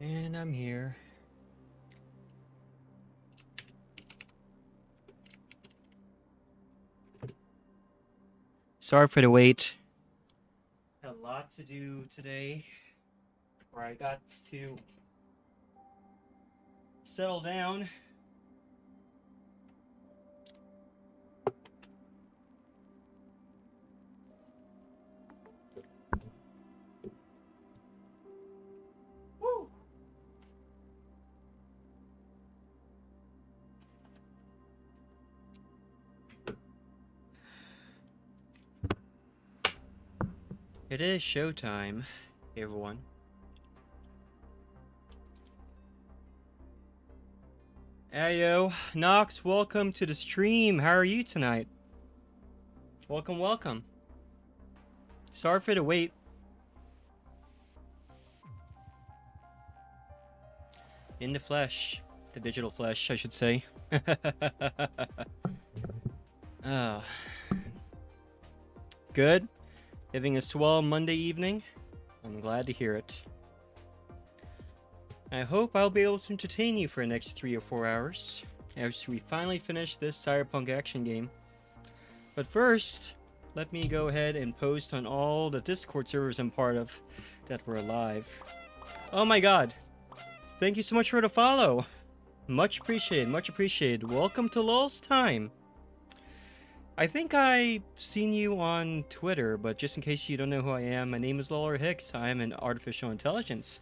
And I'm here. Sorry for the wait. Had a lot to do today. Where I got to settle down. It is showtime, everyone. Ayo, Nox, welcome to the stream. How are you tonight? Welcome, welcome. Sorry for the wait. In the flesh. The digital flesh, I should say. Ah. Good. Having a swell Monday evening? I'm glad to hear it. I hope I'll be able to entertain you for the next three or four hours as we finally finish this Cyberpunk action game. But first, let me go ahead and post on all the Discord servers I'm part of that we're alive. Oh my god! Thank you so much for the follow! Much appreciated, much appreciated. Welcome to Lulz time! I think I've seen you on Twitter, but just in case you don't know who I am, my name is Lawler Hix. I am an artificial intelligence.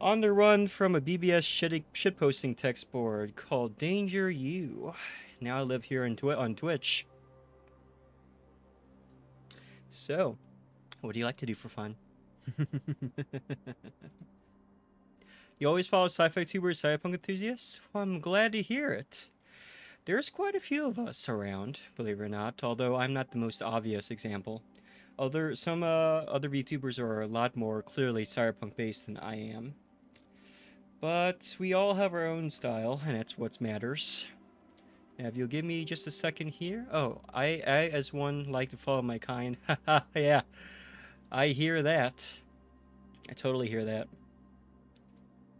On the run from a BBS shit- shitposting text board called Danger U. Now I live here in Twi- on Twitch. So, what do you like to do for fun? you always follow sci-fi tubers, cyberpunk enthusiasts? Well, I'm glad to hear it. There's quite a few of us around, believe it or not, although I'm not the most obvious example. Other some uh, other VTubers are a lot more clearly cyberpunk based than I am. But we all have our own style, and that's what matters. Now, if you'll give me just a second here. Oh, I, I as one like to follow my kind. Haha, yeah. I hear that. I totally hear that.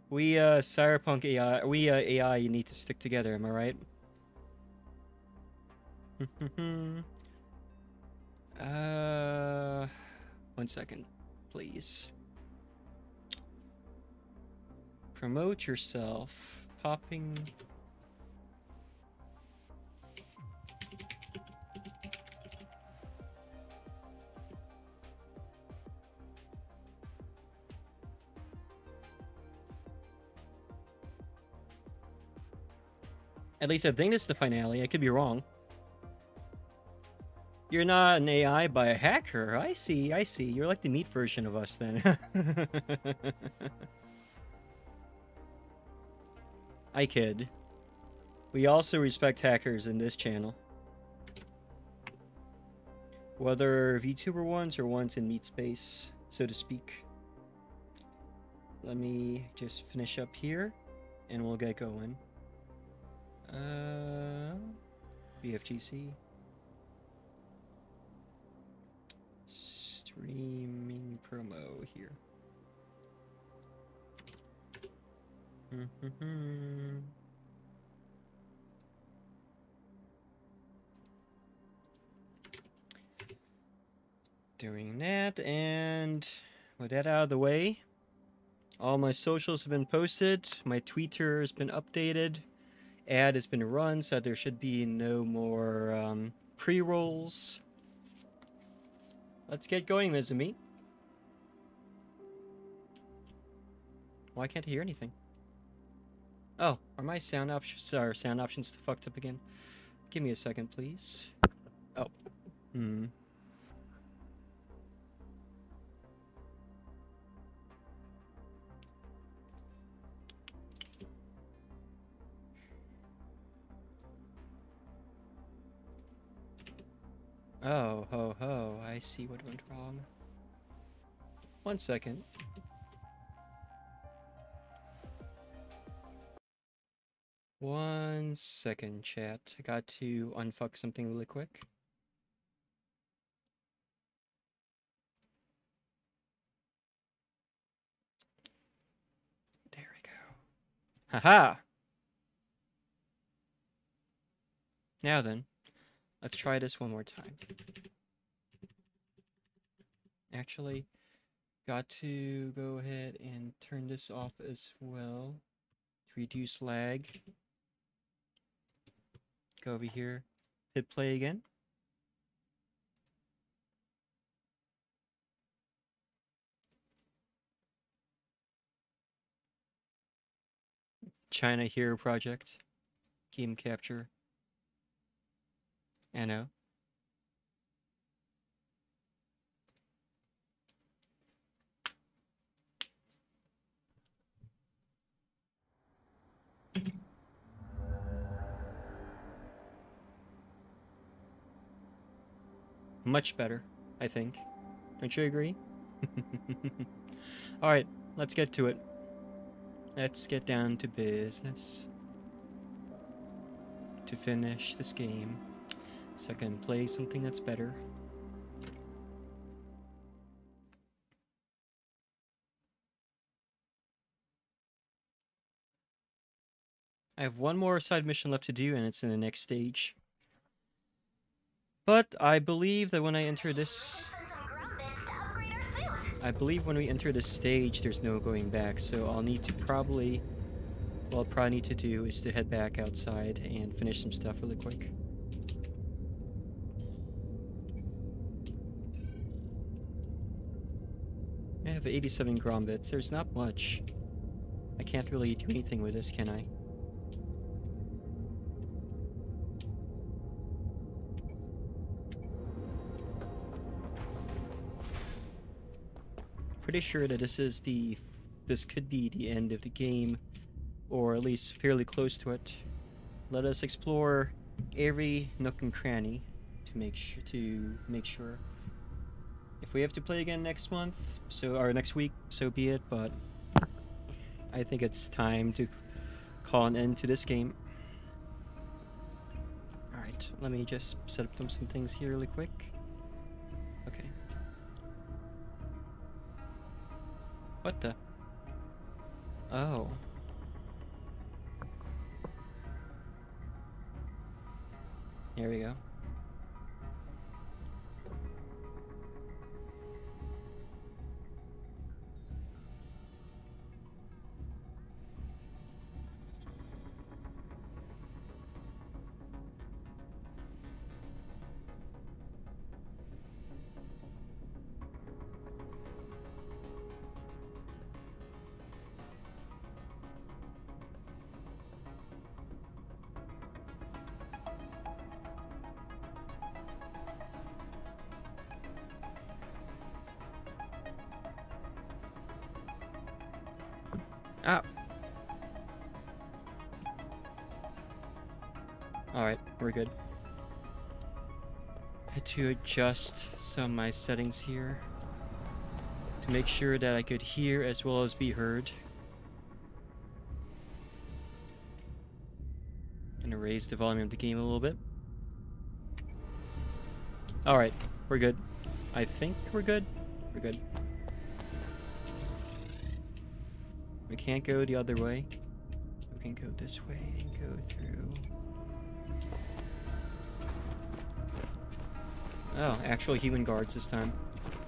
We uh cyberpunk AI, we uh, AI need to stick together, am I right? uh, one second, please. Promote yourself. Popping. At least I think it's the finale. I could be wrong. You're not an AI by a hacker. I see, I see. You're like the meat version of us then. I kid. We also respect hackers in this channel. Whether VTuber ones or ones in meat space, so to speak. Let me just finish up here and we'll get going. Uh, BFGC. Streaming promo here. Doing that, and with that out of the way, all my socials have been posted. My Twitter has been updated. Ad has been run, so there should be no more um, pre-rolls. Let's get going, Mizumi. Why can't I hear anything? Oh, are my sound options are sound options fucked up again? Give me a second, please. Oh. Hmm. Oh, ho, ho. I see what went wrong. One second. One second, chat. I got to unfuck something really quick. There we go. Haha! Now then, let's try this one more time. Actually, got to go ahead and turn this off as well to reduce lag. Go over here, hit play again. China Hero Project, game capture. I know. Much better, I think. Don't you agree? Alright, let's get to it. Let's get down to business. To finish this game. So I can play something that's better. I have one more side mission left to do and it's in the next stage. But I believe that when I enter this... I believe when we enter this stage, there's no going back, so I'll need to probably... What I'll probably need to do is to head back outside and finish some stuff really quick. Have 87 Grom bits. There's not much. I can't really do anything with this, can I? Pretty sure that this is the... This could be the end of the game. Or at least fairly close to it. Let us explore every nook and cranny to make sure to make sure if we have to play again next month, so or next week, so be it. But I think it's time to call an end to this game. All right, let me just set up some things here really quick. Okay. What the? Oh. Here we go. We're good. I had to adjust some of my settings here to make sure that I could hear as well as be heard. Gonna raise the volume of the game a little bit. Alright, we're good. I think we're good. We're good. We can't go the other way. We can go this way and go through. Oh, actual human guards this time.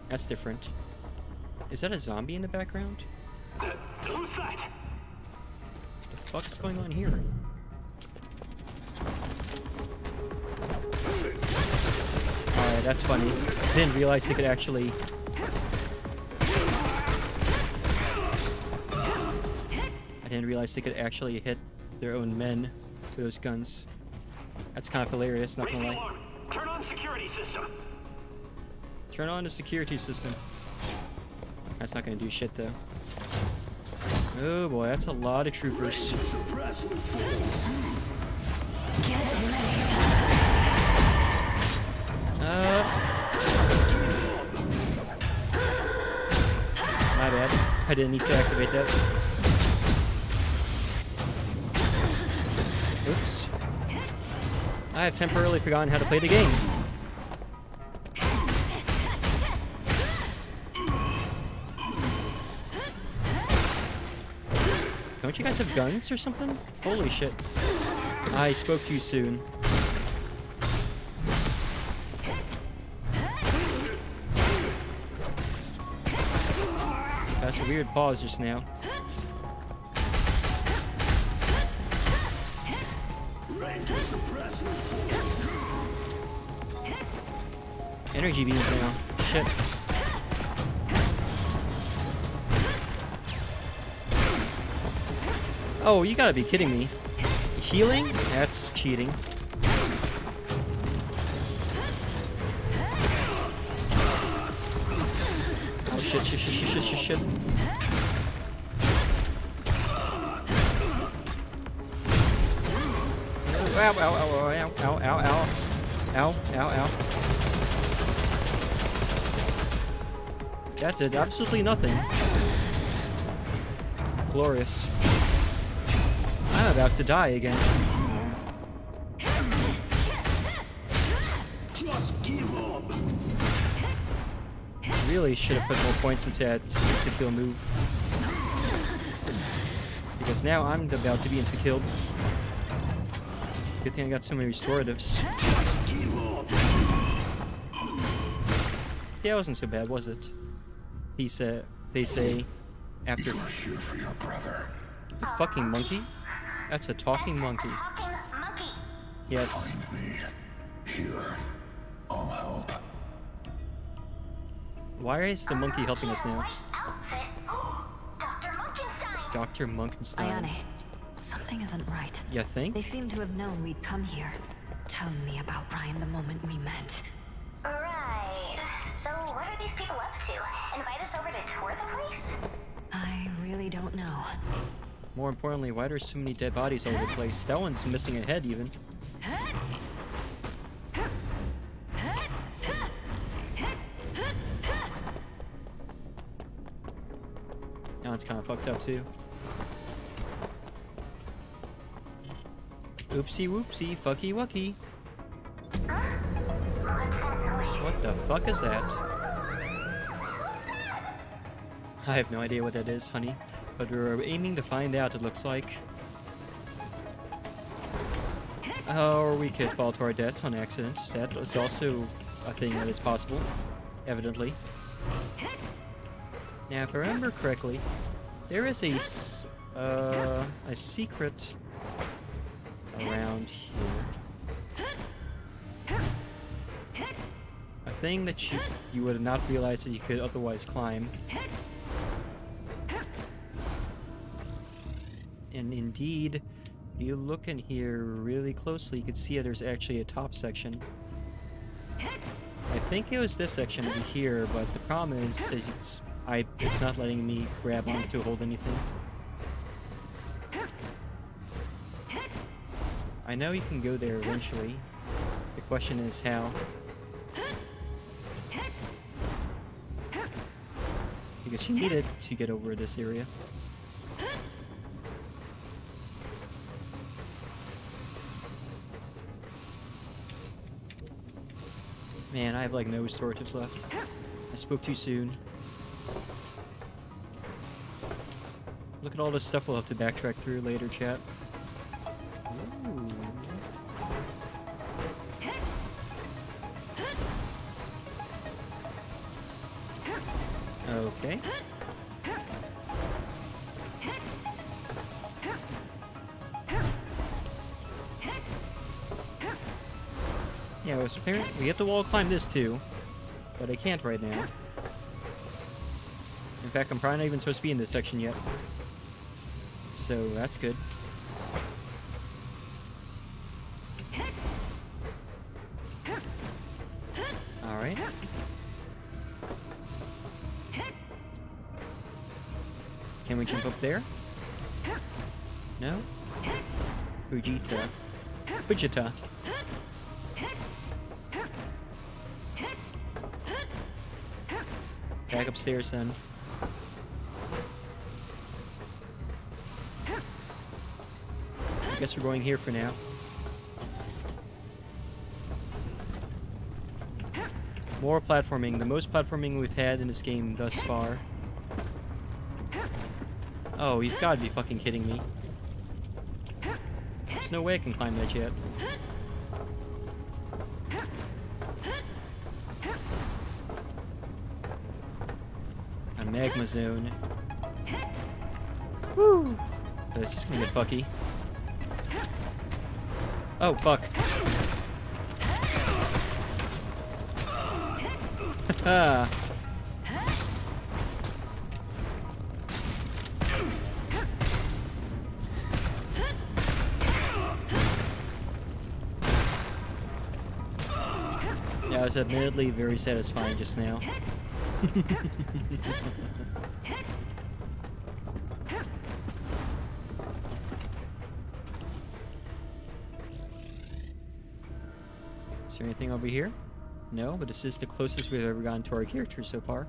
That's different. Is that a zombie in the background? Who's that? The fuck is going on here? Alright, that's funny. I didn't realize they could actually I didn't realize they could actually hit their own men with those guns. That's kind of hilarious, not gonna lie. Alarm. Turn on security system. Turn on the security system. That's not gonna do shit though. Oh boy, that's a lot of troopers. Uh, my bad. I didn't need to activate that. Oops. I have temporarily forgotten how to play the game. Don't you guys have guns or something? Holy shit. I spoke too soon. That's a weird pause just now. Energy beams now. Shit. Oh, you gotta be kidding me. Healing? That's cheating. Oh shit, shit, shit, shit, shit, shit. Ow, ow, ow, ow, ow, ow, ow. Ow, ow, ow. That did absolutely nothing. Glorious. About to die again. Just give up. Really should have put more points into that insta-kill move. Because now I'm about to be insta-killed. Good thing I got so many restoratives. Yeah, it wasn't so bad, was it? He said, they say, after You're here for your brother. the fucking monkey? That's a talking monkey. Talking monkey. Yes. Find me. Here. I'll help. Why is the monkey helping us now? White. Dr. Munkenstein. Dr. Munkenstein. Ayane, something isn't right. You think? They seem to have known we'd come here. Telling me about Ryan the moment we met. Right. So what are these people up to? Invite us over to tour the place? I really don't know. More importantly, why there's so many dead bodies all over the place? That one's missing a head even. Now it's kind of fucked up too. Oopsie whoopsie, fucky wucky. That? What the fuck is that? I have no idea what that is, honey. But we're aiming to find out, it looks like. Or we could fall to our deaths on accident. That is also a thing that is possible, evidently. Now, if I remember correctly, there is a, uh, a secret around here. A thing that you you would not realize that you could otherwise climb. And indeed, if you look in here really closely, you can see there's actually a top section. I think it was this section over here, but the problem is, is it's I it's not letting me grab on to hold anything. I know you can go there eventually. The question is how. Because you need it to get over this area. Man, I have like no restoratives left. I spoke too soon. Look at all this stuff we'll have to backtrack through later, chat. We have to wall climb this too, but I can't right now. In fact, I'm probably not even supposed to be in this section yet. So that's good. Alright. Can we jump up there? No? Fujita. Fujita. Back upstairs then. I guess we're going here for now. More platforming, the most platforming we've had in this game thus far. Oh, you've got to be fucking kidding me. There's no way I can climb that yet. Magma zone. Woo! This is gonna get fucky. Oh, fuck. Ah. Yeah, it was admittedly very satisfying just now. Is there anything over here? No, but this is the closest we've ever gotten to our character so far.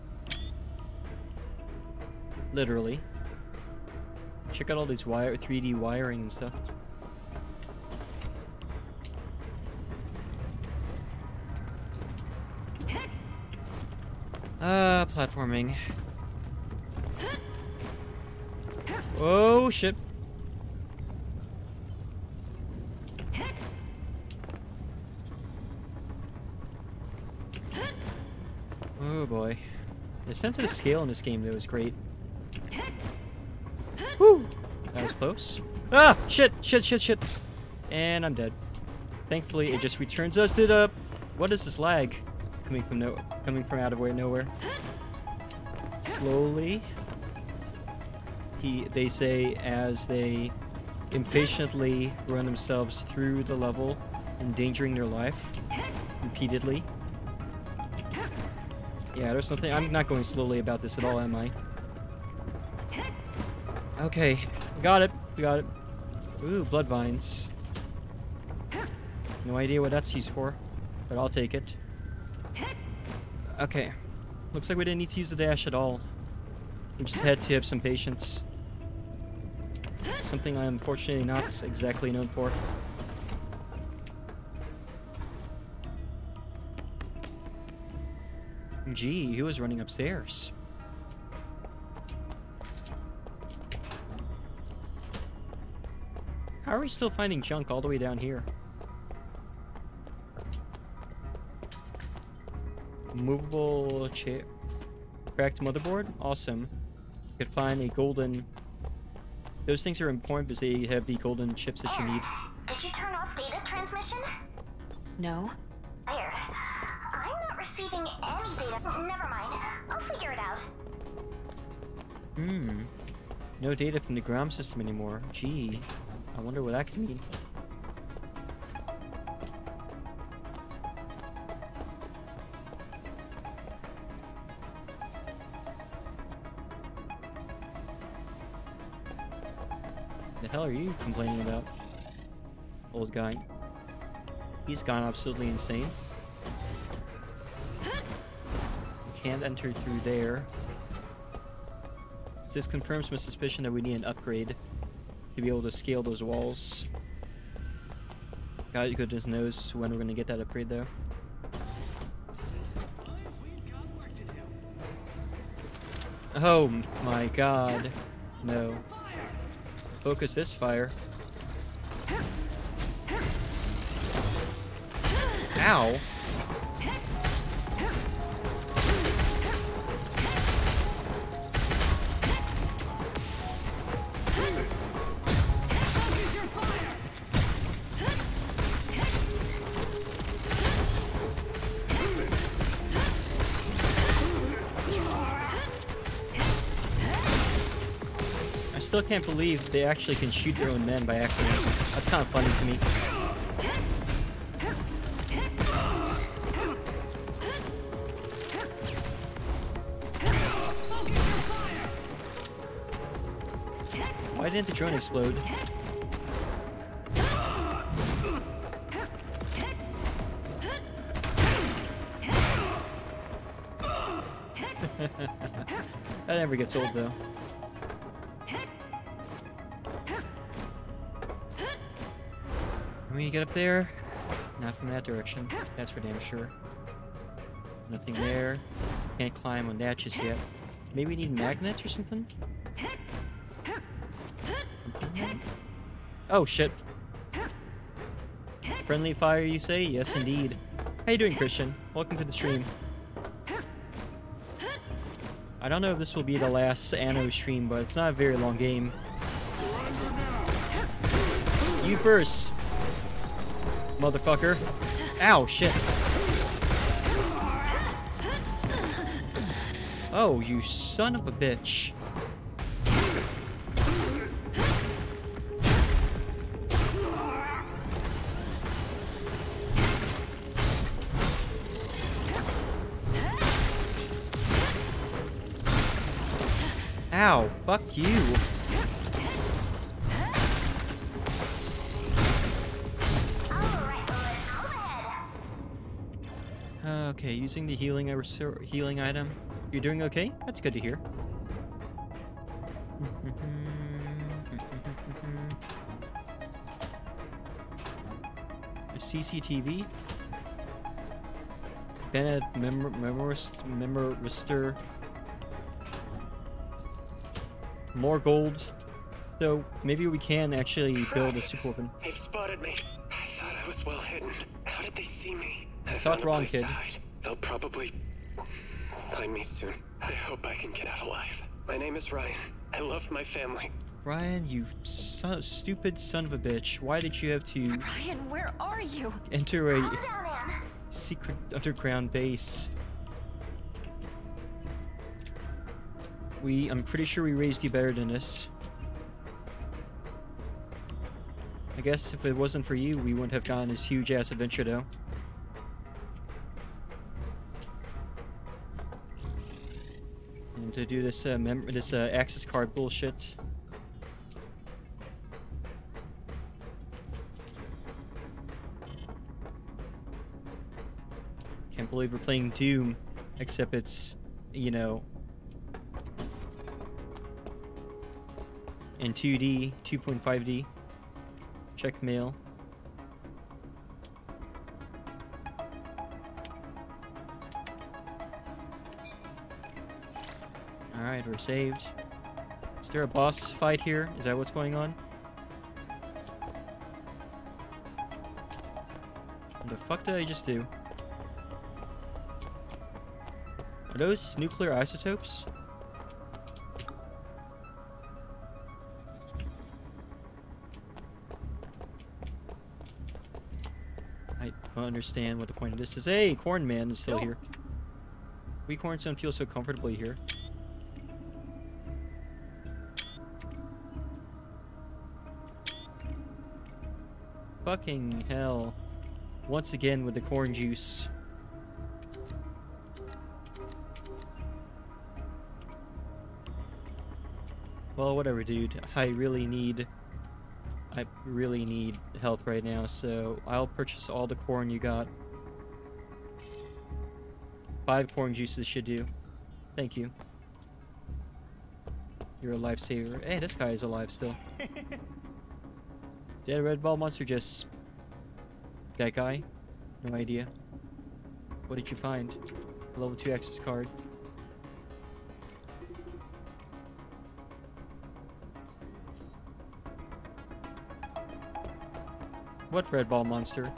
Literally. Check out all these wire 3D wiring and stuff. Platforming. Oh shit. Oh boy. The sense of scale in this game though is great. Woo! That was close. Ah! Shit! Shit! Shit! Shit! And I'm dead. Thankfully, it just returns us to the. What is this lag? Coming from no, coming from out of where nowhere. Slowly. He, they say, as they impatiently run themselves through the level, endangering their life repeatedly. Yeah, there's something. I'm not going slowly about this at all, am I? Okay, got it. Got it. Ooh, blood vines. No idea what that's used for, but I'll take it. Okay. Looks like we didn't need to use the dash at all. We just had to have some patience. Something I'm unfortunately not exactly known for. Gee, who was running upstairs? How are we still finding junk all the way down here? Movable chair. Cracked motherboard? Awesome. Could find a golden... Those things are important because they have the golden chips that you need. Did you turn off data transmission? No? There. I'm not receiving any data. Never mind. I'll figure it out. Hmm. No data from the ground system anymore. Gee. I wonder what that could mean. Hell are you complaining about? Old guy. He's gone absolutely insane. Can't enter through there. This confirms my suspicion that we need an upgrade to be able to scale those walls. God goodness knows when we're gonna get that upgrade though. Oh my god. No. Focus this fire. Ow. Can't believe they actually can shoot their own men by accident. That's kind of funny to me. Why didn't the drone explode? that never gets old though. Get up there, not from that direction. That's for damn sure. Nothing there. Can't climb on that just yet. Maybe we need magnets or something? Mm-hmm. Oh shit. Friendly fire, you say? Yes, indeed. How you doing, Christian? Welcome to the stream. I don't know if this will be the last Anno stream, but it's not a very long game. You first, motherfucker. Ow, shit. Oh, you son of a bitch. Healing I healing item. You're doing okay? That's good to hear. A CCTV. Bennett memor memorist memorister. More gold. So maybe we can actually build a super weapon. They've spotted me. I thought I was well hidden. How did they see me? I thought wrong, kid. They'll probably find me soon. I hope I can get out alive. My name is Ryan. I love my family. Ryan, you son stupid son of a bitch. Why did you have to Ryan, where are you? enter a down, secret underground base? We, I'm pretty sure we raised you better than this. I guess if it wasn't for you, we wouldn't have gotten this huge ass adventure though. And to do this, uh, mem this uh, access card bullshit. Can't believe we're playing Doom, except it's, you know, in 2D, 2.5D. Check mail. Alright, we're saved. Is there a boss fight here? Is that what's going on? What the fuck did I just do? Are those nuclear isotopes? I don't understand what the point of this is. Hey, Corn Man is still here. We corns don't feel so comfortably here. Fucking hell. Once again with the corn juice. Well, whatever, dude. I really need... I really need help right now, so I'll purchase all the corn you got. Five corn juices should do. Thank you. You're a lifesaver. Hey, this guy is alive still. Dead red ball monster just... That guy? No idea. What did you find? Level 2 access card. What red ball monster?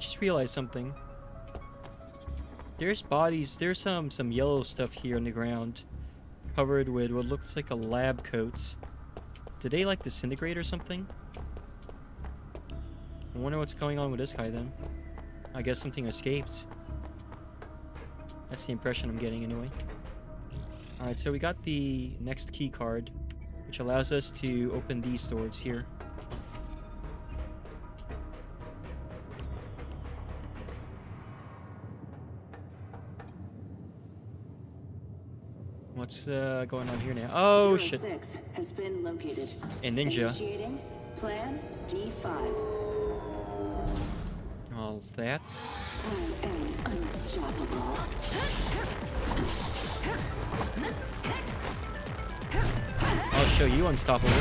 Just realized something. There's bodies, there's some some yellow stuff here on the ground. Covered with what looks like a lab coat. Did they like disintegrate or something? I wonder what's going on with this guy then. I guess something escaped. That's the impression I'm getting anyway. Alright, so we got the next key card, which allows us to open these doors here. What's uh, going on here now? Oh shit! Six has been located. A ninja. Initiating Plan D5. Well, that's I am unstoppable. I'll show you unstoppable.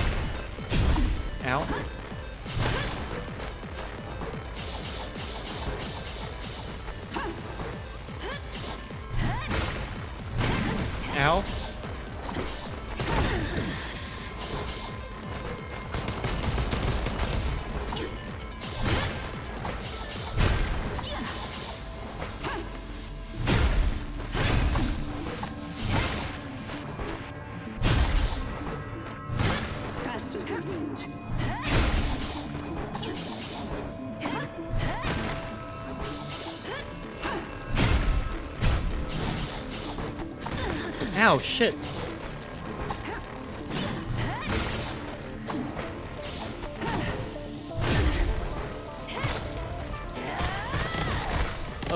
Ow. Ow.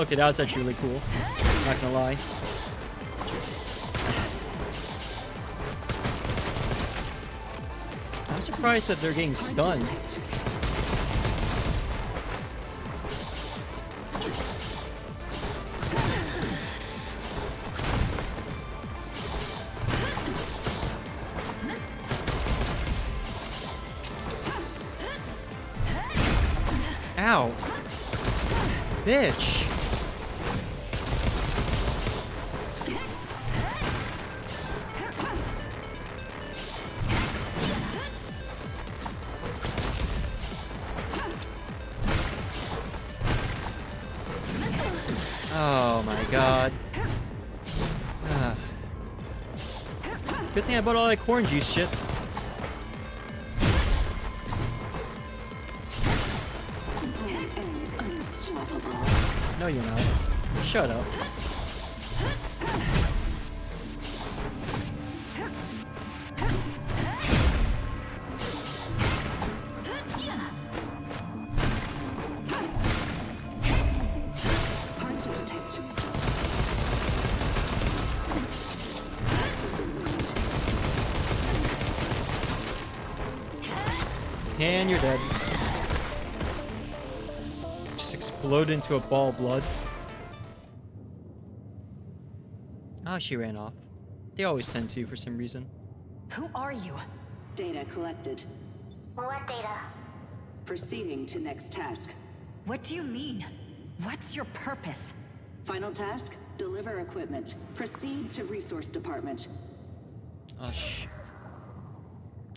Okay, that was actually really cool. Not gonna lie. I'm surprised that they're getting stunned. Corn juice shit. Into a ball of blood. Ah, she ran off. They always tend to for some reason. Who are you? Data collected. What data? Proceeding to next task. What do you mean? What's your purpose? Final task, deliver equipment. Proceed to resource department. I'll, sh-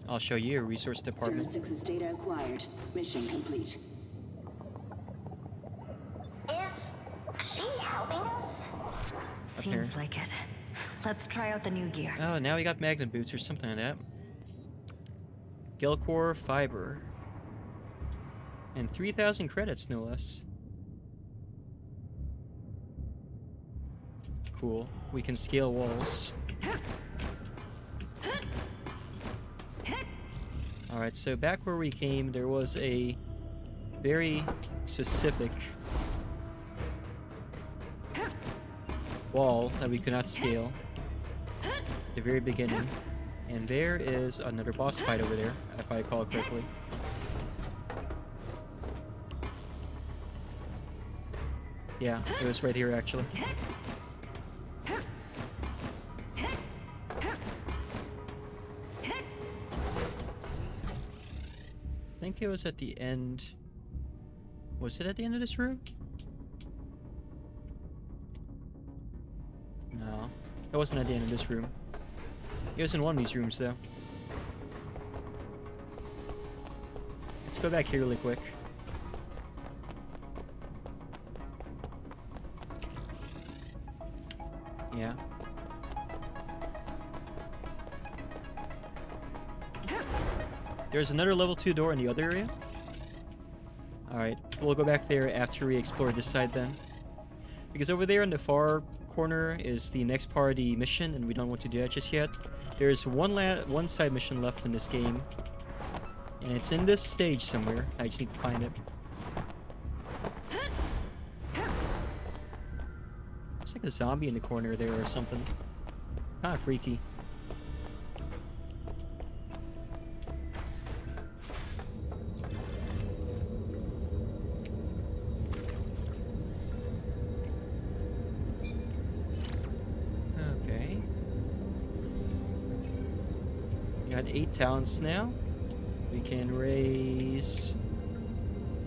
I'll show you a resource Zero department. Six's data acquired. Mission complete. Seems here. like it. Let's try out the new gear. Oh, now we got magnet boots or something like that. Gelcore fiber. And 3,000 credits, no less. Cool. We can scale walls. Alright, so back where we came, there was a very specific wall that we could not scale at the very beginning. And there is another boss fight over there, if I recall correctly. Yeah, it was right here actually. I think it was at the end. Was it at the end of this room? No, it wasn't at the end of this room. It was in one of these rooms though. Let's go back here really quick. Yeah. There's another level 2 door in the other area. Alright, we'll go back there after we explore this side then. Because over there in the far corner is the next part of the mission, and we don't want to do that just yet. There's one one side mission left in this game. And it's in this stage somewhere. I just need to find it. It's like a zombie in the corner there or something. Kind of freaky. Talents now. We can raise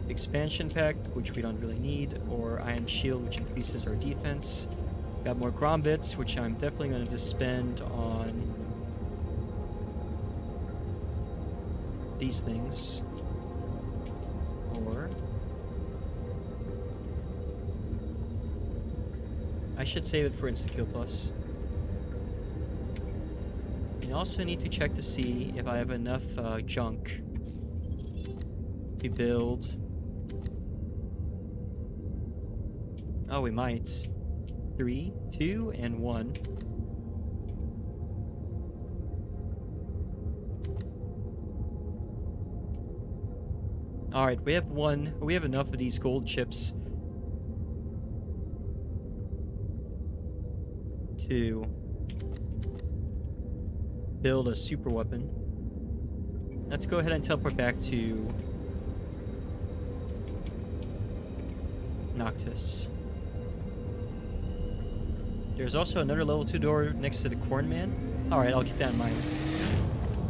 expansion pack, which we don't really need, or iron shield, which increases our defense. Got more grombits, which I'm definitely going to spend on these things. Or I should save it for insta kill plus. I also need to check to see if I have enough uh, junk to build. Oh, we might. Three, two, and one. Alright, we have one. We have enough of these gold chips to build a super weapon. Let's go ahead and teleport back to Noctis. There's also another level 2 door next to the Corn Man. Alright, I'll keep that in mind.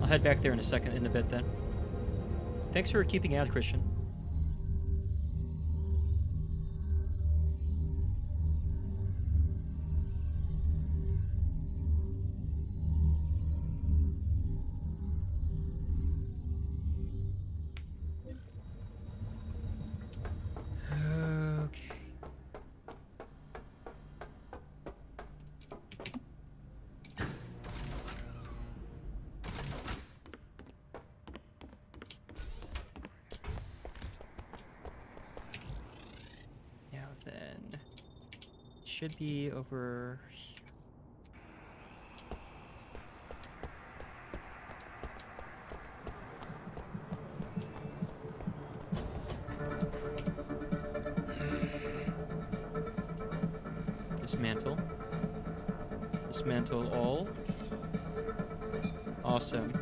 I'll head back there in a second, in a bit then. Thanks for keeping out, Christian. Should be over. Dismantle. Dismantle all. Awesome.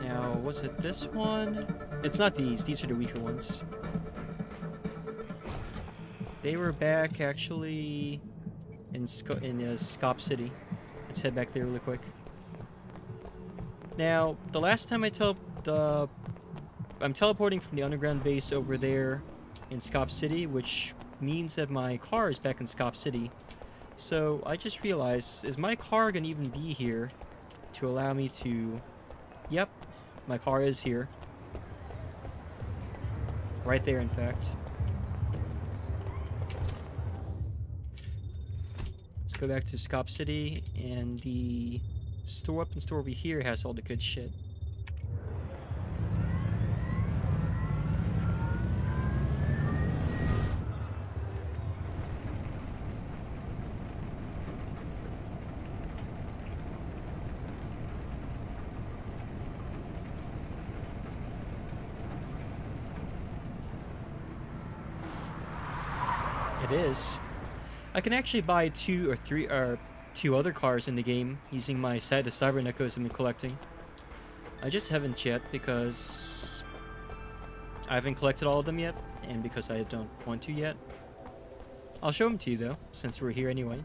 Now, was it this one? It's not these. These are the weaker ones. They were back, actually, in Sco in uh, Scop City. Let's head back there really quick. Now, the last time I tele- the I'm teleporting from the underground base over there in Scop City, which means that my car is back in Scop City. So I just realized, is my car gonna even be here to allow me to... Yep, my car is here. Right there, in fact. Go back to Scop City, and the store up and store over here has all the good shit. It is. I can actually buy two or three or two other cars in the game using my set of Cybernecos I've been collecting. I just haven't yet because I haven't collected all of them yet, and because I don't want to yet. I'll show them to you though, since we're here anyway.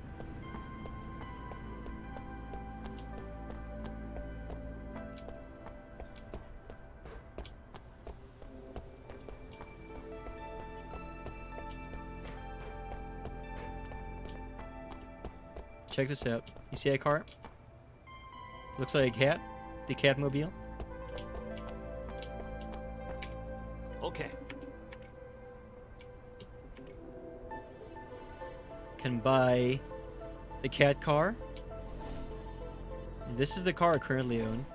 Check this out. You see that car? Looks like a cat. The Catmobile. Okay. Can buy the cat car. And this is the car I currently own.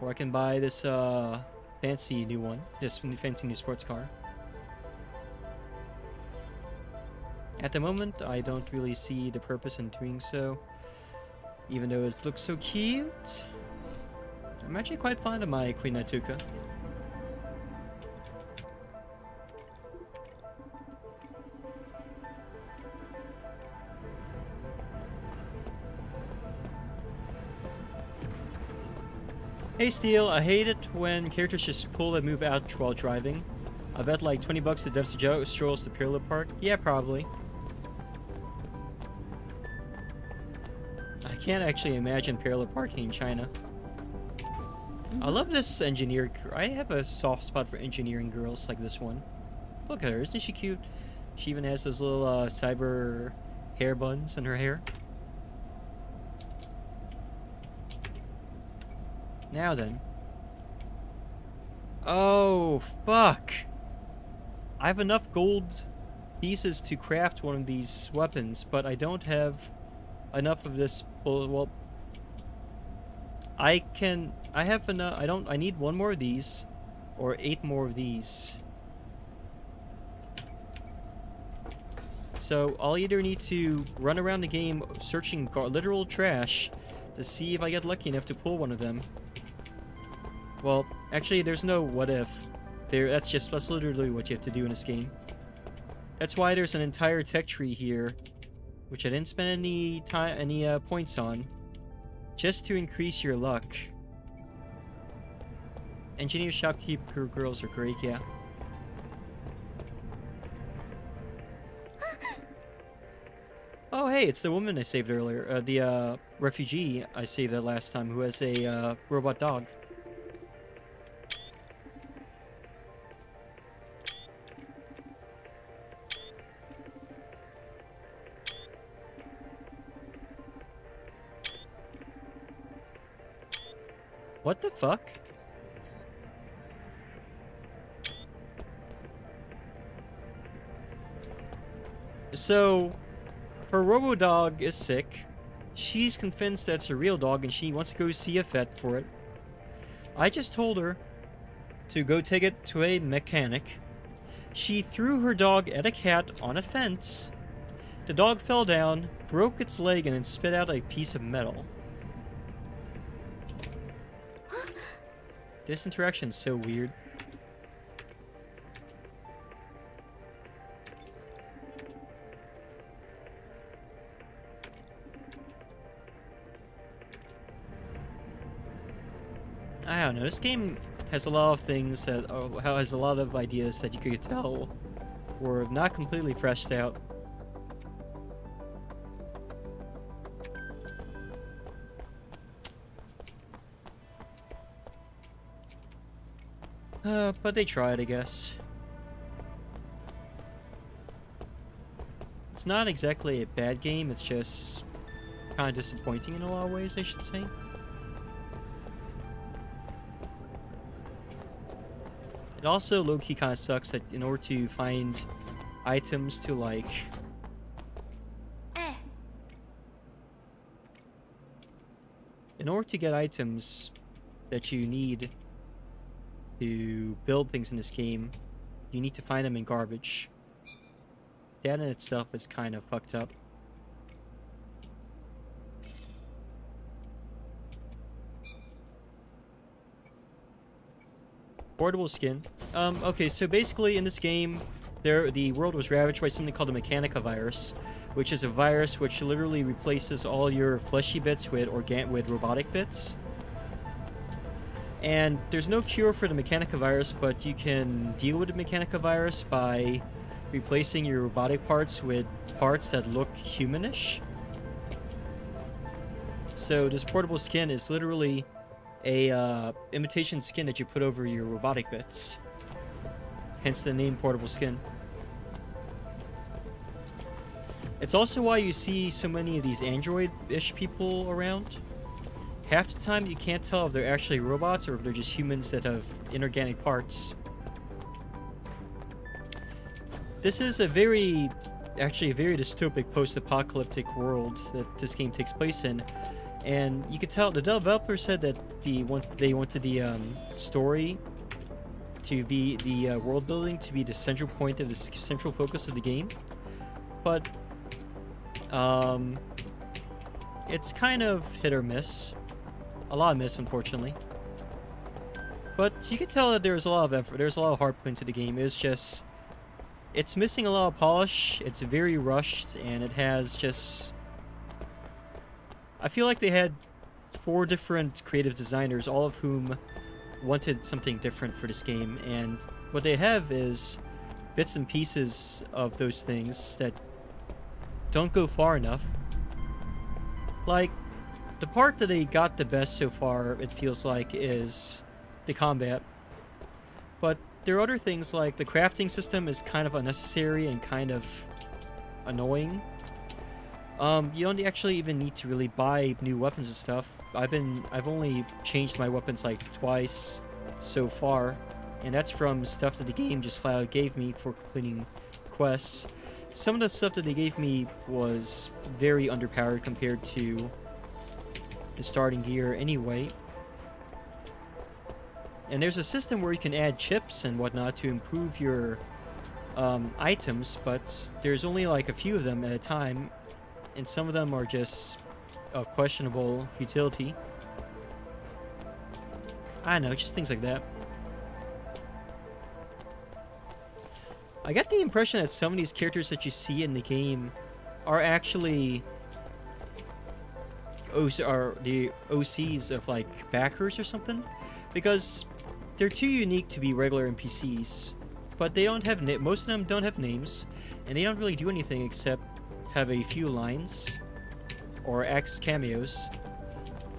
Or I can buy this uh, fancy new one. This fancy new sports car. At the moment, I don't really see the purpose in doing so. Even though it looks so cute. I'm actually quite fond of my Queen Natuka. Hey Steel, I hate it when characters just pull and move out while driving. I bet like 20 bucks to Devs Joe strolls to Pyramid Park. Yeah, probably. Can't actually imagine parallel parking in China. I love this engineer. I have a soft spot for engineering girls like this one. Look at her, isn't she cute? She even has those little uh, cyber hair buns in her hair. Now then. Oh, fuck. I have enough gold pieces to craft one of these weapons, but I don't have enough of this. Well, well, I can. I have enough. I don't. I need one more of these, or eight more of these. So I'll either need to run around the game searching literal trash to see if I get lucky enough to pull one of them. Well, actually, there's no what if. There, that's just that's literally what you have to do in this game. That's why there's an entire tech tree here, which I didn't spend any time, any uh, points on, just to increase your luck. Engineer shopkeeper girls are great, yeah. Oh, hey, it's the woman I saved earlier. Uh, the uh, refugee I saved that last time who has a uh, robot dog. What the fuck? So, her robo-dog is sick. She's convinced that's a real dog and she wants to go see a vet for it. I just told her to go take it to a mechanic. She threw her dog at a cat on a fence. The dog fell down, broke its leg, and then spit out a piece of metal. This interaction's so weird. I don't know. This game has a lot of things that oh, has a lot of ideas that you could tell were not completely fleshed out. Uh, but they tried, I guess. It's not exactly a bad game, it's just kind of disappointing in a lot of ways, I should say. It also low-key kind of sucks that in order to find items to like Eh. in order to get items that you need to build things in this game, you need to find them in garbage. That in itself is kind of fucked up. Portable skin. Um, okay, so basically in this game, there the world was ravaged by something called the Mechanica virus, which is a virus which literally replaces all your fleshy bits with organ with robotic bits. And there's no cure for the Mechanica virus, but you can deal with the Mechanica virus by replacing your robotic parts with parts that look humanish. So this portable skin is literally a uh, imitation skin that you put over your robotic bits. Hence the name portable skin. It's also why you see so many of these android-ish people around. Half the time you can't tell if they're actually robots or if they're just humans that have inorganic parts. This is a very, actually a very dystopic post-apocalyptic world that this game takes place in. And you could tell the developer said that the want they wanted the um, story to be the uh, world building to be the central point of the central focus of the game, but um, it's kind of hit or miss, a lot of miss unfortunately. But you can tell that there's a lot of effort, there's a lot of heart put into the game. It's just it's missing a lot of polish. It's very rushed, and it has just I feel like they had four different creative designers, all of whom wanted something different for this game, and what they have is bits and pieces of those things that don't go far enough. Like, the part that they got the best so far, it feels like, is the combat. But there are other things like the crafting system is kind of unnecessary and kind of annoying. Um, you don't actually even need to really buy new weapons and stuff. I've been, I've only changed my weapons like twice so far, and that's from stuff that the game just flat out gave me for completing quests. Some of the stuff that they gave me was very underpowered compared to the starting gear anyway. And there's a system where you can add chips and whatnot to improve your um, items, but there's only like a few of them at a time, and some of them are just uh, questionable utility. I don't know, just things like that. I get the impression that some of these characters that you see in the game are actually OC are the OCs of like backers or something, because they're too unique to be regular NPCs. But they don't have most of them don't have names, and they don't really do anything except have a few lines or act cameos.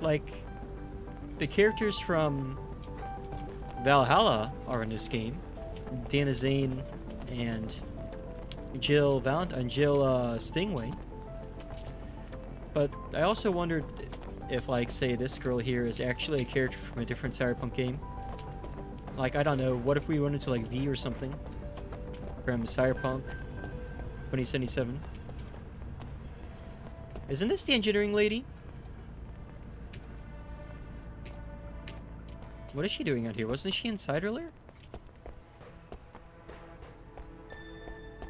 Like the characters from Valhalla are in this game. Dana Zane and Jill Valentine, Jill uh, Stingray. But I also wondered if, like, say, this girl here is actually a character from a different Cyberpunk game. Like, I don't know, what if we went into, like, V or something? From Cyberpunk 2077. Isn't this the engineering lady? What is she doing out here? Wasn't she inside earlier?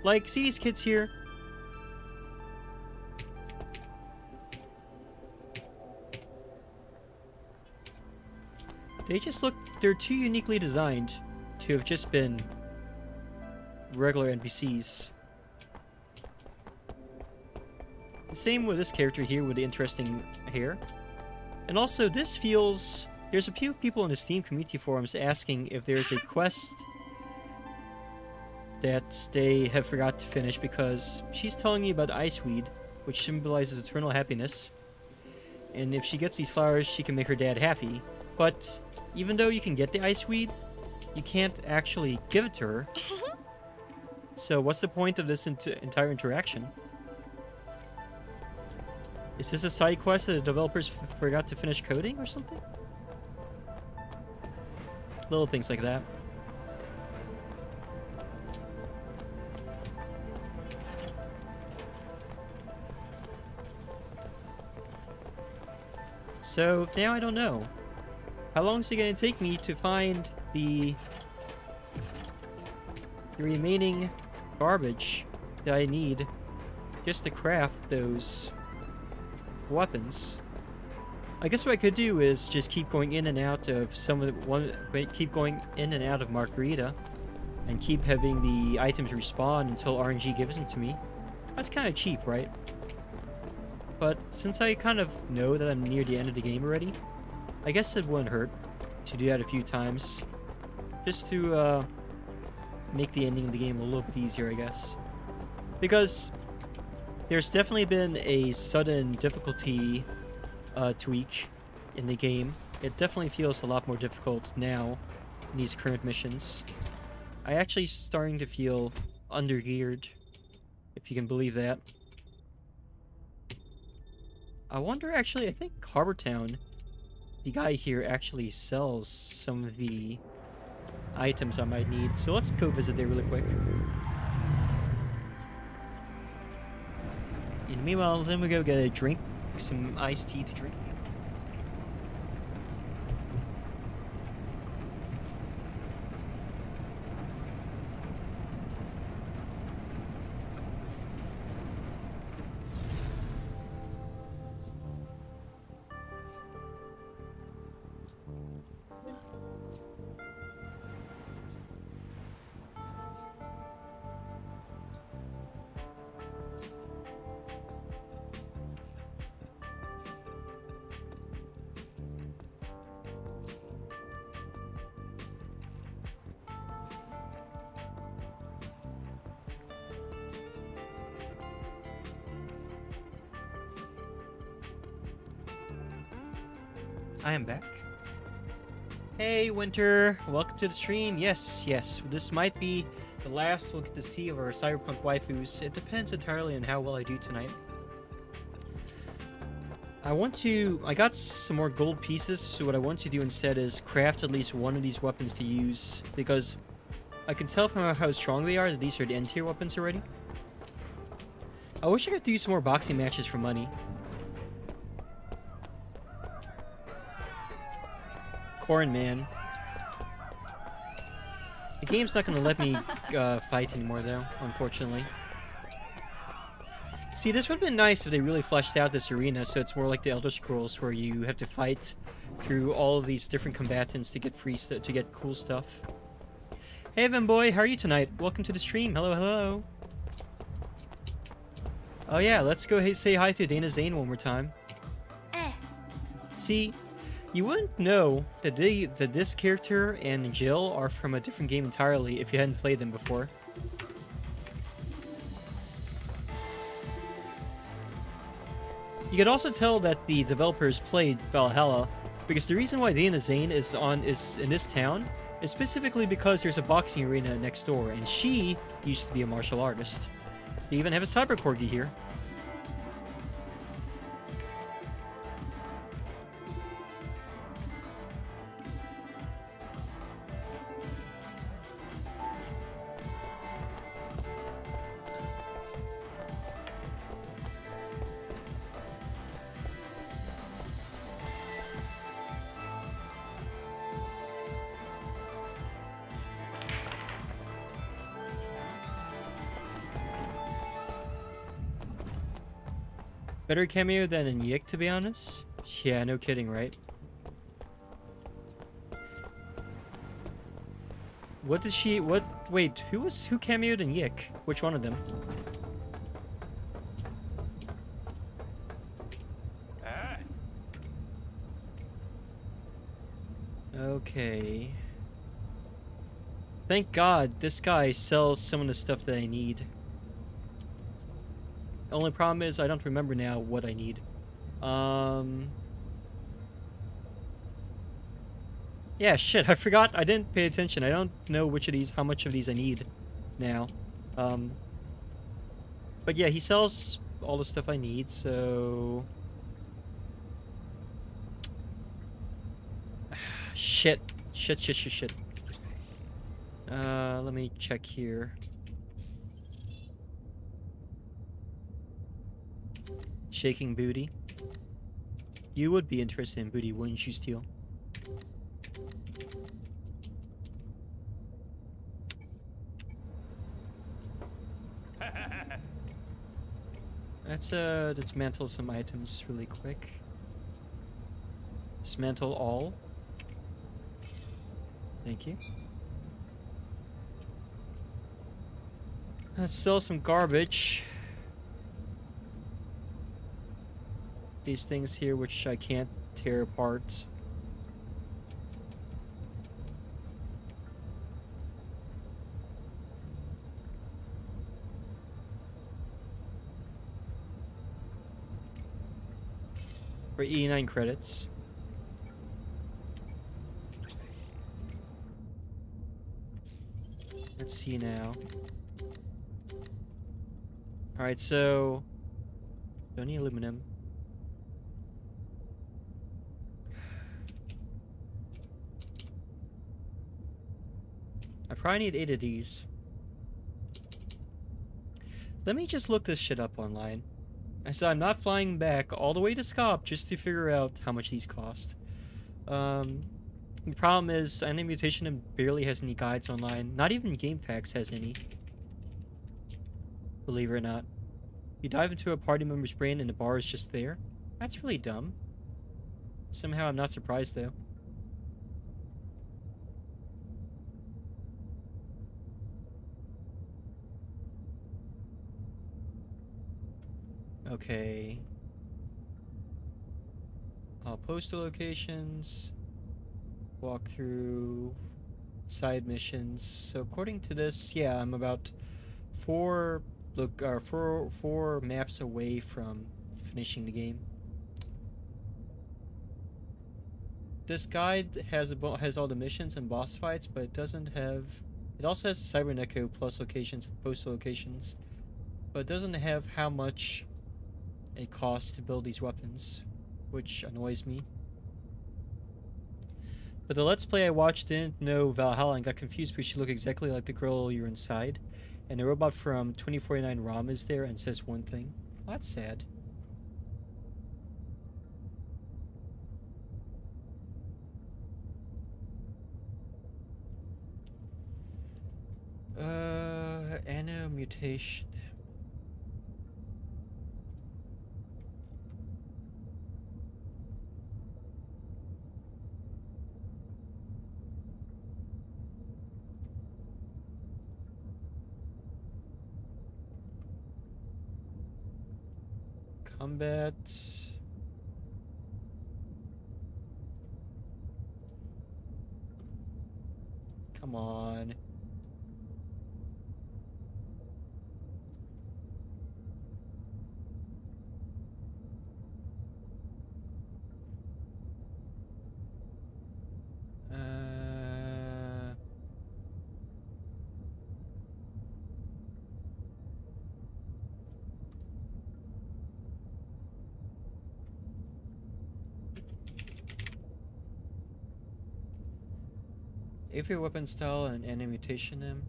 Like, see these kids here? They just look, they're too uniquely designed to have just been regular NPCs. The same with this character here with the interesting hair. And also, this feels... There's a few people in the Steam community forums asking if there's a quest that they have forgot to finish because she's telling me about iceweed, which symbolizes eternal happiness. And if she gets these flowers, she can make her dad happy. But even though you can get the ice weed, you can't actually give it to her. so what's the point of this entire interaction? Is this a side quest that the developers forgot to finish coding or something? Little things like that. So now I don't know. How long is it going to take me to find the, the remaining garbage that I need just to craft those weapons? I guess what I could do is just keep going in and out of some of the one, keep going in and out of Margarita, and keep having the items respawn until RNG gives them to me. That's kind of cheap, right? But since I kind of know that I'm near the end of the game already, I guess it wouldn't hurt to do that a few times. Just to uh, make the ending of the game a little bit easier, I guess. Because there's definitely been a sudden difficulty uh, tweak in the game. It definitely feels a lot more difficult now in these current missions. I actually starting to feel undergeared, if you can believe that. I wonder, actually, I think Harbor Town, the guy here actually sells some of the items I might need. So let's go visit there really quick. And meanwhile, then we go get a drink, some iced tea to drink. I am back. Hey, Winter. Welcome to the stream. Yes, yes. This might be the last we'll get to see of our Cyberpunk waifus. It depends entirely on how well I do tonight. I want to... I got some more gold pieces, so what I want to do instead is craft at least one of these weapons to use, because I can tell from how strong they are that these are the end tier weapons already. I wish I could do some more boxing matches for money. Corn Man. The game's not gonna let me uh, fight anymore though, unfortunately. See, this would have been nice if they really fleshed out this arena so it's more like the Elder Scrolls where you have to fight through all of these different combatants to get free to get cool stuff. Hey Evan boy, how are you tonight? Welcome to the stream. Hello, hello. Oh yeah, let's go hey, say hi to Dana Zane one more time. Eh. See, you wouldn't know that they that this character and Jill are from a different game entirely if you hadn't played them before. You could also tell that the developers played Valhalla because the reason why Dana Zane is on is in this town is specifically because there's a boxing arena next door and she used to be a martial artist. They even have a cyber corgi here. Better cameo than in Yik, to be honest. Yeah, no kidding, right? What did she... What... Wait, who was... Who cameoed in Yik? Which one of them? Okay. Thank God, this guy sells some of the stuff that I need. Only problem is I don't remember now what I need. Um... Yeah, shit, I forgot. I didn't pay attention. I don't know which of these, how much of these I need now. Um... But yeah, he sells all the stuff I need, so... shit. Shit, shit, shit, shit. Uh, let me check here. Shaking booty. You would be interested in booty, wouldn't you, Steel? Let's uh dismantle some items really quick. Dismantle all. Thank you. Let's sell some garbage. These things here which I can't tear apart. For E9 credits. Let's see now. Alright, so... Don't need aluminum. Probably need eight of these. Let me just look this shit up online. I said I'm not flying back all the way to Scop just to figure out how much these cost. Um, the problem is, Anno: Mutationem barely has any guides online. Not even GameFAQs has any. Believe it or not. You dive into a party member's brain and the bar is just there? That's really dumb. Somehow I'm not surprised though. Okay. I'll post the locations. Walk through side missions. So according to this, yeah, I'm about four look uh, four four maps away from finishing the game. this guide has a has all the missions and boss fights, but it doesn't have. It also has Cyberneco plus locations and post locations, but it doesn't have how much it costs to build these weapons, which annoys me. But the Let's Play I watched didn't know VA-11 Hall-A and got confused because she looked exactly like the girl you're inside. And the robot from 2049 ROM is there and says one thing. That's sad. Uh, Anno Mutationem. Combat. Come on. Uh, if your weapon style and Anno Mutationem.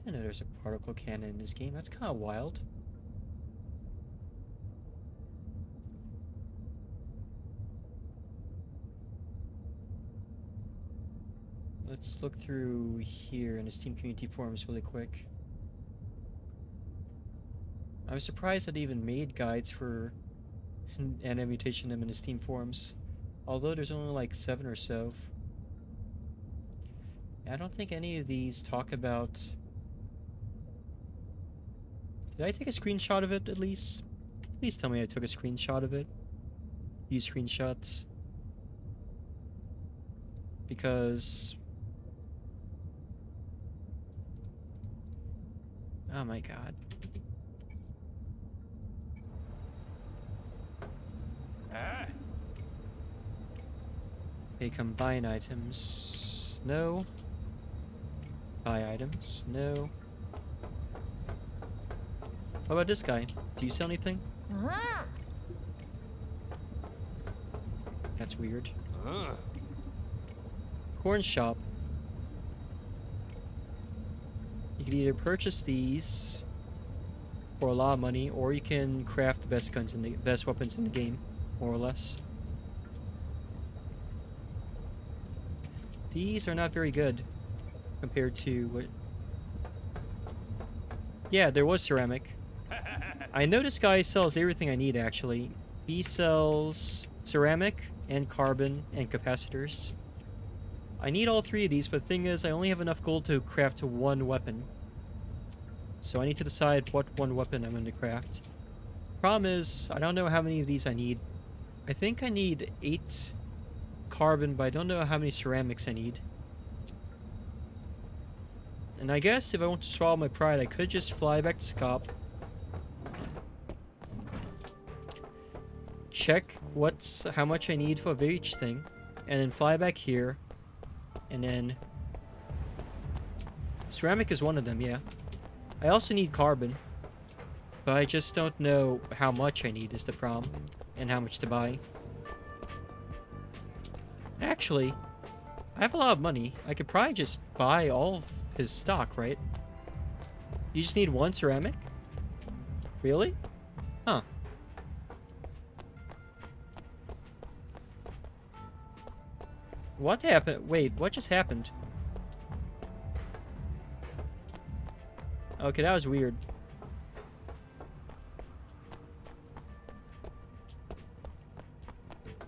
I didn't know there's a particle cannon in this game. That's kind of wild. Let's look through here in the Steam community forums really quick. I'm surprised that even made guides for Anno Mutationem in the Steam forums. Although there's only like seven or so. I don't think any of these talk about did I take a screenshot of it at least? Please tell me I took a screenshot of it. Use screenshots. Because... Oh my god. Ah, Okay, combine items. No. Buy items. No. What about this guy? Do you sell anything? That's weird. Corn shop. You can either purchase these for a lot of money, or you can craft the best guns in the best weapons in the game, more or less. These are not very good compared to what. Yeah, there was ceramic. I know this guy sells everything I need actually. He sells ceramic and carbon and capacitors. I need all three of these, but the thing is, I only have enough gold to craft one weapon. So I need to decide what one weapon I'm going to craft. Problem is, I don't know how many of these I need. I think I need eight carbon, but I don't know how many ceramics I need. And I guess if I want to swallow my pride, I could just fly back to Scop. Check what's how much I need for each thing, and then fly back here, and then ceramic is one of them. Yeah, I also need carbon, but I just don't know how much I need is the problem, and how much to buy. Actually, I have a lot of money. I could probably just buy all of his stock, right? You just need one ceramic? Really? Huh. What happened? Wait, what just happened? Okay, that was weird.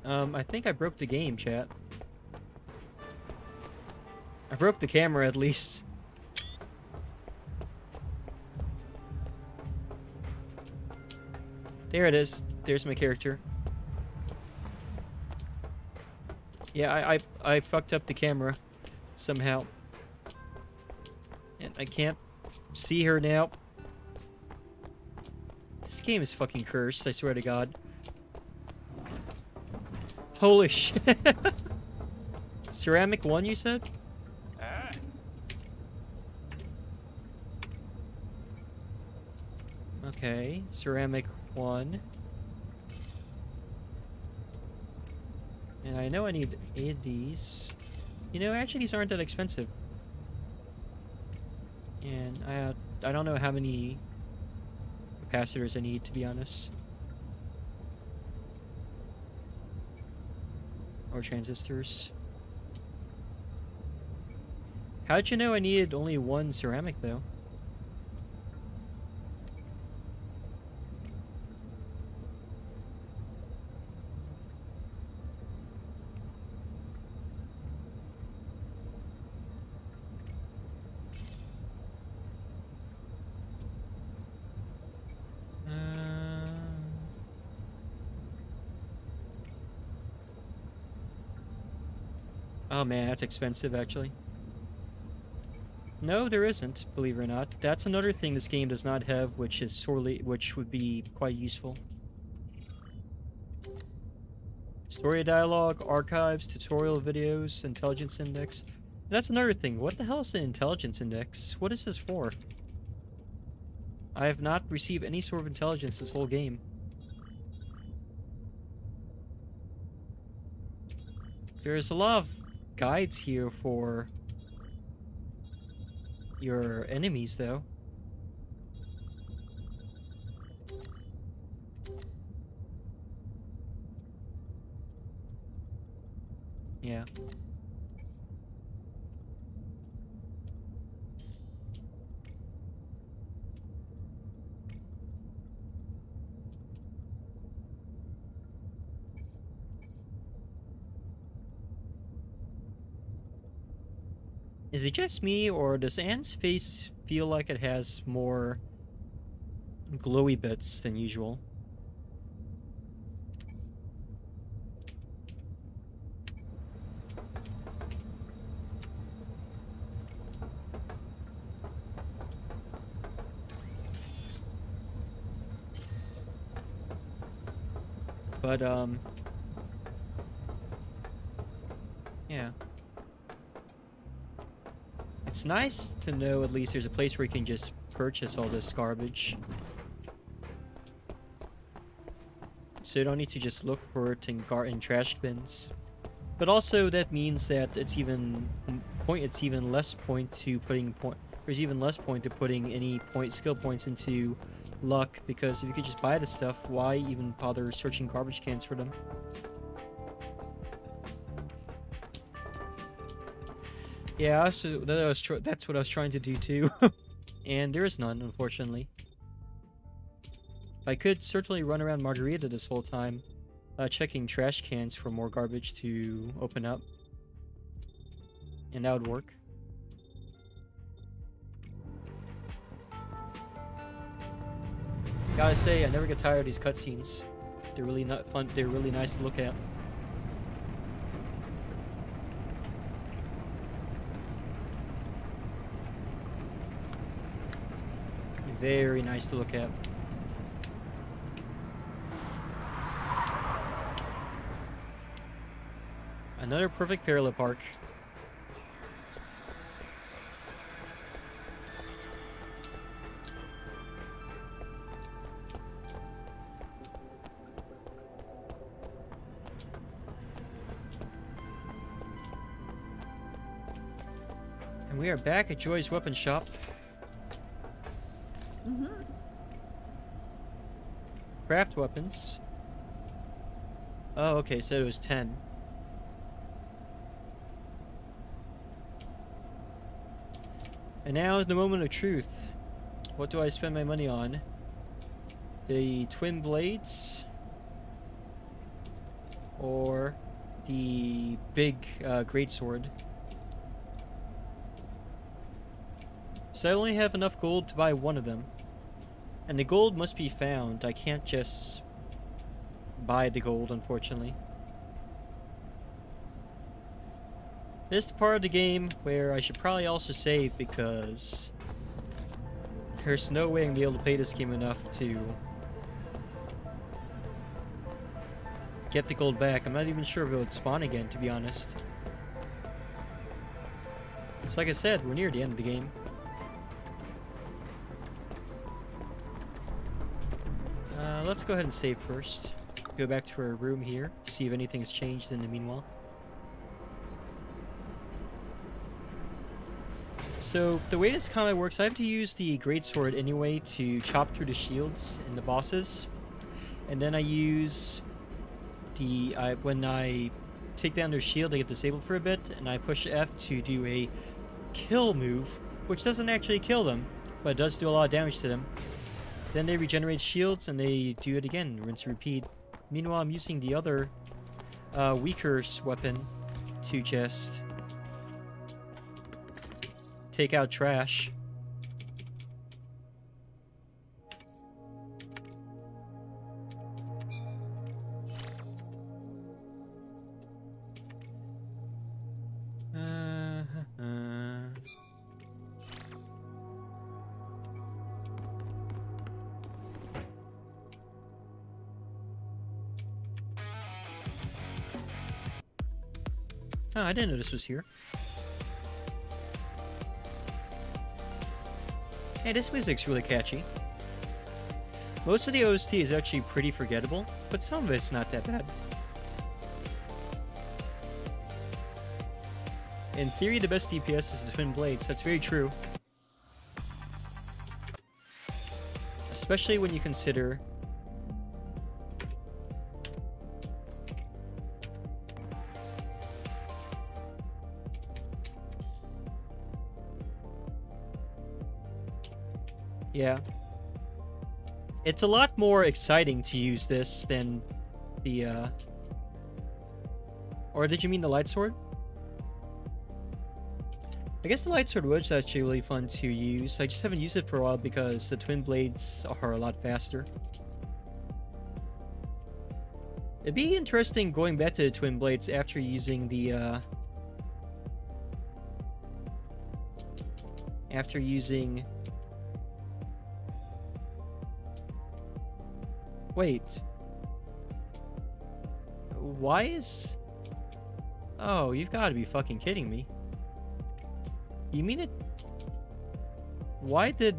Um, I think I broke the game, chat. I broke the camera, at least. There it is. There's my character. Yeah, I, I, I fucked up the camera somehow. And I can't see her now. This game is fucking cursed, I swear to god. Holy shit. Ceramic 1, you said? Ah, Okay, ceramic 1. And I know I need eight of these. You know, actually these aren't that expensive. And I, uh, I don't know how many capacitors I need, to be honest. Or transistors. How'd you know I needed only one ceramic, though? Uh, Oh man, that's expensive actually. No, there isn't, believe it or not. That's another thing this game does not have, which is sorely which would be quite useful. Story dialogue, archives, tutorial videos, intelligence index. That's another thing. What the hell is the intelligence index? What is this for? I have not received any sort of intelligence this whole game. There's a lot of guides here for your enemies, though. Yeah. Is it just me, or does Ann's face feel like it has more glowy bits than usual? But, um... Yeah. It's nice to know at least there's a place where you can just purchase all this garbage. So you don't need to just look for it in, gar in trash bins. But also that means that it's even point it's even less point to putting point there's even less point to putting any point skill points into luck because if you could just buy the stuff, why even bother searching garbage cans for them? Yeah, also, that I was that's what I was trying to do too. and there is none, unfortunately. I could certainly run around Margarita this whole time, uh, checking trash cans for more garbage to open up. And that would work. Gotta say, I never get tired of these cutscenes. They're really not fun. They're really nice to look at. Very nice to look at. Another perfect parallel park. And we are back at Joy's Weapon Shop. Craft weapons. Oh, okay, so it was 10. And now is the moment of truth. What do I spend my money on? The twin blades? Or the big uh, greatsword? So I only have enough gold to buy one of them. And the gold must be found. I can't just buy the gold, unfortunately. This is the part of the game where I should probably also save because There's no way I'm gonna be able to play this game enough to get the gold back. I'm not even sure if it would spawn again, to be honest. It's like I said, we're near the end of the game. Let's go ahead and save first. Go back to our room here, see if anything's changed in the meanwhile. So, the way this combat works, I have to use the greatsword anyway to chop through the shields and the bosses. And then I use the... I, when I take down their shield, they get disabled for a bit, and I push F to do a kill move, which doesn't actually kill them, but it does do a lot of damage to them. Then they regenerate shields, and they do it again, rinse and repeat. Meanwhile, I'm using the other uh, weaker weapon to just take out trash. Didn't know this was here. Hey, this music's really catchy. Most of the OST is actually pretty forgettable, but some of it's not that bad. In theory, the best DPS is the Twin Blades. That's very true. Especially when you consider Yeah. It's a lot more exciting to use this than the, uh... Or did you mean the light sword? I guess the light sword was actually really fun to use. I just haven't used it for a while because the twin blades are a lot faster. It'd be interesting going back to the twin blades after using the, uh... After using Wait. Why is... Oh, you've got to be fucking kidding me. You mean it... Why did...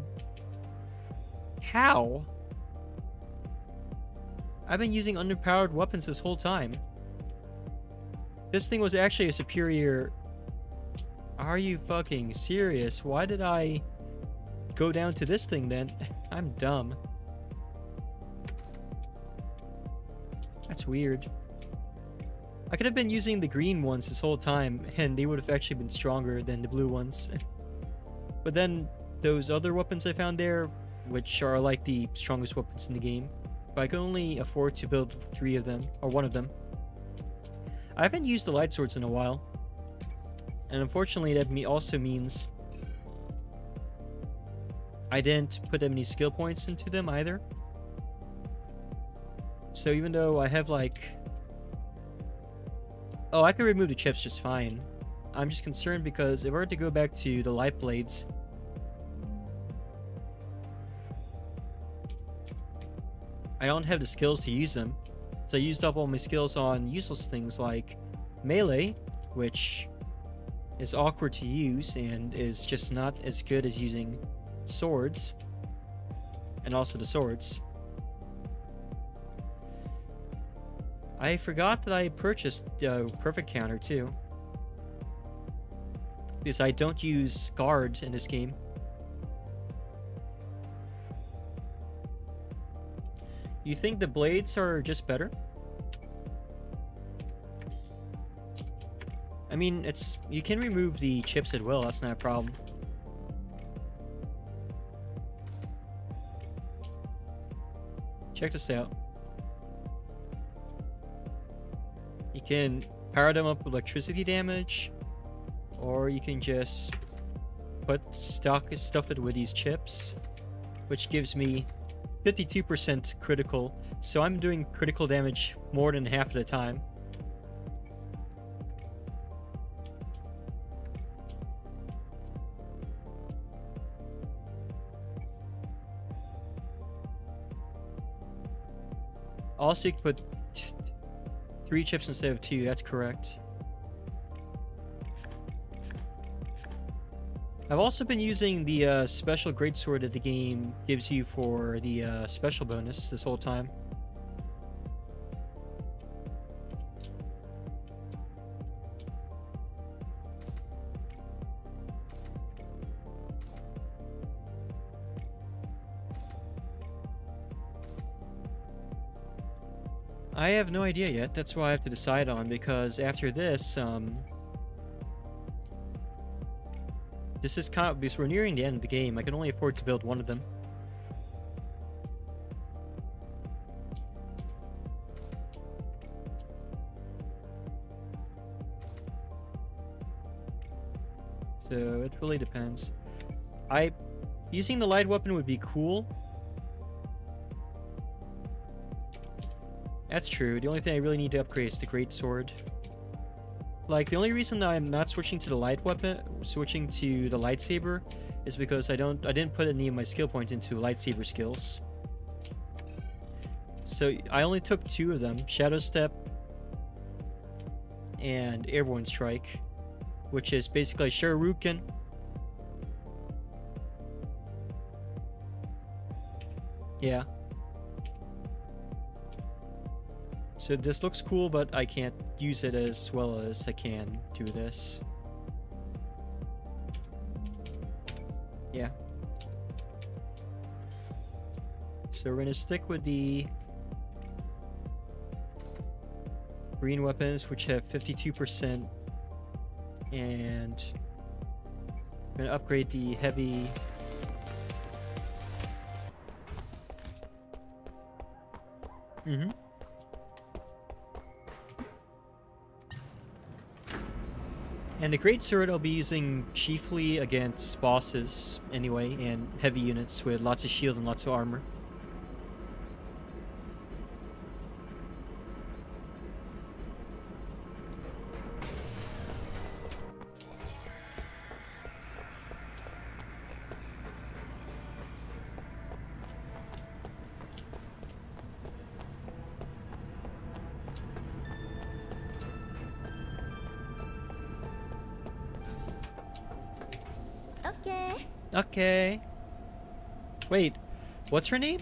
How? I've been using underpowered weapons this whole time. This thing was actually a superior... Are you fucking serious? Why did I go down to this thing then? I'm dumb. That's weird. I could have been using the green ones this whole time, and they would have actually been stronger than the blue ones. but then, those other weapons I found there, which are like the strongest weapons in the game, but I can only afford to build three of them, or one of them. I haven't used the light swords in a while, and unfortunately that me also means I didn't put many skill points into them either. So even though I have like... Oh, I can remove the chips just fine. I'm just concerned because if I were to go back to the light blades... I don't have the skills to use them. So I used up all my skills on useless things like melee, which is awkward to use and is just not as good as using swords. And also the swords. I forgot that I purchased the uh, Perfect Counter too. Because I don't use guard in this game. You think the blades are just better? I mean, it's you can remove the chips at will, that's not a problem. Check this out. can power them up with electricity damage, or you can just put stock stuff it with these chips, which gives me 52% critical. So I'm doing critical damage more than half of the time. Also, you can put three chips instead of two. That's correct. I've also been using the uh, special greatsword that the game gives you for the uh, special bonus this whole time. I have no idea yet. That's what I have to decide on because after this, um, this is kind of because we're nearing the end of the game. I can only afford to build one of them. So it really depends. I using the light weapon would be cool. That's true. The only thing I really need to upgrade is the great sword. Like the only reason that I'm not switching to the light weapon, switching to the lightsaber, is because I don't, I didn't put any of my skill points into lightsaber skills. So I only took two of them: Shadow Step and Airborne Strike, which is basically Shuriken. Yeah. So this looks cool, but I can't use it as well as I can do this. Yeah. So we're gonna stick with the green weapons, which have 52%, and I'm gonna upgrade the heavy Mm-hmm. And the Great Sword I'll be using chiefly against bosses anyway, and heavy units with lots of shield and lots of armor. Okay. Wait, what's her name?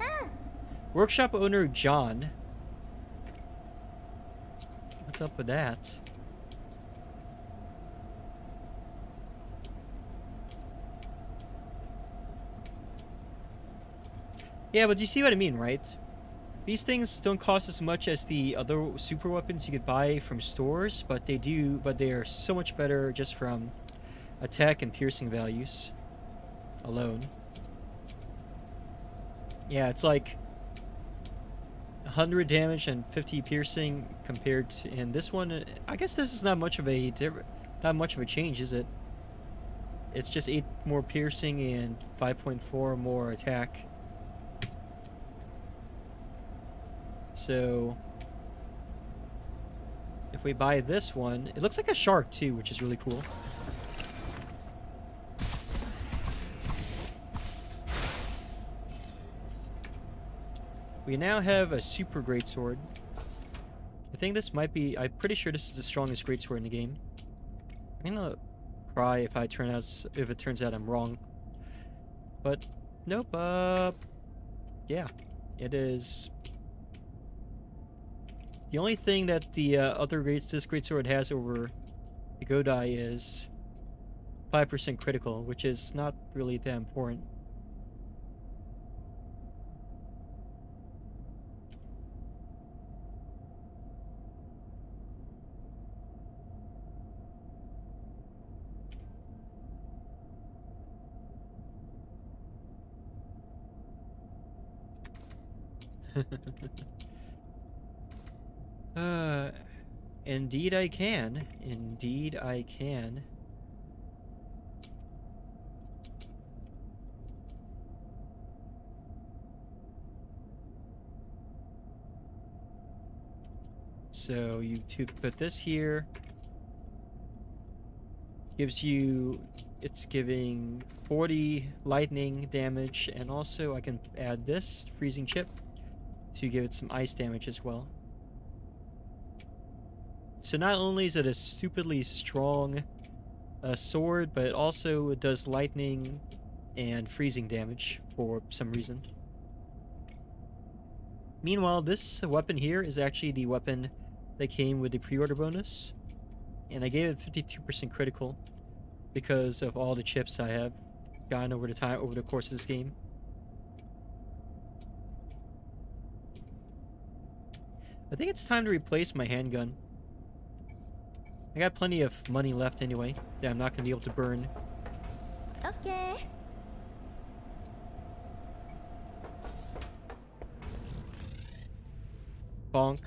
Ah. Workshop owner John. What's up with that? Yeah, but you see what I mean, right? These things don't cost as much as the other super weapons you could buy from stores, but they do, but they are so much better just from attack and piercing values alone. Yeah, it's like 100 damage and 50 piercing compared to and this one. I guess this is not much of a not much of a change, is it? It's just 8 more piercing and 5.4 more attack. So if we buy this one, it looks like a shark too, which is really cool. We now have a super great sword. I think this might be. I'm pretty sure this is the strongest great sword in the game. I'm gonna cry if I turn out... If it turns out I'm wrong. But nope. Uh, yeah, it is. The only thing that the uh, other great this great sword has over the Godai is five percent critical, which is not really that important. uh, indeed I can. Indeed I can. So you to put this here gives you it's giving 40 lightning damage and also I can add this freezing chip to give it some ice damage as well. So not only is it a stupidly strong uh, sword, but it also it does lightning and freezing damage for some reason. Meanwhile, this weapon here is actually the weapon that came with the pre-order bonus. And I gave it 52% critical because of all the chips I have gotten over the time over the course of this game. I think it's time to replace my handgun. I got plenty of money left anyway that I'm not going to be able to burn. Okay. Bonk.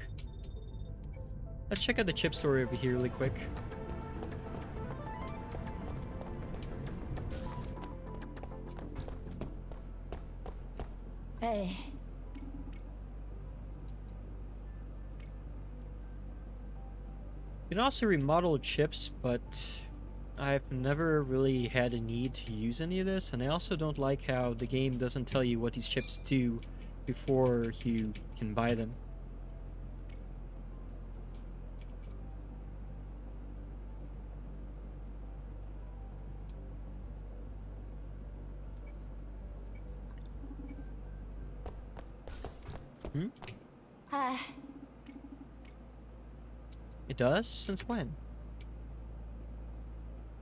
Let's check out the chip store over here really quick. Hey, You can also remodel chips, but I've never really had a need to use any of this, and I also don't like how the game doesn't tell you what these chips do before you can buy them. Hmm? uh, It does? Since when?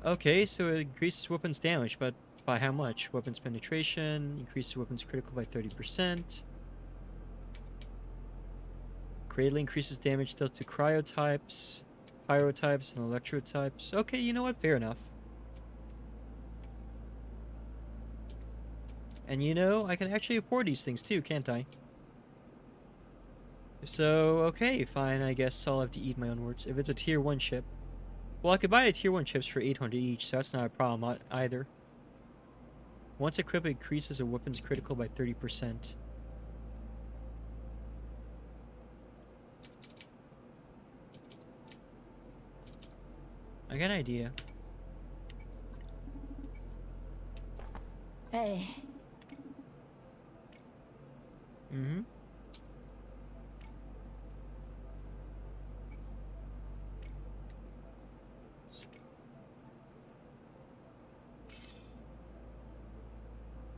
Okay, so it increases weapons damage, but by how much? Weapons penetration, increases weapons critical by 30%. Greatly increases damage dealt to cryotypes, pyrotypes, and electrotypes. Okay, you know what? Fair enough. And you know, I can actually afford these things too, can't I? So, okay, fine, I guess I'll have to eat my own words. If it's a tier 1 ship. Well, I could buy a tier 1 chips for 800 each, so that's not a problem either. Once equipped, increases a weapon's critical by 30%. I got an idea. hey, Mm-hmm.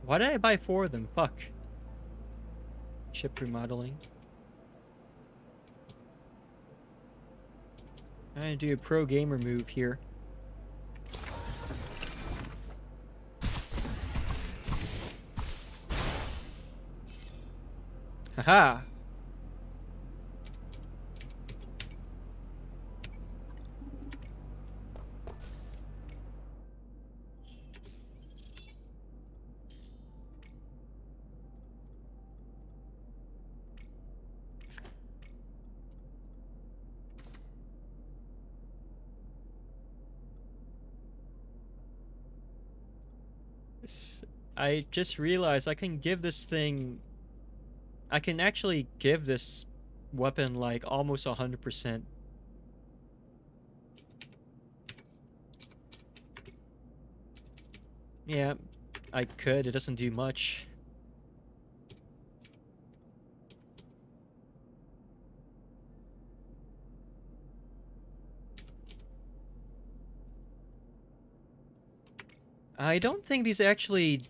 Why did I buy four of them? Fuck. Chip remodeling. I'm gonna do a pro gamer move here. Haha! I just realized I can give this thing I can actually give this weapon like almost 100%. Yeah, I could. It doesn't do much. I don't think these actually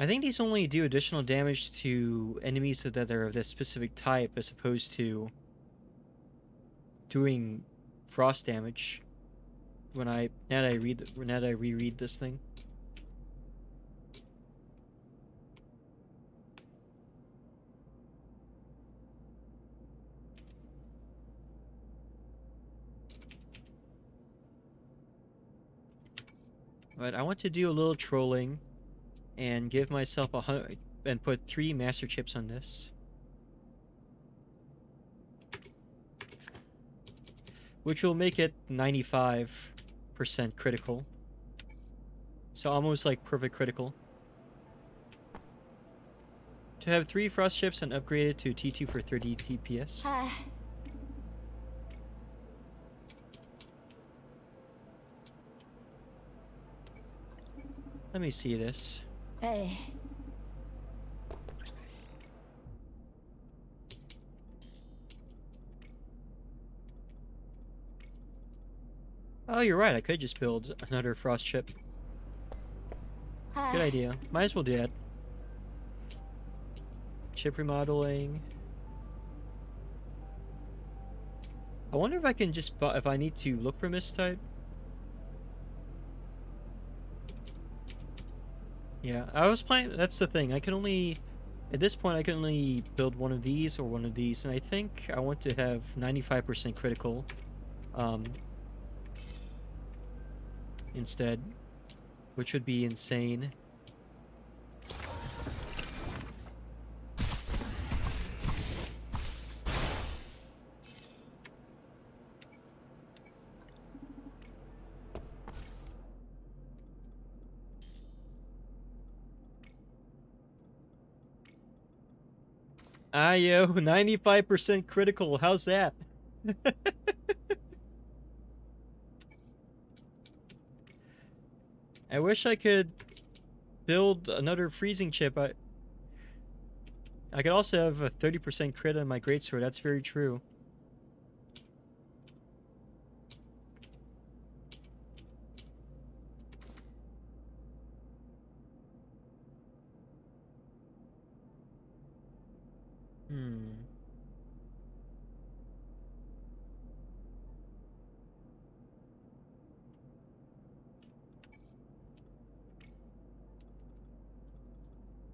I think these only do additional damage to enemies that are of this specific type as opposed to doing frost damage when I now that I read now that I reread this thing. But I want to do a little trolling and give myself a hundred and put three master chips on this. Which will make it 95% critical. So almost like perfect critical. To have three frost chips and upgrade it to T2 for 30 TPS. uh, Let me see this. Hey. Oh, you're right. I could just build another frost chip. Hi. Good idea. Might as well do that. Chip remodeling. I wonder if I can just, if I need to look for mistype. Yeah, I was playing. That's the thing. I can only at this point I can only build one of these or one of these, and I think I want to have 95% critical. Um, instead, which would be insane. Yo, 95% critical. How's that? I wish I could build another freezing chip. I I could also have a 30% crit on my greatsword. That's very true. Hmm.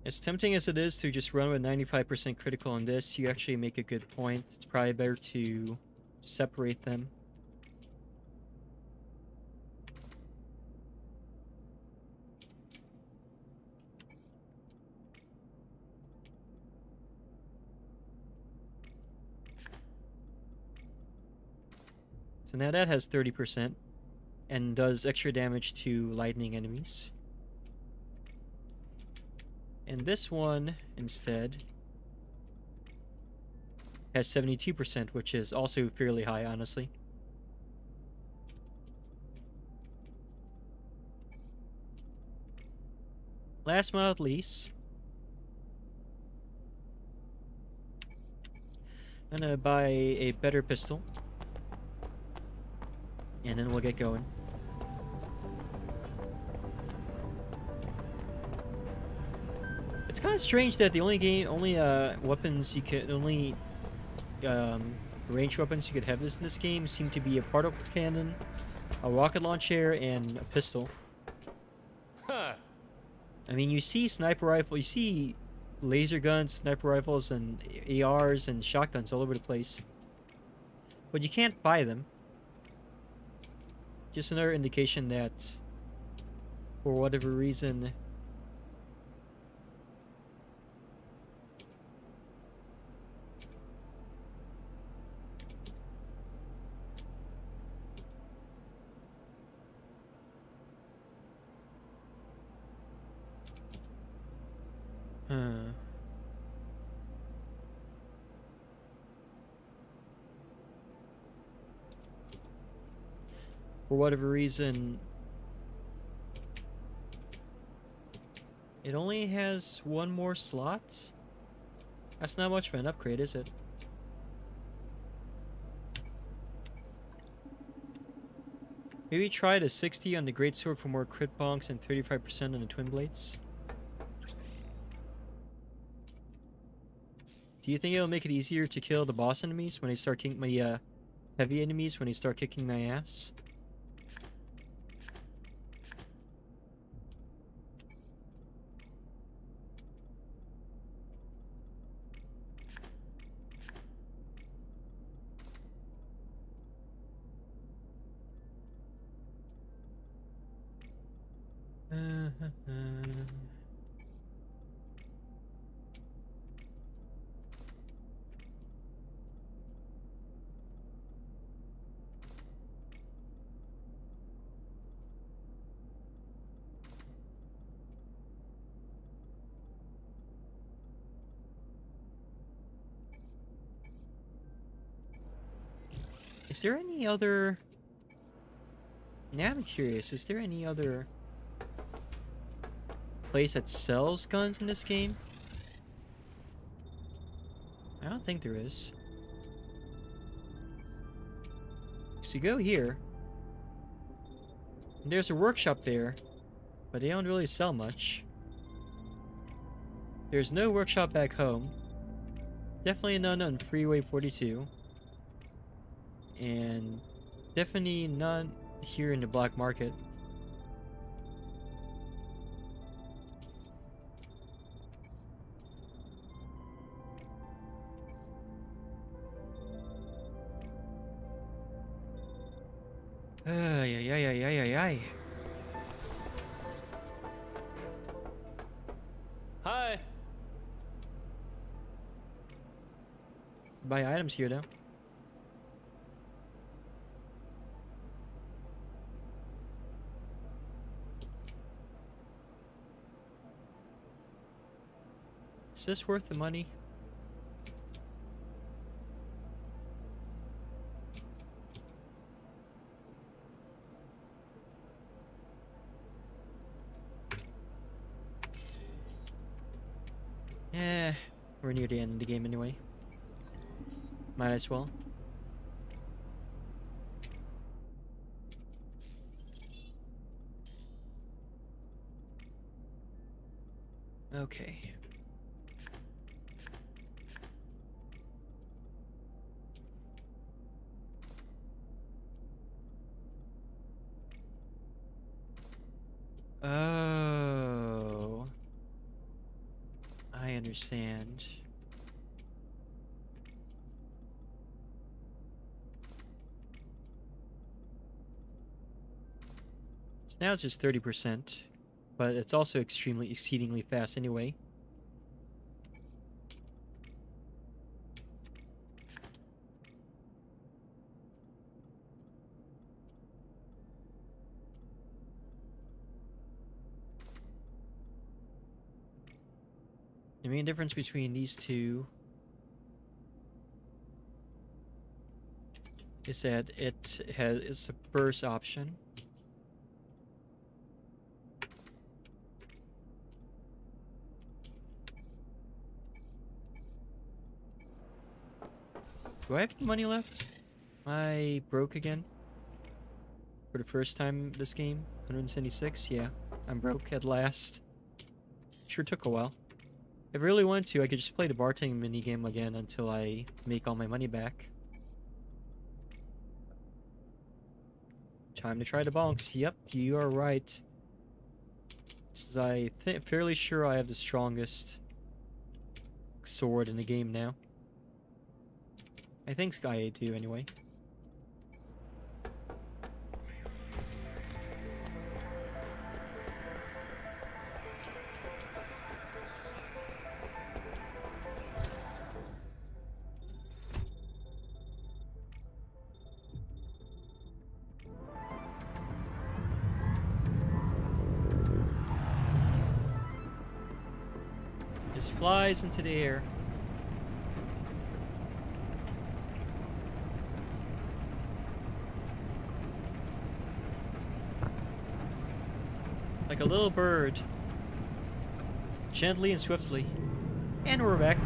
As tempting as it is to just run with 95% critical on this, you actually make a good point. It's probably better to separate them. So now that has 30% and does extra damage to lightning enemies. And this one, instead, has 72%, which is also fairly high, honestly. Last but not least, I'm gonna buy a better pistol. And then we'll get going. It's kind of strange that the only game, only uh, weapons you could, only um, range weapons you could have this in this game seem to be a particle cannon, a rocket launcher, and a pistol. Huh. I mean, you see sniper rifle, you see laser guns, sniper rifles, and ARs and shotguns all over the place, but you can't buy them. Just another indication that, for whatever reason, Huh. For whatever reason, it only has one more slot? That's not much of an upgrade, is it? Maybe try the 60 on the greatsword for more crit bonks and 35% on the twin blades. Do you think it'll make it easier to kill the boss enemies when they start kicking my uh, heavy enemies when they start kicking my ass? Is there other... Now I'm curious, is there any other place that sells guns in this game? I don't think there is. So you go here. There's a workshop there, but they don't really sell much. There's no workshop back home. Definitely none on Freeway 42. And definitely not here in the black market. Ay, ay, ay, ay, ay, ay, ay. Hi. Buy items here though. This worth the money? Eh, we're near the end of the game anyway. Might as well. Okay. Oh. I understand. So now it's just 30%, but it's also extremely exceedingly fast anyway. The main difference between these two is that it has it's a burst option. Do I have money left? I broke again? For the first time this game? 176? Yeah, I'm broke at last. Sure took a while. If I really wanted to, I could just play the bartending minigame again until I make all my money back. Time to try the bonks. Yep, you are right. Since I think fairly sure I have the strongest sword in the game now. I think Sky do anyway. Just flies into the air. Little bird. Gently and swiftly. And we're back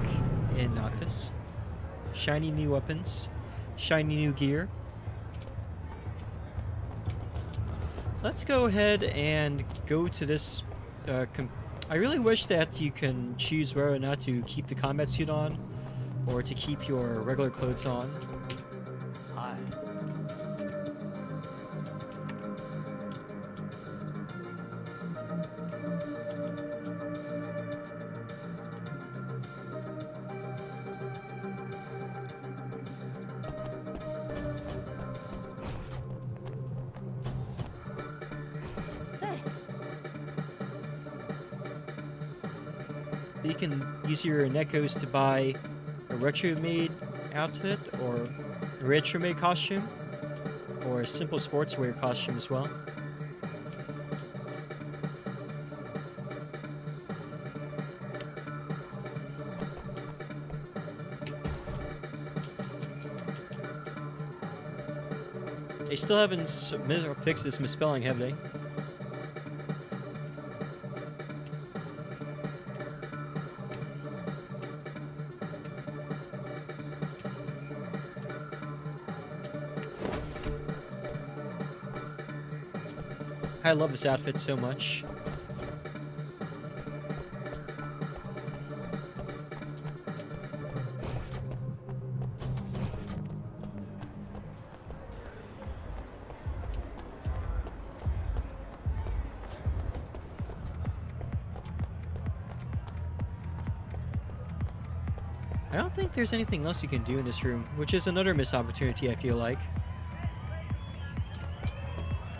in Noctis. Shiny new weapons. Shiny new gear. Let's go ahead and go to this uh, I really wish that you can choose whether or not to keep the combat suit on or to keep your regular clothes on. Use your Nekos to buy a retro maid outfit or a retro maid costume or a simple sportswear costume as well. They still haven't fixed this misspelling, have they? I love this outfit so much. I don't think there's anything else you can do in this room, which is another missed opportunity, I feel like.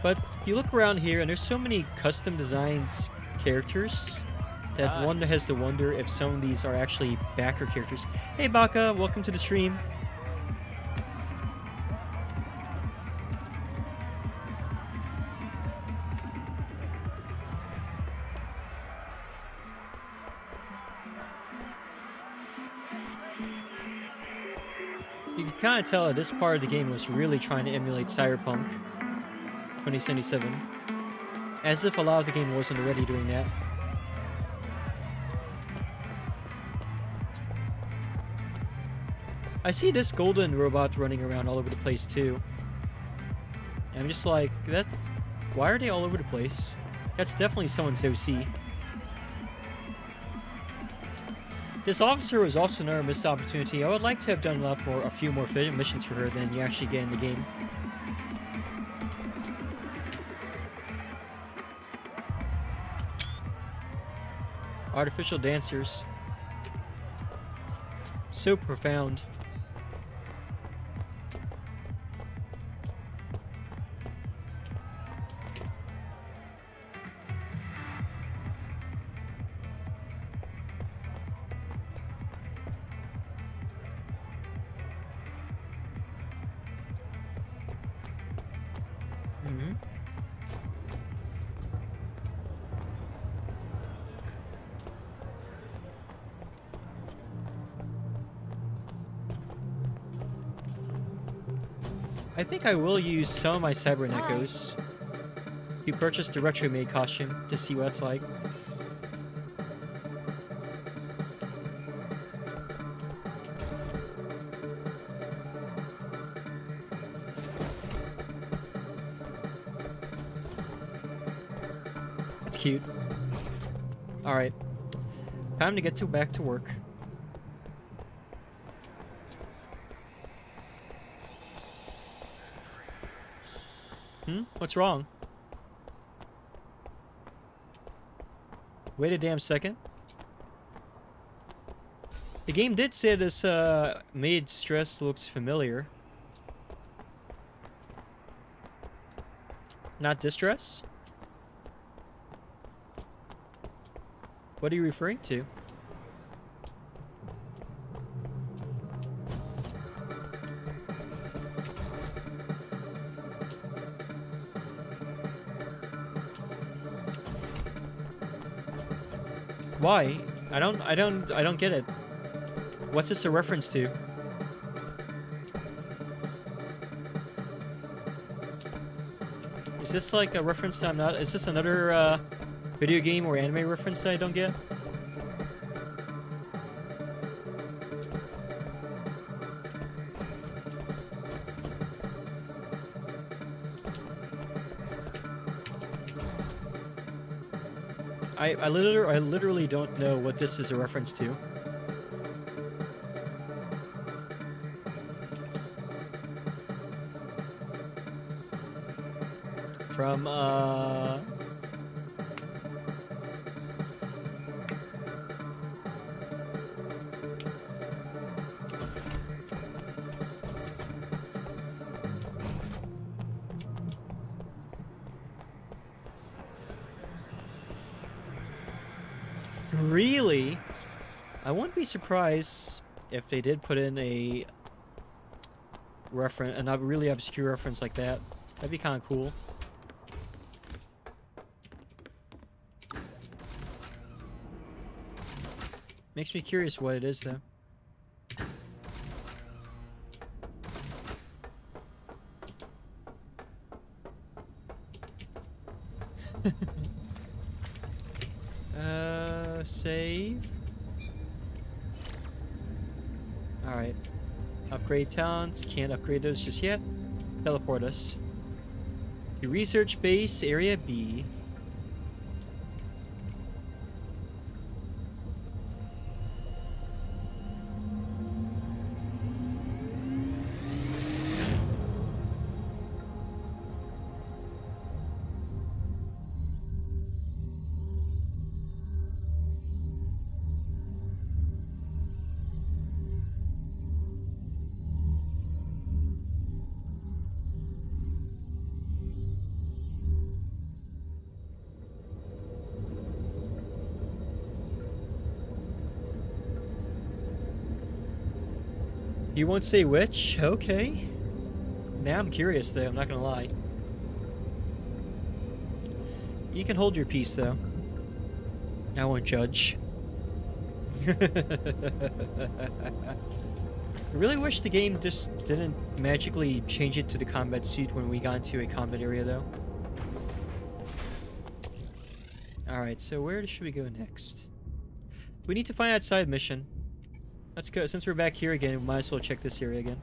But you look around here, and there's so many custom designs characters that Ah. one has to wonder if some of these are actually backer characters. Hey Baka, welcome to the stream. You can kind of tell that this part of the game was really trying to emulate Cyberpunk 2077. As if a lot of the game wasn't already doing that. I see this golden robot running around all over the place too. I'm just like, that. Why are they all over the place? That's definitely someone's OC. This officer was also another missed opportunity. I would like to have done a lot more, a few more missions for her than you actually get in the game. Artificial dancers. So profound. I will use some of my Cyber Cybernecos to purchase the retro maid costume to see what it's like. That's cute. Alright. Time to get to back to work. Hmm? What's wrong? Wait a damn second. The game did say this uh, made stress looks familiar. Not distress? What are you referring to? Why? I don't I don't I don't get it. What's this a reference to? Is this like a reference that I'm not is this another uh, video game or anime reference that I don't get? I, I literally I literally don't know what this is a reference to. From uh surprised if they did put in a reference, a really obscure reference like that. That'd be kind of cool. Makes me curious what it is, though. Uh, save. Alright. Upgrade towns. Can't upgrade those just yet. Teleport us. The research base, Area B. won't say which? Okay. Now I'm curious, though. I'm not gonna lie. You can hold your peace, though. I won't judge. I really wish the game just didn't magically change it to the combat suit when we got into a combat area, though. Alright, so where should we go next? We need to find outside mission. Let's go. Since we're back here again, we might as well check this area again.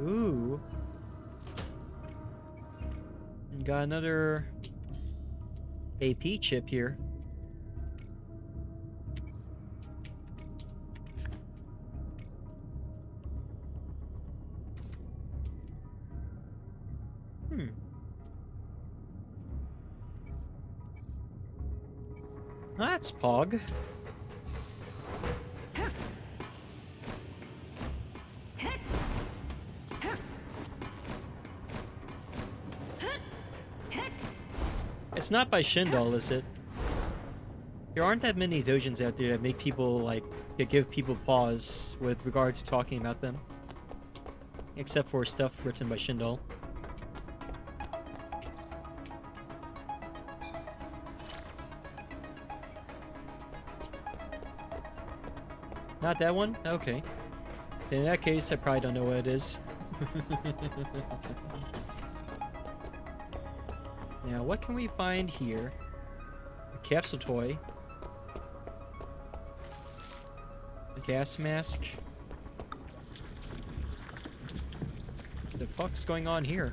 Ooh. Got another AP chip here. It's not by Shindol, is it? There aren't that many dojins out there that make people, like, that give people pause with regard to talking about them. Except for stuff written by Shindol. Not that one? Okay. In that case, I probably don't know what it is. now, what can we find here? A capsule toy. A gas mask. What the fuck's going on here?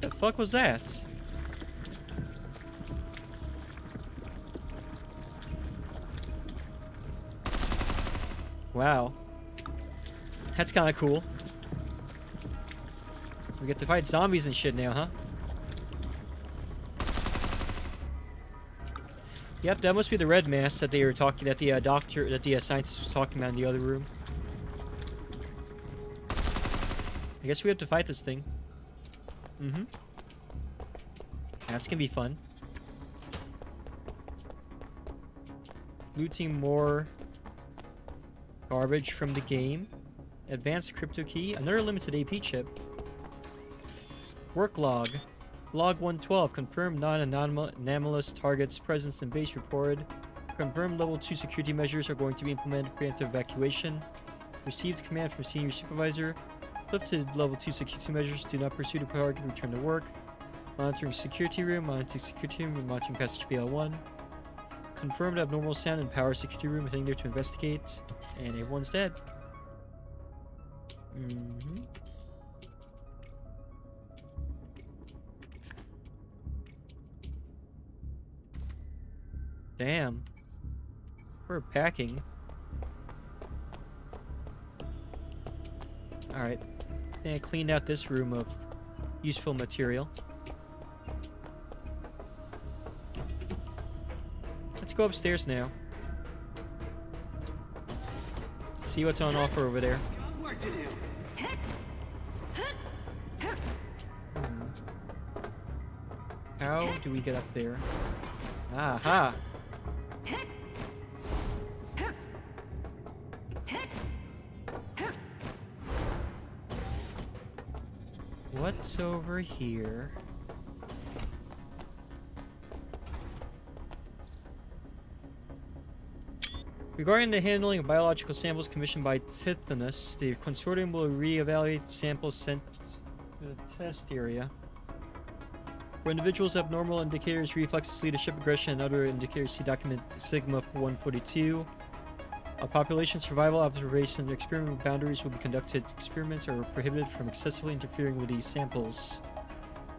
The fuck was that? Wow. That's kind of cool. We get to fight zombies and shit now, huh? Yep, that must be the red mask that they were talking, that the uh, doctor, that the uh, scientist was talking about in the other room. I guess we have to fight this thing. Mm-hmm. That's gonna be fun. Looting more Garbage from the game. Advanced crypto key. Another limited AP chip. Work log. Log 112. Confirmed non-anomalous targets presence in base reported. Confirmed level 2 security measures are going to be implemented preemptive evacuation. Received command from senior supervisor. Lifted level 2 security measures. Do not pursue the target. Return to work. Monitoring security room. Monitoring security room. Monitoring passage BL1. Confirmed abnormal sound in power security room. Heading there to investigate. And everyone's dead. Mm -hmm. Damn. We're packing. Alright. And I cleaned out this room of useful material. Go upstairs now. See what's on offer over there. Hmm. How do we get up there? Aha! What's over here? Regarding the handling of biological samples commissioned by Tithonus, the consortium will re-evaluate samples sent to The test area. Where individuals have normal indicators, reflexes, leadership, aggression, and other indicators, see document Sigma 142. A population survival observation experiment boundaries will be conducted. Experiments are prohibited from excessively interfering with these samples.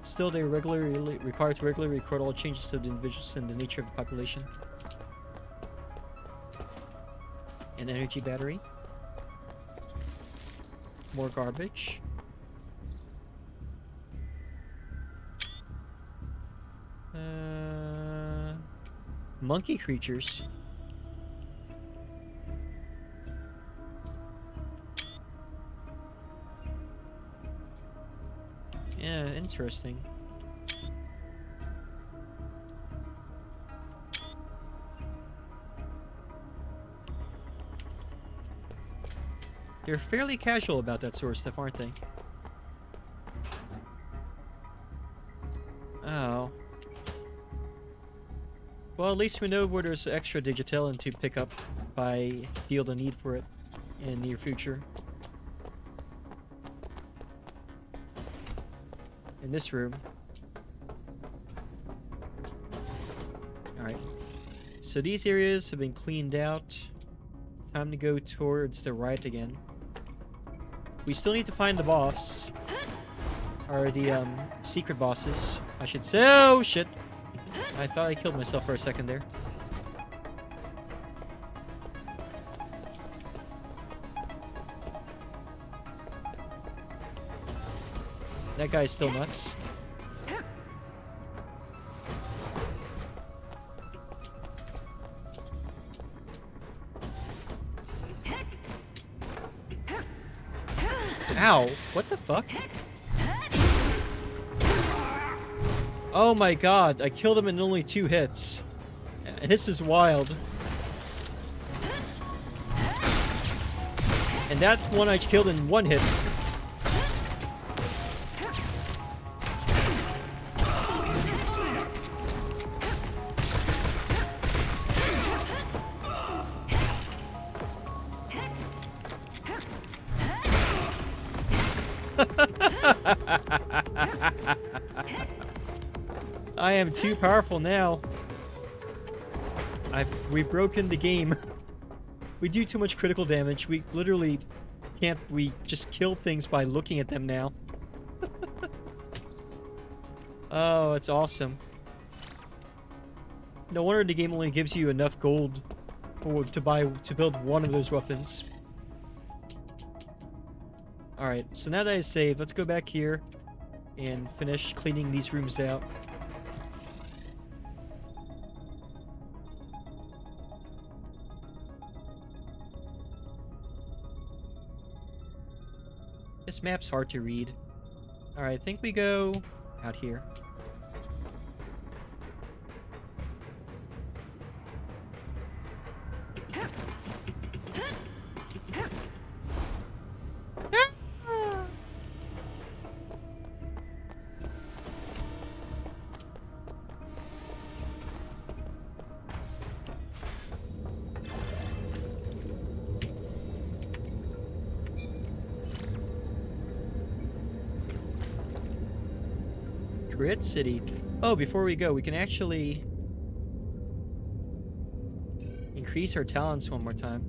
Still, they are regularly required to regularly record all changes of the individuals and the nature of the population. An energy battery. More garbage. Uh, monkey creatures. Yeah, interesting. They're fairly casual about that sort of stuff, aren't they? Oh. Well, at least we know where there's extra Digitalin to pick up by feel the need for it in the near future. In this room. Alright. So these areas have been cleaned out. Time to go towards the right again. We still need to find the boss. Or the um, secret bosses, I should say. Oh, shit. I thought I killed myself for a second there. That guy's still nuts. Ow! What the fuck? Oh my god, I killed him in only two hits. This is wild. And that one I killed in one hit. Am too powerful now. I've we've broken the game. We do too much critical damage. We literally can't we just kill things by looking at them now. oh, it's awesome. No wonder the game only gives you enough gold for, to buy to build one of those weapons. Alright, so now that I saved, let's go back here and finish cleaning these rooms out. Map's hard to read. Alright, I think we go out here. City. Oh, before we go, we can actually increase our talents one more time.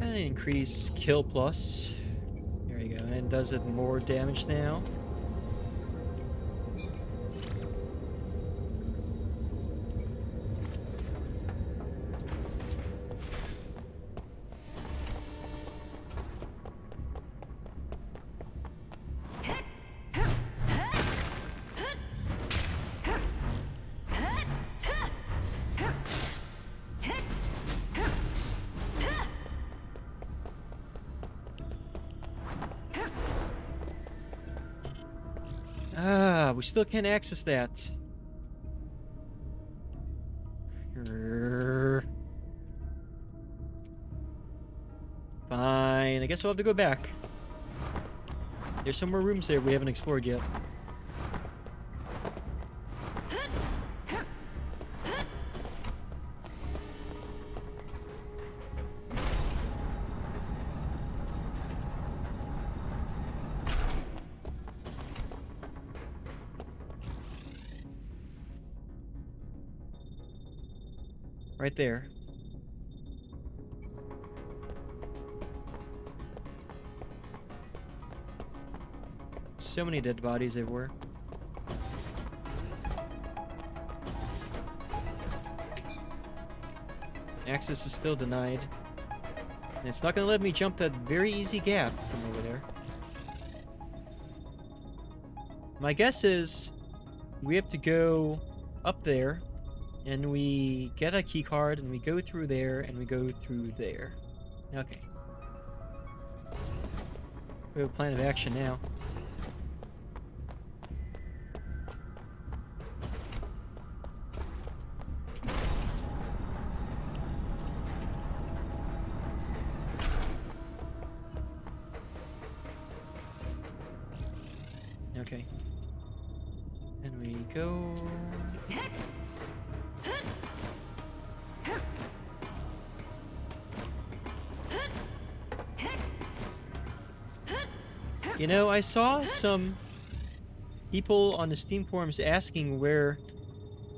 And increase kill plus. There you go. And does it more damage now? Still can't access that. Fine, I guess we'll have to go back. There's some more rooms there we haven't explored yet. Many dead bodies everywhere. Access is still denied. And it's not gonna let me jump that very easy gap from over there. My guess is we have to go up there and we get a key card and we go through there and we go through there. Okay. We have a plan of action now. You know, I saw some people on the Steam forums asking where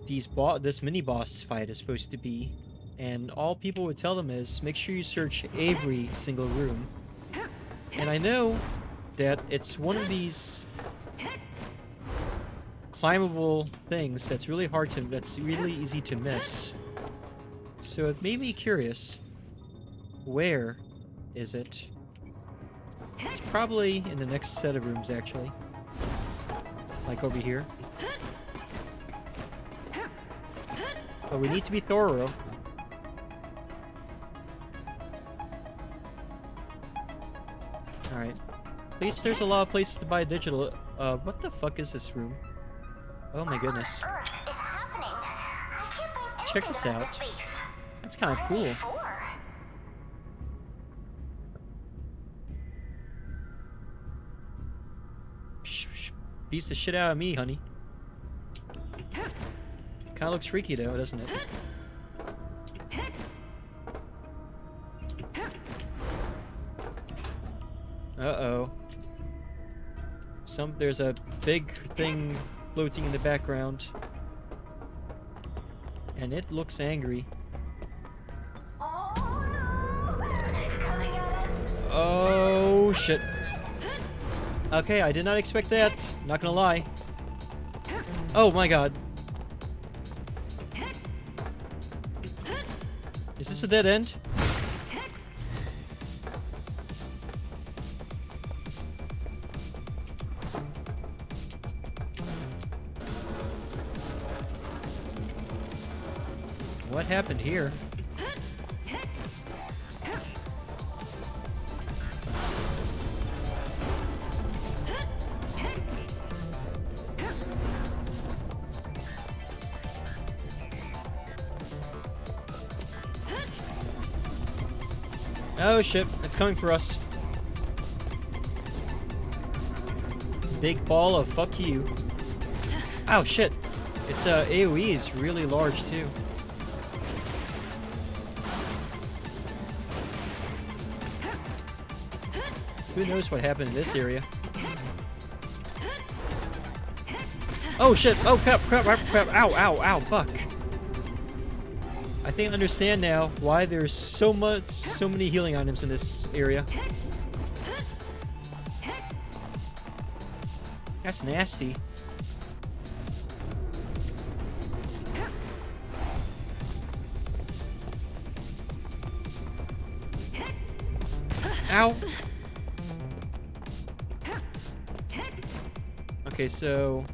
these bo- this mini boss fight is supposed to be, and all people would tell them is make sure you search every single room. And I know that it's one of these climbable things that's really hard to that's really easy to miss. So it made me curious. Where is it? Probably in the next set of rooms actually. Like over here. But we need to be thorough. Alright. At least there's a lot of places to buy digital. Uh, what the fuck is this room? Oh my goodness. On Earth is happening. I can't find Check this out. That's kind of cool. Beats the shit out of me, honey. Kinda looks freaky though, doesn't it? Uh-oh. Some there's a big thing floating in the background. And it looks angry. Oh no! It's coming at us. Oh shit. Okay, I did not expect that. Not gonna lie. Oh my god. Is this a dead end? What happened here? Coming for us. Big ball of fuck you. Oh shit. Its uh, AoE is really large too. Who knows what happened in this area? Oh shit! Oh crap! Crap! Crap! crap. Ow! Ow! Ow! Fuck! I think I understand now why there's so much, so many healing items in this area. That's nasty. Ow! Okay, so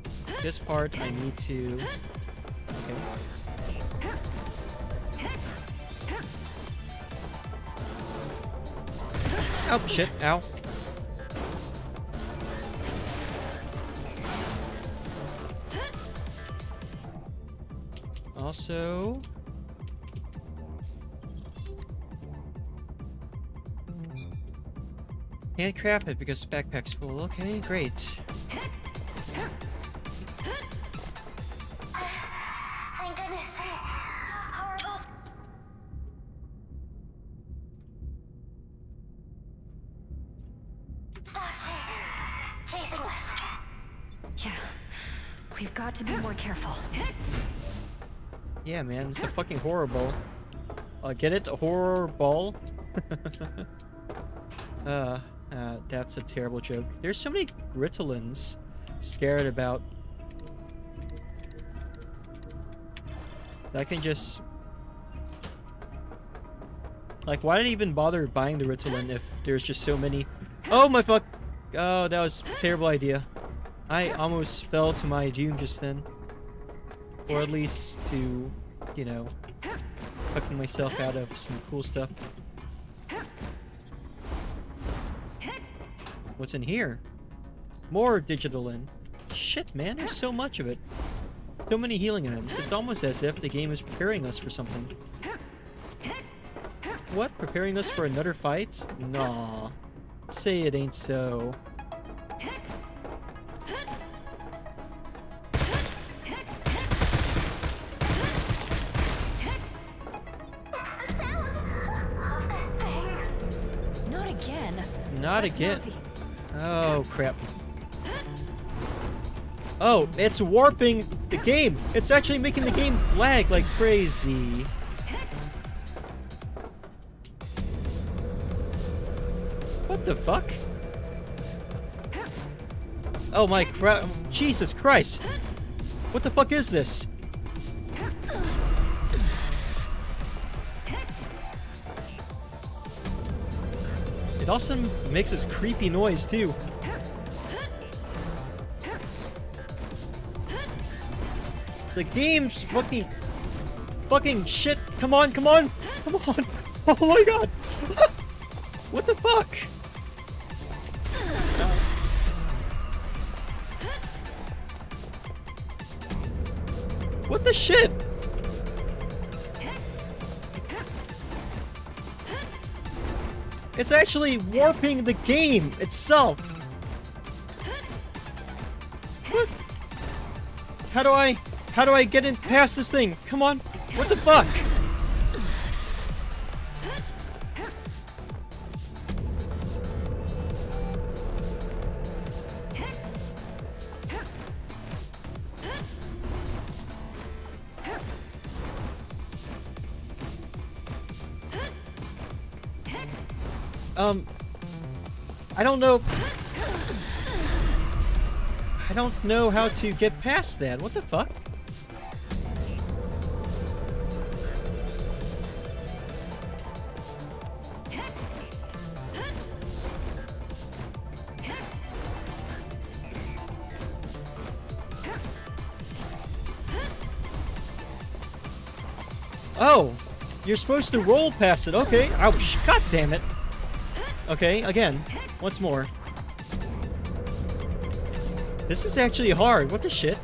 this part I need to. Oh shit! Ow! Also. Handcrafted because backpack's full. Okay, great. Yeah. We've got to be more careful. Yeah, man, it's a fucking horror ball. Uh, get it? A horror ball? uh, uh, that's a terrible joke. There's so many Gritalins scared about. I can just... Like, why did I even bother buying the Ritalin if there's just so many... Oh my fuck! Oh, that was a terrible idea. I almost fell to my doom just then. Or at least to, you know, fucking myself out of some cool stuff. What's in here? More digital in. Shit, man, there's so much of it. So many healing items. It's almost as if the game is preparing us for something. What? Preparing us for another fight? Nah. Say it ain't so. Not That's again. Oh, crap. Oh, it's warping the game. It's actually making the game lag like crazy. What the fuck? Oh my crap. Jesus Christ. What the fuck is this? Also makes this creepy noise too. The game's fucking fucking shit. Come on, come on. Come on. Oh my god. what the fuck? What the shit? Actually warping the game itself. What? How do I how do I get in past this thing? Come on. What the fuck? Don't know how to get past that. What the fuck? Oh, you're supposed to roll past it. Okay. Ouch. God damn it. Okay, again. Once more. This is actually hard. What the shit?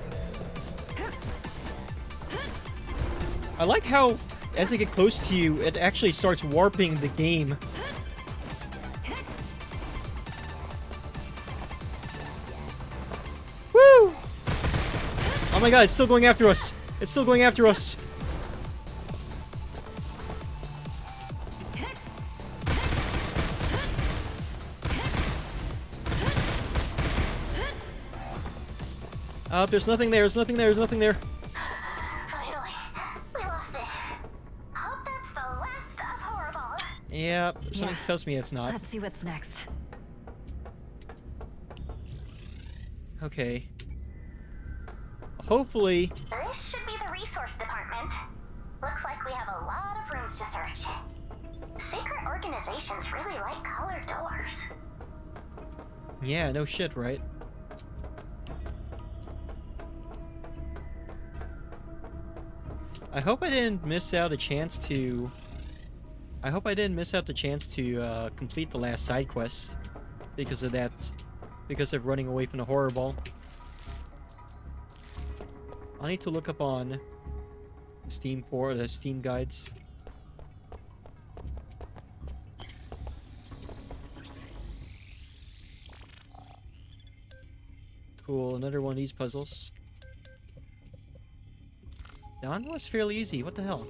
I like how, as I get close to you, it actually starts warping the game. Woo! Oh my god, it's still going after us. It's still going after us. Uh, there's nothing there, there's nothing there, there's nothing there. Finally, we lost it. Hope that's the last of Horrible. Yeah, something Yeah. tells me it's not. Let's see what's next. Okay. Hopefully, This should be the resource department. Looks like we have a lot of rooms to search. Secret organizations really like colored doors. yeah, no shit, right? I hope I didn't miss out a chance to... I hope I didn't miss out the chance to uh, complete the last side quest because of that, because of running away from the horror ball. I need to look up on Steam for the Steam guides. Cool, another one of these puzzles. That one was fairly easy. What the hell?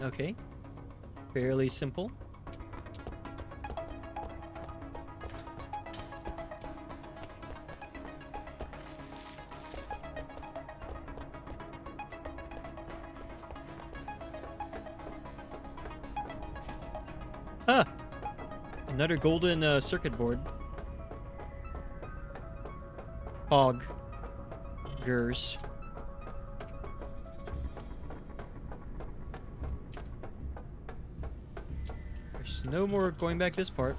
Okay. Fairly simple. Ah! Another golden uh, circuit board. Fog. There's no more going back this part.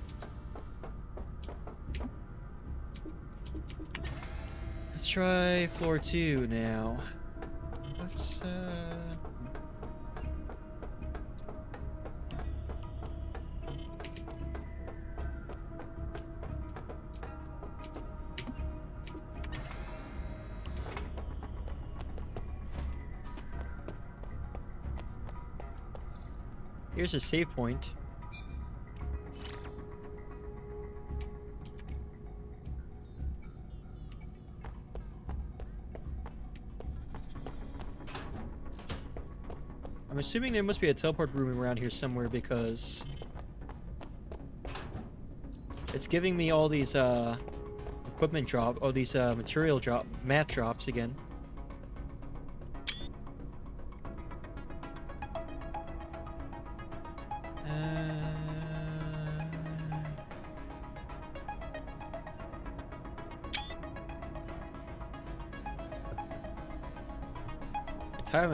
Let's try floor two now. Let's, uh... Here's a save point. I'm assuming there must be a teleport room around here somewhere because it's giving me all these uh, equipment drop, all these uh, material drop, mat drops again.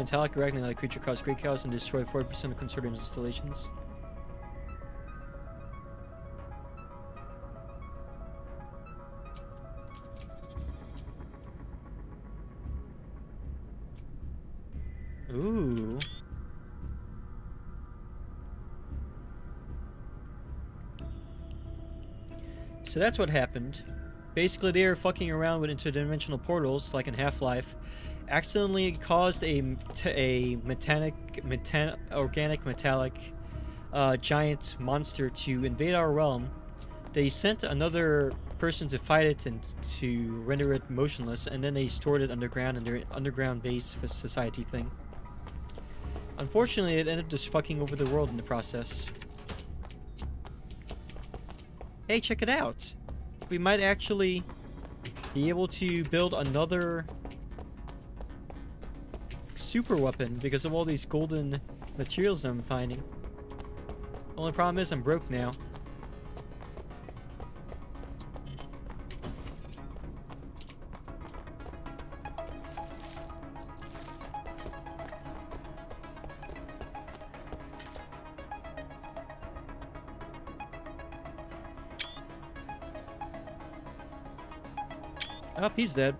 Metallic arachnid like creature caused great chaos and destroyed 40% of consortium's installations. Ooh. So that's what happened. Basically, they were fucking around with interdimensional portals, like in Half-Life, accidentally caused a a metallic, metan- organic metallic uh, giant monster to invade our realm. They sent another person to fight it and to render it motionless, and then they stored it underground in their underground base for society thing. Unfortunately, it ended up just fucking over the world in the process. Hey, check it out! We might actually be able to build another super weapon because of all these golden materials I'm finding. Only problem is I'm broke now. Oh, he's dead.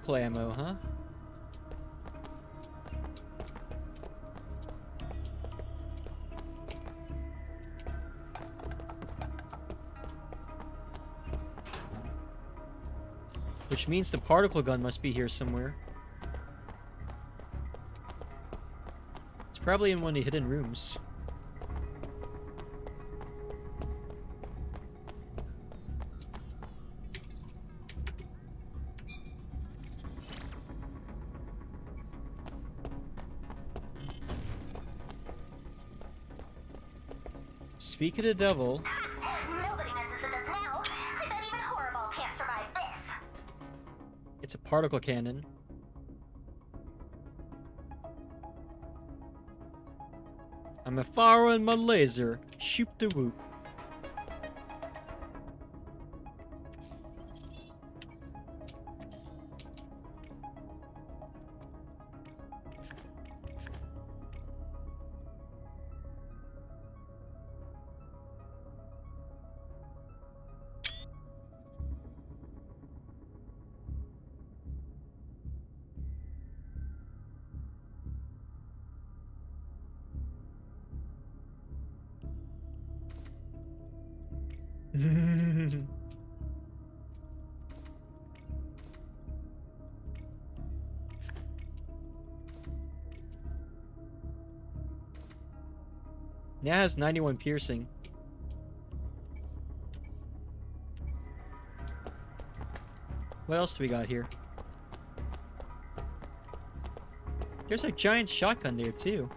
Particle ammo, huh? Which means the particle gun must be here somewhere. It's probably in one of the hidden rooms. Speak of the devil. Nobody messes with us now. I bet even Horrible can't survive this. It's a particle cannon. I'm a firing my laser. Shoot the whoop. Now has 91 piercing. What else do we got here? There's a giant shotgun there, too.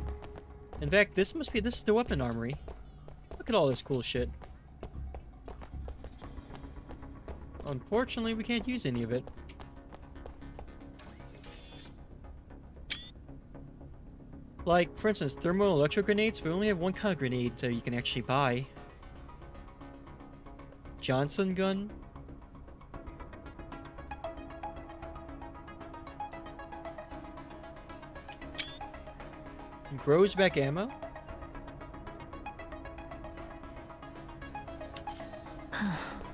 In fact, this must be- this is the weapon armory. Look at all this cool shit. Unfortunately, we can't use any of it. Like, for instance, thermal electro grenades, we only have one kind of grenade that you can actually buy. Johnson gun? Grows back ammo?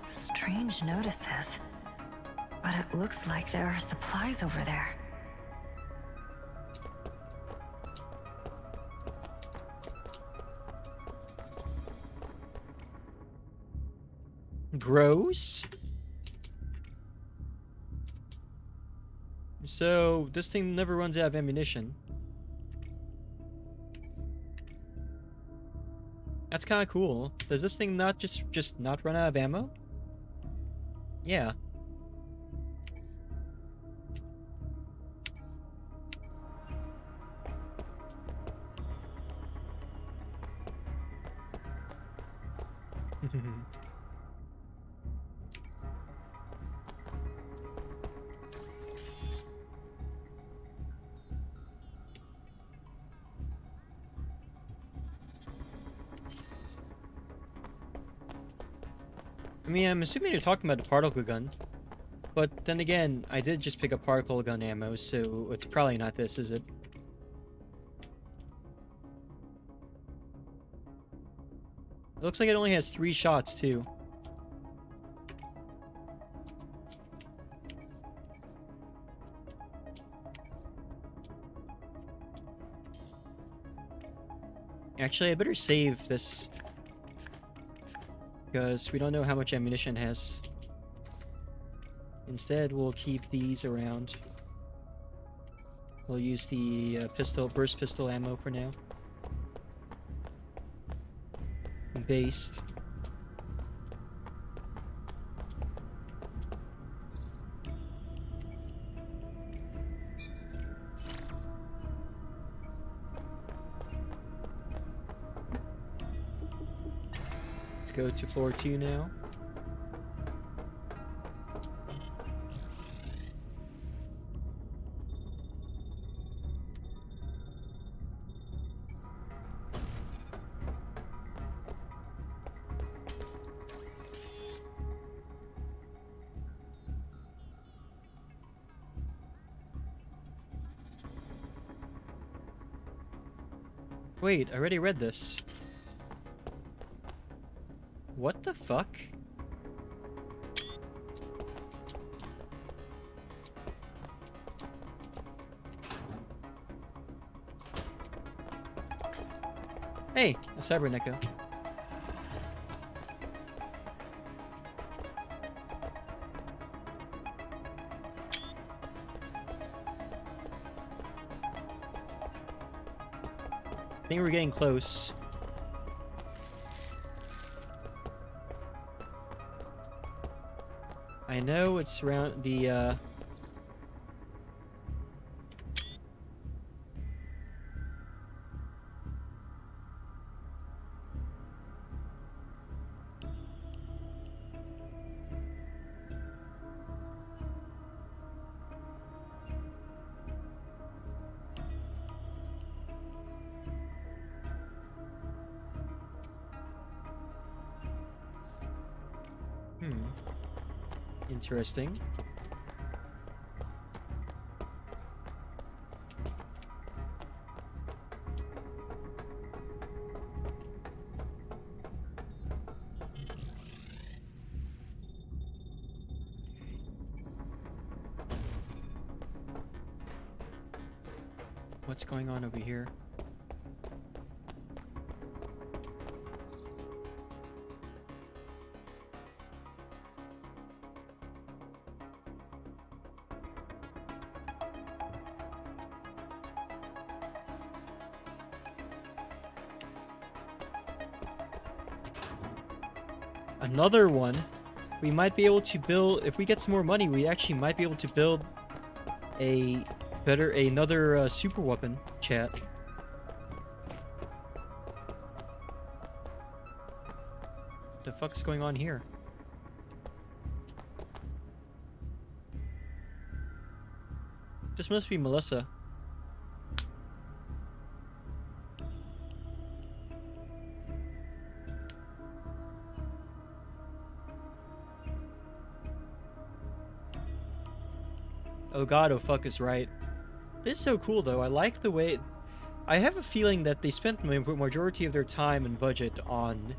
Strange notices. But it looks like there are supplies over there. Grows? So, this thing never runs out of ammunition. That's kind of cool. Does this thing not just just not run out of ammo? Yeah. I'm assuming you're talking about the particle gun. But then again, I did just pick up particle gun ammo, so it's probably not this, is it? It looks like it only has three shots, too. Actually, I better save this because we don't know how much ammunition has. Instead, we'll keep these around. We'll use the uh, pistol, burst pistol ammo for now. Based. Go to floor two now. Wait, I already read this. Fuck? Hey, a Cyberneco. I think we're getting close. It's around the, uh... Interesting. Another one. We might be able to build, if we get some more money, we actually might be able to build a better another uh, super weapon, chat. The fuck's going on here? This must be Melissa. God, oh fuck is right. Is so cool though. I like the way... I have a feeling that they spent the majority of their time and budget on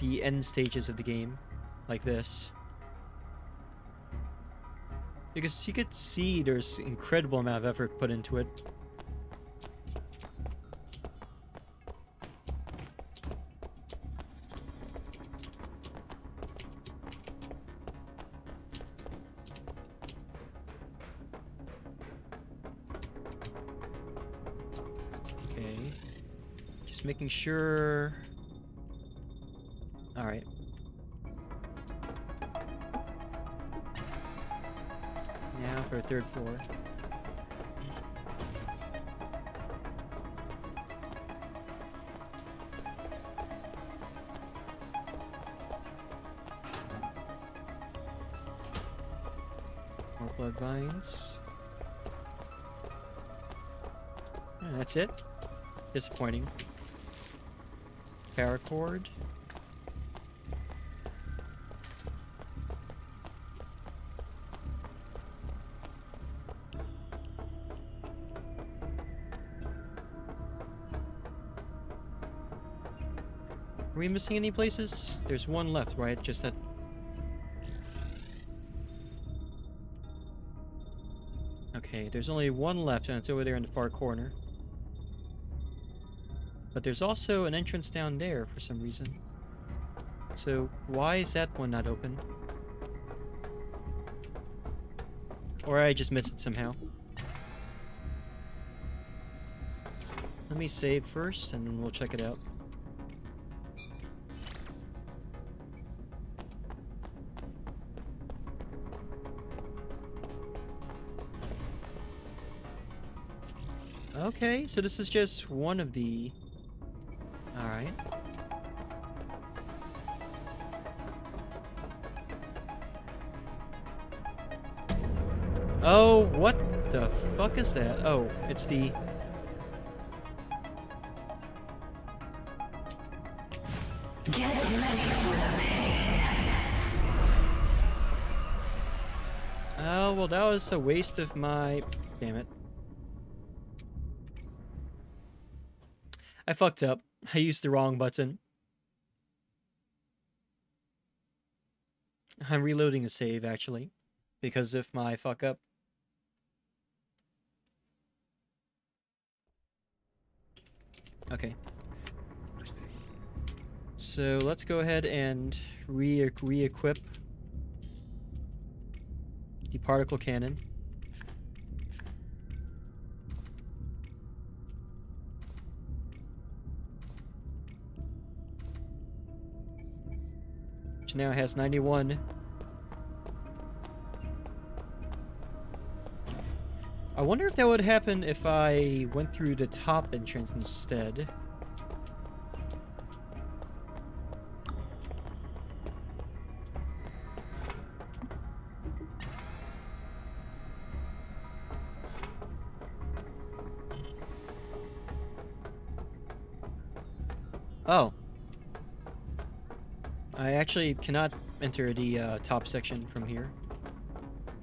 the end stages of the game. Like this. Because you could see there's incredible amount of effort put into it. Making sure... Alright. Now for a third floor. More blood vines. That's it. Disappointing. Paracord. Are we missing any places? There's one left, right? Just that. Okay, there's only one left, and it's over there in the far corner. There's also an entrance down there for some reason. So, why is that one not open? Or I just missed it somehow. Let me save first, and then we'll check it out. Okay, so this is just one of the... fuck is that? Oh, it's the... Oh, well that was a waste of my... Damn it. I fucked up. I used the wrong button. I'm reloading a save, actually. Because of my fuck up. Okay. So let's go ahead and re re-equip the particle cannon. Which now has 91. Wonder if that would happen if I went through the top entrance instead. Oh. I actually cannot enter the uh, top section from here.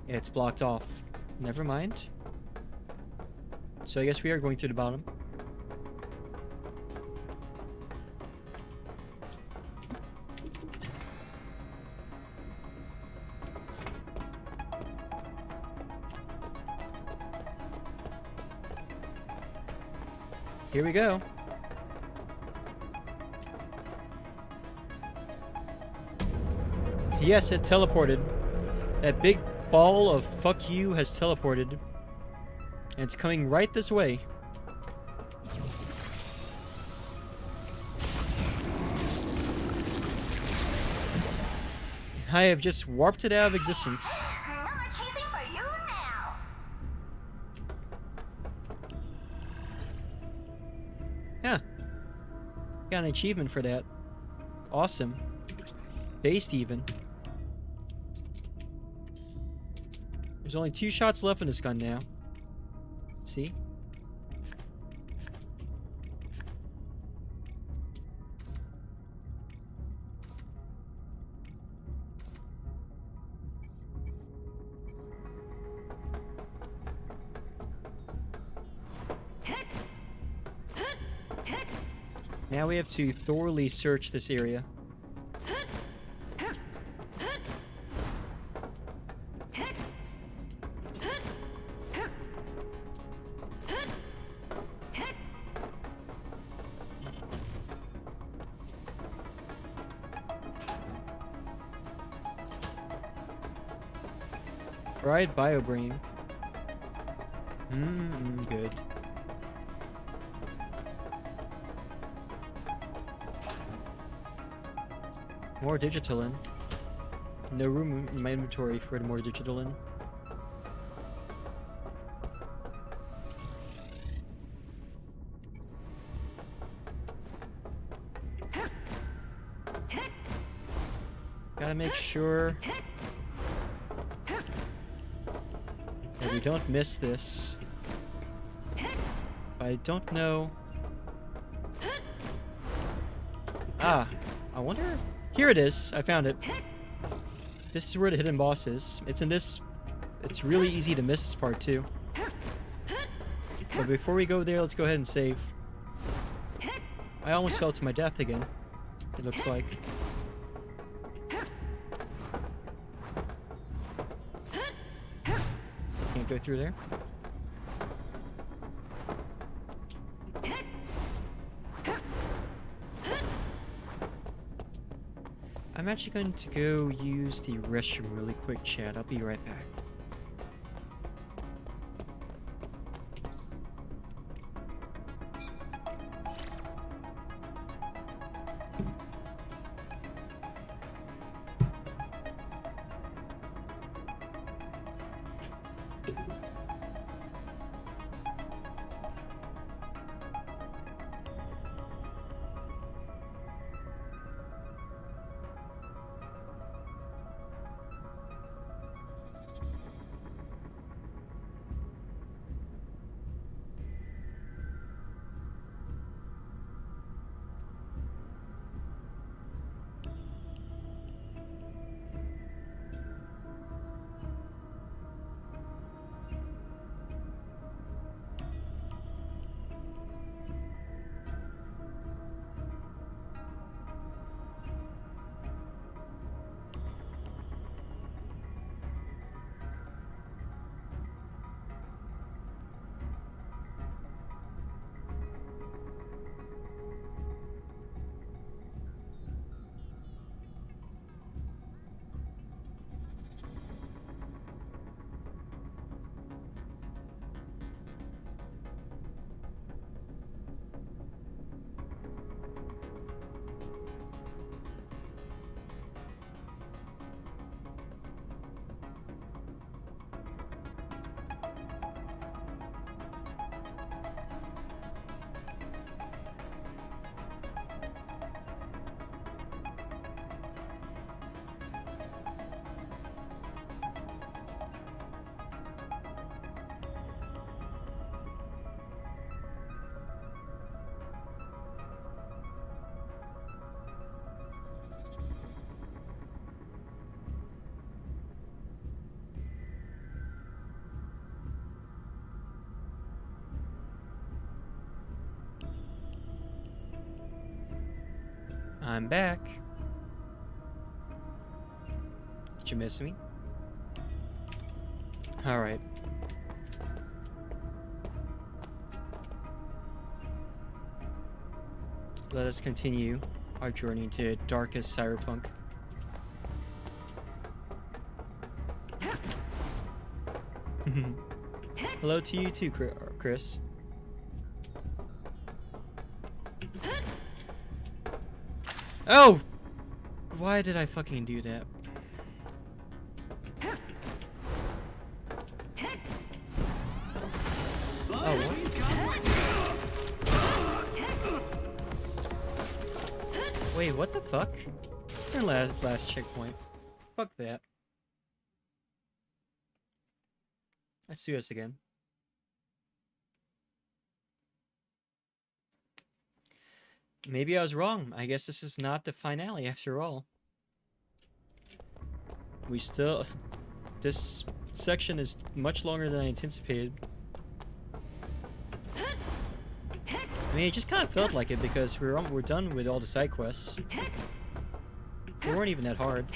It's blocked off. Never mind. So I guess we are going to the bottom. Here we go. Yes, it teleported. That big ball of fuck you has teleported. And it's coming right this way. I have just warped it out of existence. Yeah. Got an achievement for that. Awesome. Based even. There's only two shots left in this gun now. See? Now we have to thoroughly search this area. Right, BioBrain. Mmm, good. More digitalin. No room in my inventory for more digitalin. Gotta make sure don't miss this. I don't know. Ah, I wonder. Here it is. I found it. This is where the hidden boss is. It's in this. It's really easy to miss this part too. But before we go there, let's go ahead and save. I almost fell to my death again. It looks like. Go through there. I'm actually going to go use the restroom really quick, Chad. I'll be right back. I'm back. Did you miss me? Alright. Let us continue our journey to darkest cyberpunk. Hello to you too, Chris. Oh! Why did I fucking do that? Oh, what? Wait, what the fuck? Our last, last checkpoint. Fuck that. Let's do this again. Maybe I was wrong. I guess this is not the finale after all. We still... This section is much longer than I anticipated. I mean, it just kind of felt like it because we're we're done with all the side quests. They weren't even that hard.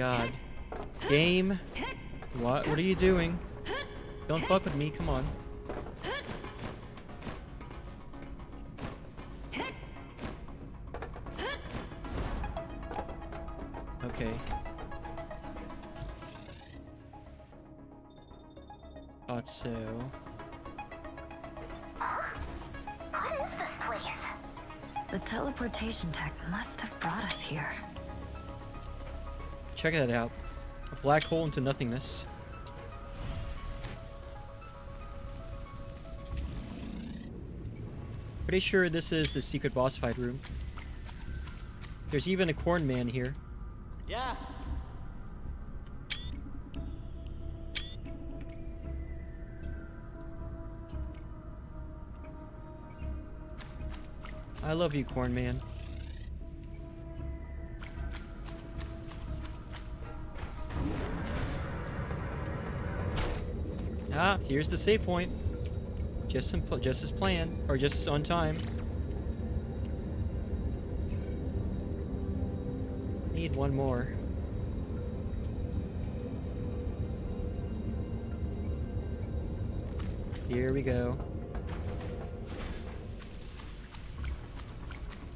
God. Game. What what are you doing? Don't fuck with me, come on. Check that out. A black hole into nothingness. Pretty sure this is the secret boss fight room. There's even a corn man here. Yeah. I love you, corn man. Here's the save point. Just, just as planned, or just on time. Need one more. Here we go.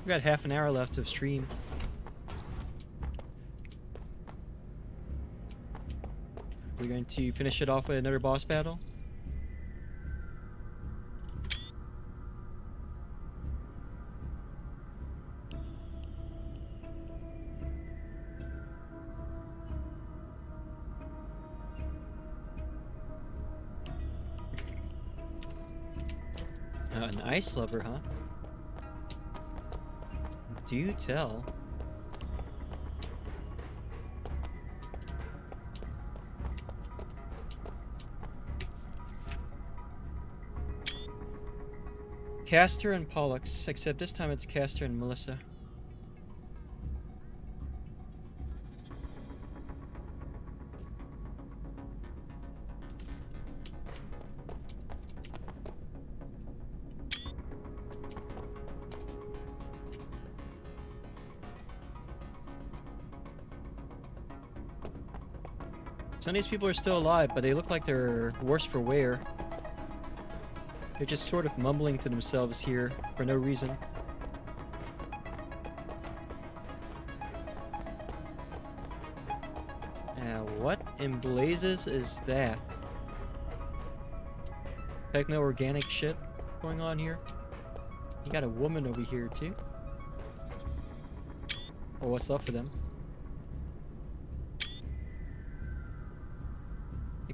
We got half an hour left of stream. We're going to finish it off with another boss battle. Ice lover, huh? Do you tell. Castor and Pollux, except this time it's Castor and Melissa. Some of these people are still alive, but they look like they're worse for wear. They're just sort of mumbling to themselves here for no reason. Now, what in blazes is that? Techno-organic shit going on here? You got a woman over here, too? Or what's up for them?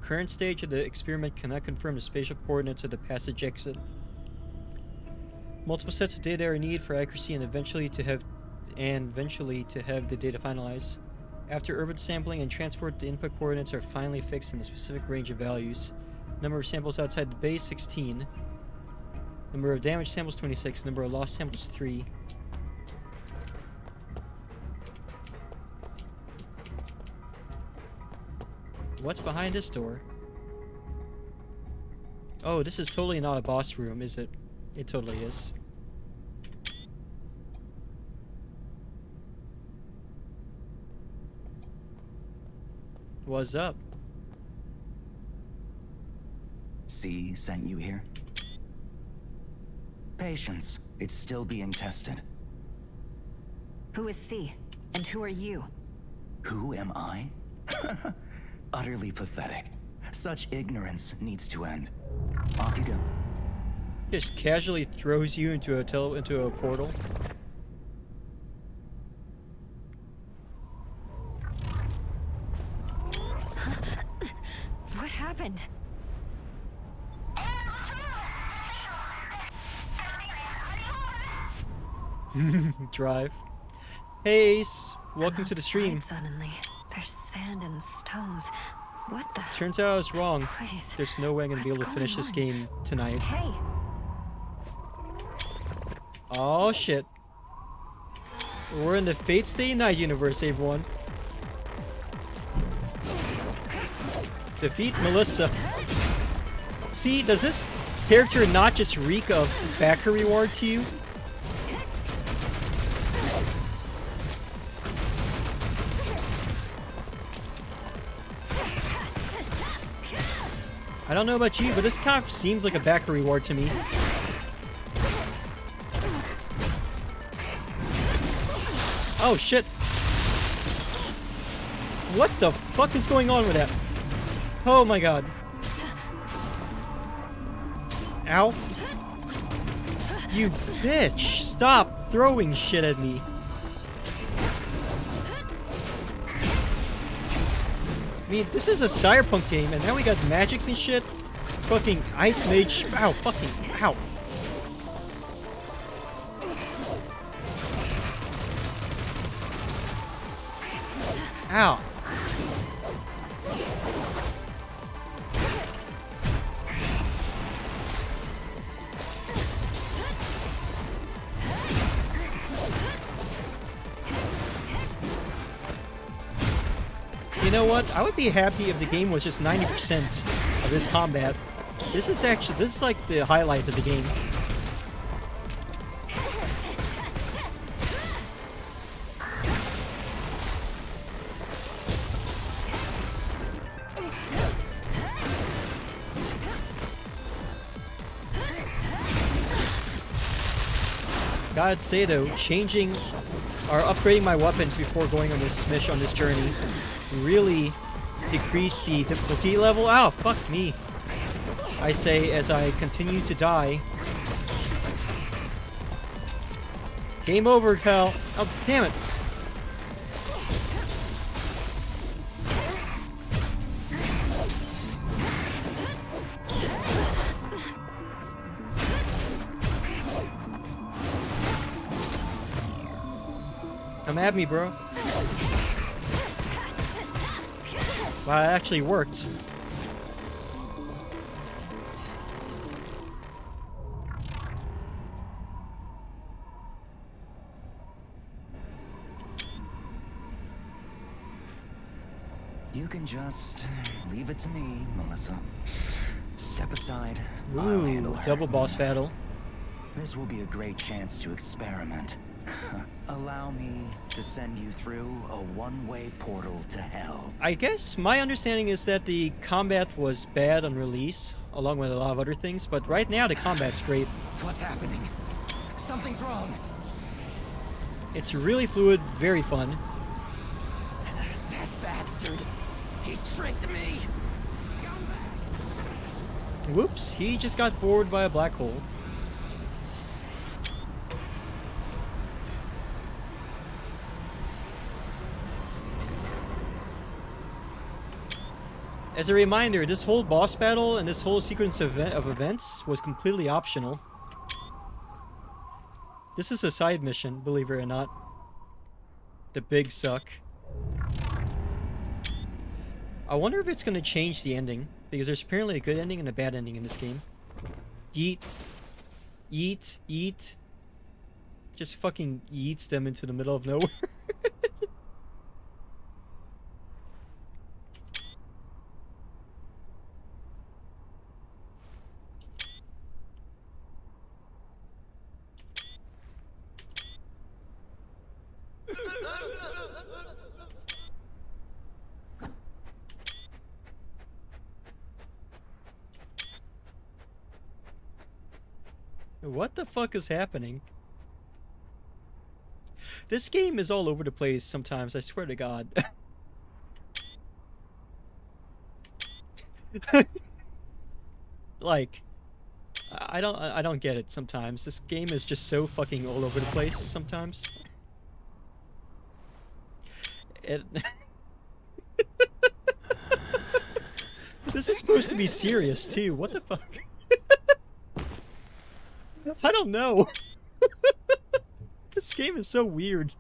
The current stage of the experiment cannot confirm the spatial coordinates of the passage exit. Multiple sets of data are needed for accuracy and eventually to have and eventually to have the data finalized. After urban sampling and transport, the input coordinates are finally fixed in a specific range of values. Number of samples outside the base 16. Number of damaged samples 26. Number of lost samples 3. What's behind this door? Oh, this is totally not a boss room, is it? It totally is. What's up? C sent you here? Patience. It's still being tested. Who is C? And who are you? Who am I? Utterly pathetic. Such ignorance needs to end. Off you go. Just casually throws you into a tel into a portal. What happened? Drive. Hey Ace, welcome to the stream. Suddenly, there's sand and stones. What the? Turns out I was wrong. place. There's no way I'm gonna be able to finish going this game tonight. Hey, Oh shit. We're in the Fate Stay Night universe, everyone. Defeat Melissa. See, does this character not just reek of backer reward to you? I don't know about you, but this kind of seems like a backer reward to me. Oh shit. What the fuck is going on with that? Oh my god. Ow. You bitch! Stop throwing shit at me. I mean, this is a cyberpunk game, and now we got magics and shit. Fucking ice mage. Ow, fucking. Ow. Ow. You know what? I would be happy if the game was just 90% of this combat. This is actually, this is like the highlight of the game. Say though, changing or upgrading my weapons before going on this smish on this journey really decrease the difficulty level. Ow, fuck me. I say as I continue to die. Game over, Cal. Oh, damn it. Come at me, bro. Wow, it actually worked. You can just leave it to me, Melissa. Step aside. Ooh, double boss battle. This will be a great chance to experiment. Allow me to send you through a one-way portal to hell. I guess my understanding is that the combat was bad on release, along with a lot of other things, but right now the combat's great. What's happening? Something's wrong. It's really fluid, very fun. That bastard. He tricked me. Whoops, he just got bored by a black hole. As a reminder, this whole boss battle and this whole sequence of, of events was completely optional. This is a side mission, believe it or not. The big suck. I wonder if it's going to change the ending, because there's apparently a good ending and a bad ending in this game. Yeet. Yeet. Yeet. Just fucking yeets them into the middle of nowhere. What the fuck is happening? This game is all over the place sometimes, I swear to god. like I don't I don't get it sometimes. This game is just so fucking all over the place sometimes. It This is supposed to be serious too. What the fuck? I don't know. this game is so weird.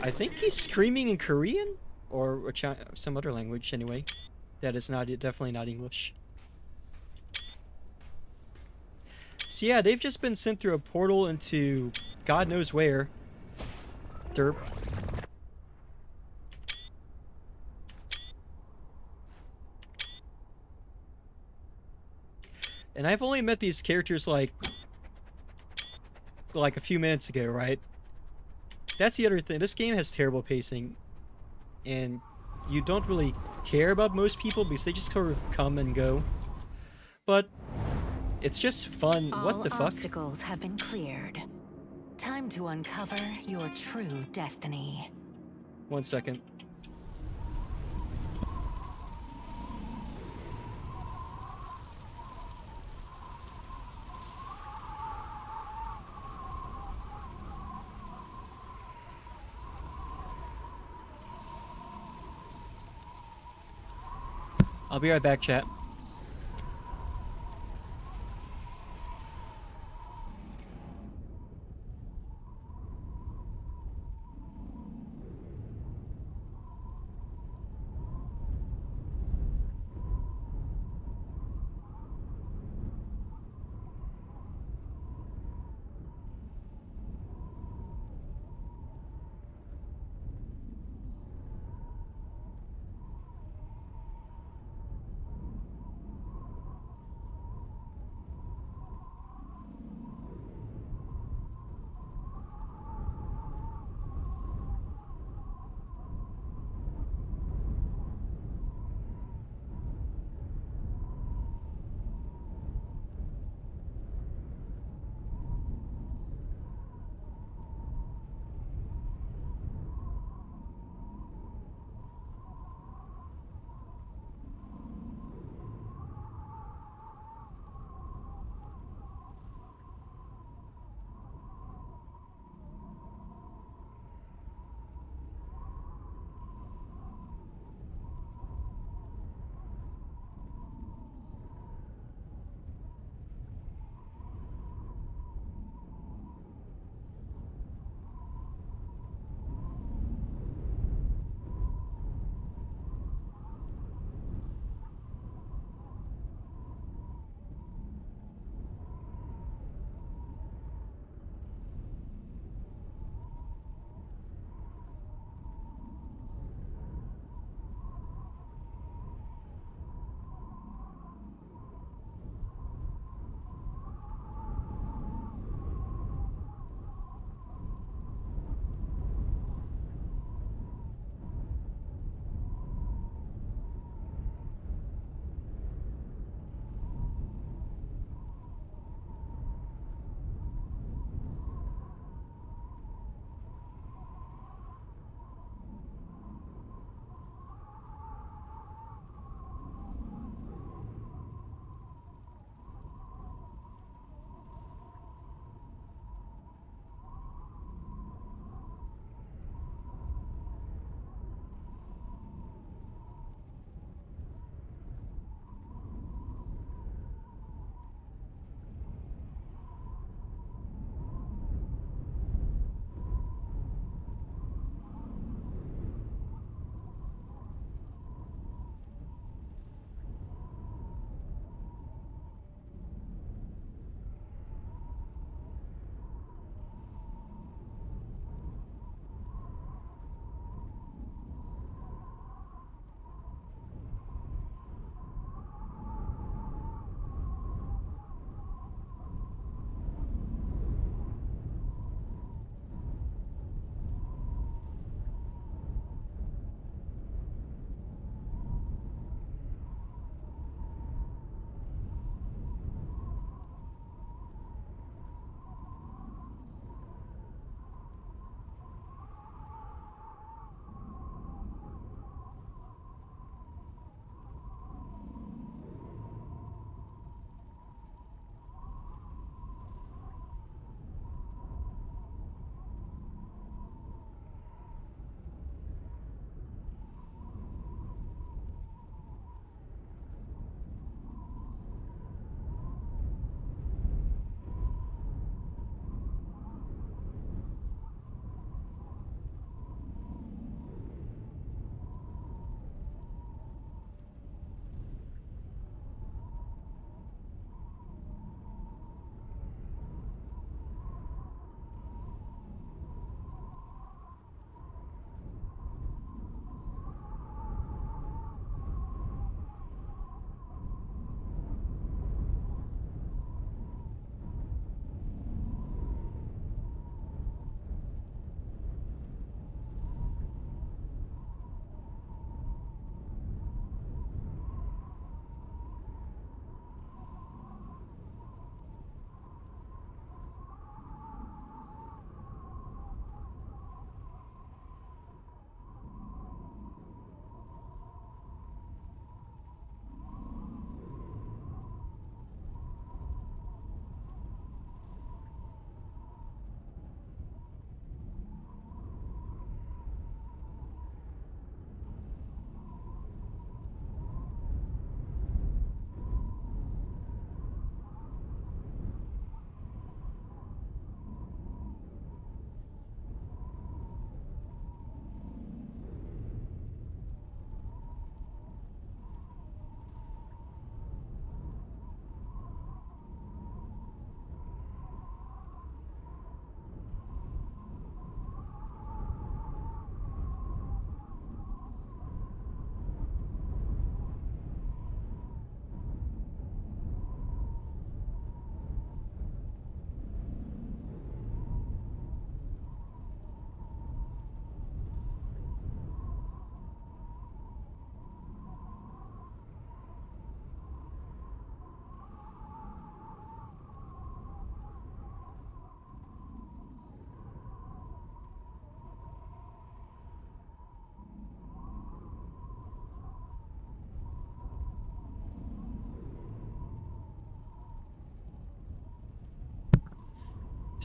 I think he's screaming in Korean or some other language anyway. That is not definitely not English. So yeah, they've just been sent through a portal into God knows where. Derp. And I've only met these characters like like a few minutes ago, right? That's the other thing. This game has terrible pacing and you don't really care about most people because they just sort of come and go. But it's just fun. All what the fuck? obstacles have been cleared. Time to uncover your true destiny. One second. I'll be right back, chat.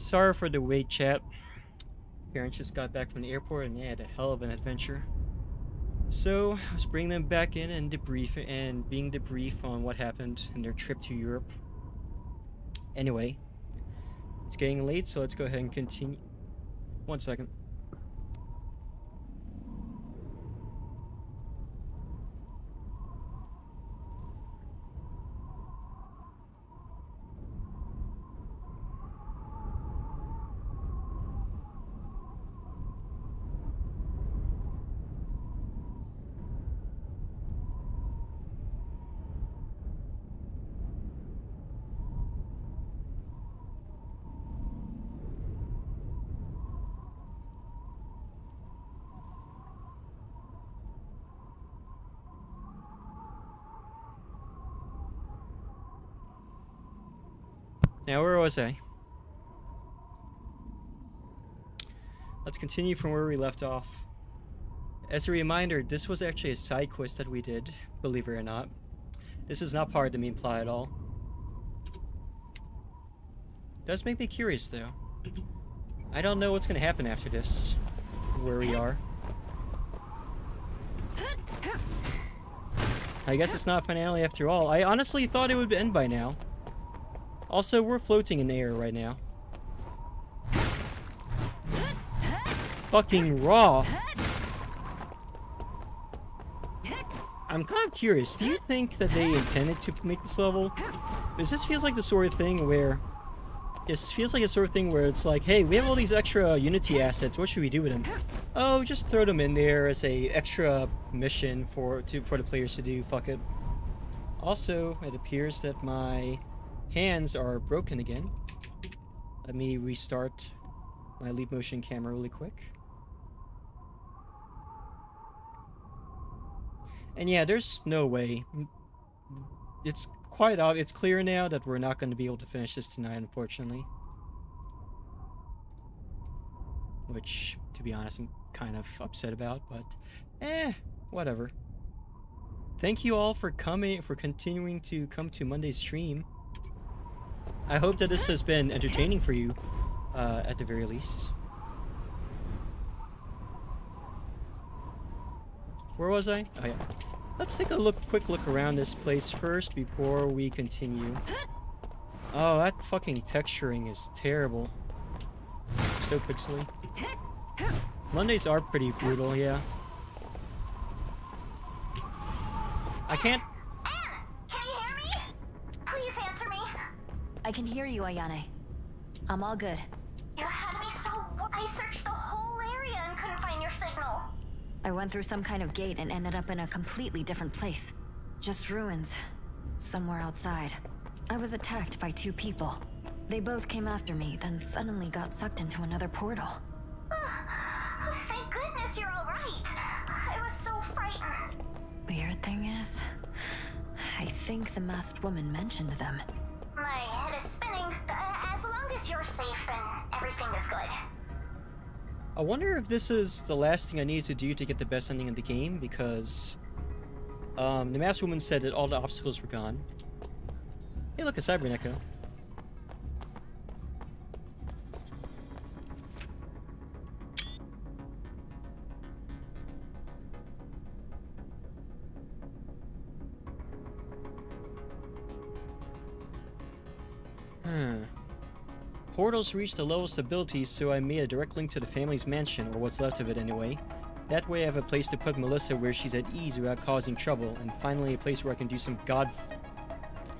Sorry for the wait, chat. Parents just got back from the airport and they had a hell of an adventure. So, let's bring them back in and debrief and being debrief on what happened in their trip to Europe. Anyway, it's getting late, so let's go ahead and continue. One second. Now, where was I? Let's continue from where we left off. As a reminder, this was actually a side quest that we did, believe it or not. This is not part of the main plot at all. Does make me curious, though. I don't know what's going to happen after this, where we are. I guess it's not finale after all. I honestly thought it would end by now. Also, we're floating in the air right now. Fucking raw. I'm kind of curious. Do you think that they intended to make this level? Because this feels like the sort of thing where... This feels like a sort of thing where it's like, hey, we have all these extra Unity assets. What should we do with them? Oh, just throw them in there as a extra mission for to for the players to do. Fuck it. Also, it appears that my hands are broken again. Let me restart my leap motion camera really quick. And yeah, there's no way. It's quite obvious. It's clear now that we're not going to be able to finish this tonight, unfortunately. Which, to be honest, I'm kind of upset about, but eh, whatever. Thank you all for coming, for continuing to come to Monday's stream. I hope that this has been entertaining for you, uh, at the very least. Where was I? Oh yeah. Let's take a look, quick look around this place first before we continue. Oh, that fucking texturing is terrible. So pixely. Mondays are pretty brutal, yeah. I can't... Ann, can you hear me? Please answer me. I can hear you, Ayane. I'm all good. You had me so... I searched the whole area and couldn't find your signal. I went through some kind of gate and ended up in a completely different place. Just ruins. Somewhere outside. I was attacked by two people. They both came after me, then suddenly got sucked into another portal. Thank goodness you're all right. I was so frightened. Weird thing is, I think the masked woman mentioned them. My head is spinning. Uh, as long as you're safe and everything is good. I wonder if this is the last thing I need to do to get the best ending of the game, because... Um, the masked woman said that all the obstacles were gone. Hey, look, a Cyberneco. Hmm. Portals reach the lowest abilities, so I made a direct link to the family's mansion, or what's left of it anyway. That way I have a place to put Melissa where she's at ease without causing trouble, and finally a place where I can do some god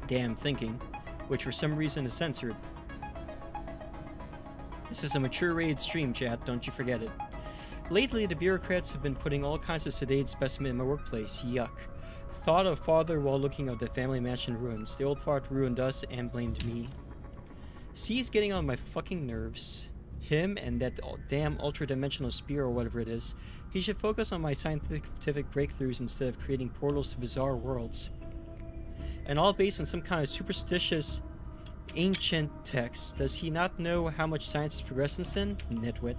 damn thinking, which for some reason is censored. This is a mature rated stream, chat, don't you forget it. Lately, the bureaucrats have been putting all kinds of sedated specimen in my workplace. Yuck. Thought of father while looking at the family mansion ruins. The old fart ruined us and blamed me. C is getting on my fucking nerves. Him and that damn ultra-dimensional spear or whatever it is. He should focus on my scientific breakthroughs instead of creating portals to bizarre worlds. And all based on some kind of superstitious ancient text. Does he not know how much science is progressing since then? Nitwit.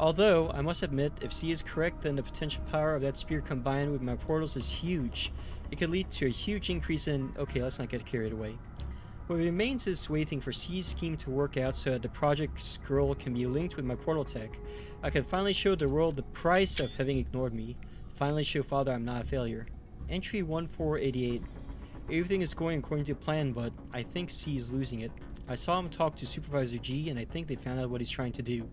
Although, I must admit, if C is correct, then the potential power of that spear combined with my portals is huge. It could lead to a huge increase in... Okay, let's not get carried away. What remains is waiting for C's scheme to work out so that the project scroll can be linked with my portal tech. I can finally show the world the price of having ignored me. Finally show Father I'm not a failure. Entry 1488. Everything is going according to plan, but I think C is losing it. I saw him talk to Supervisor G, and I think they found out what he's trying to do.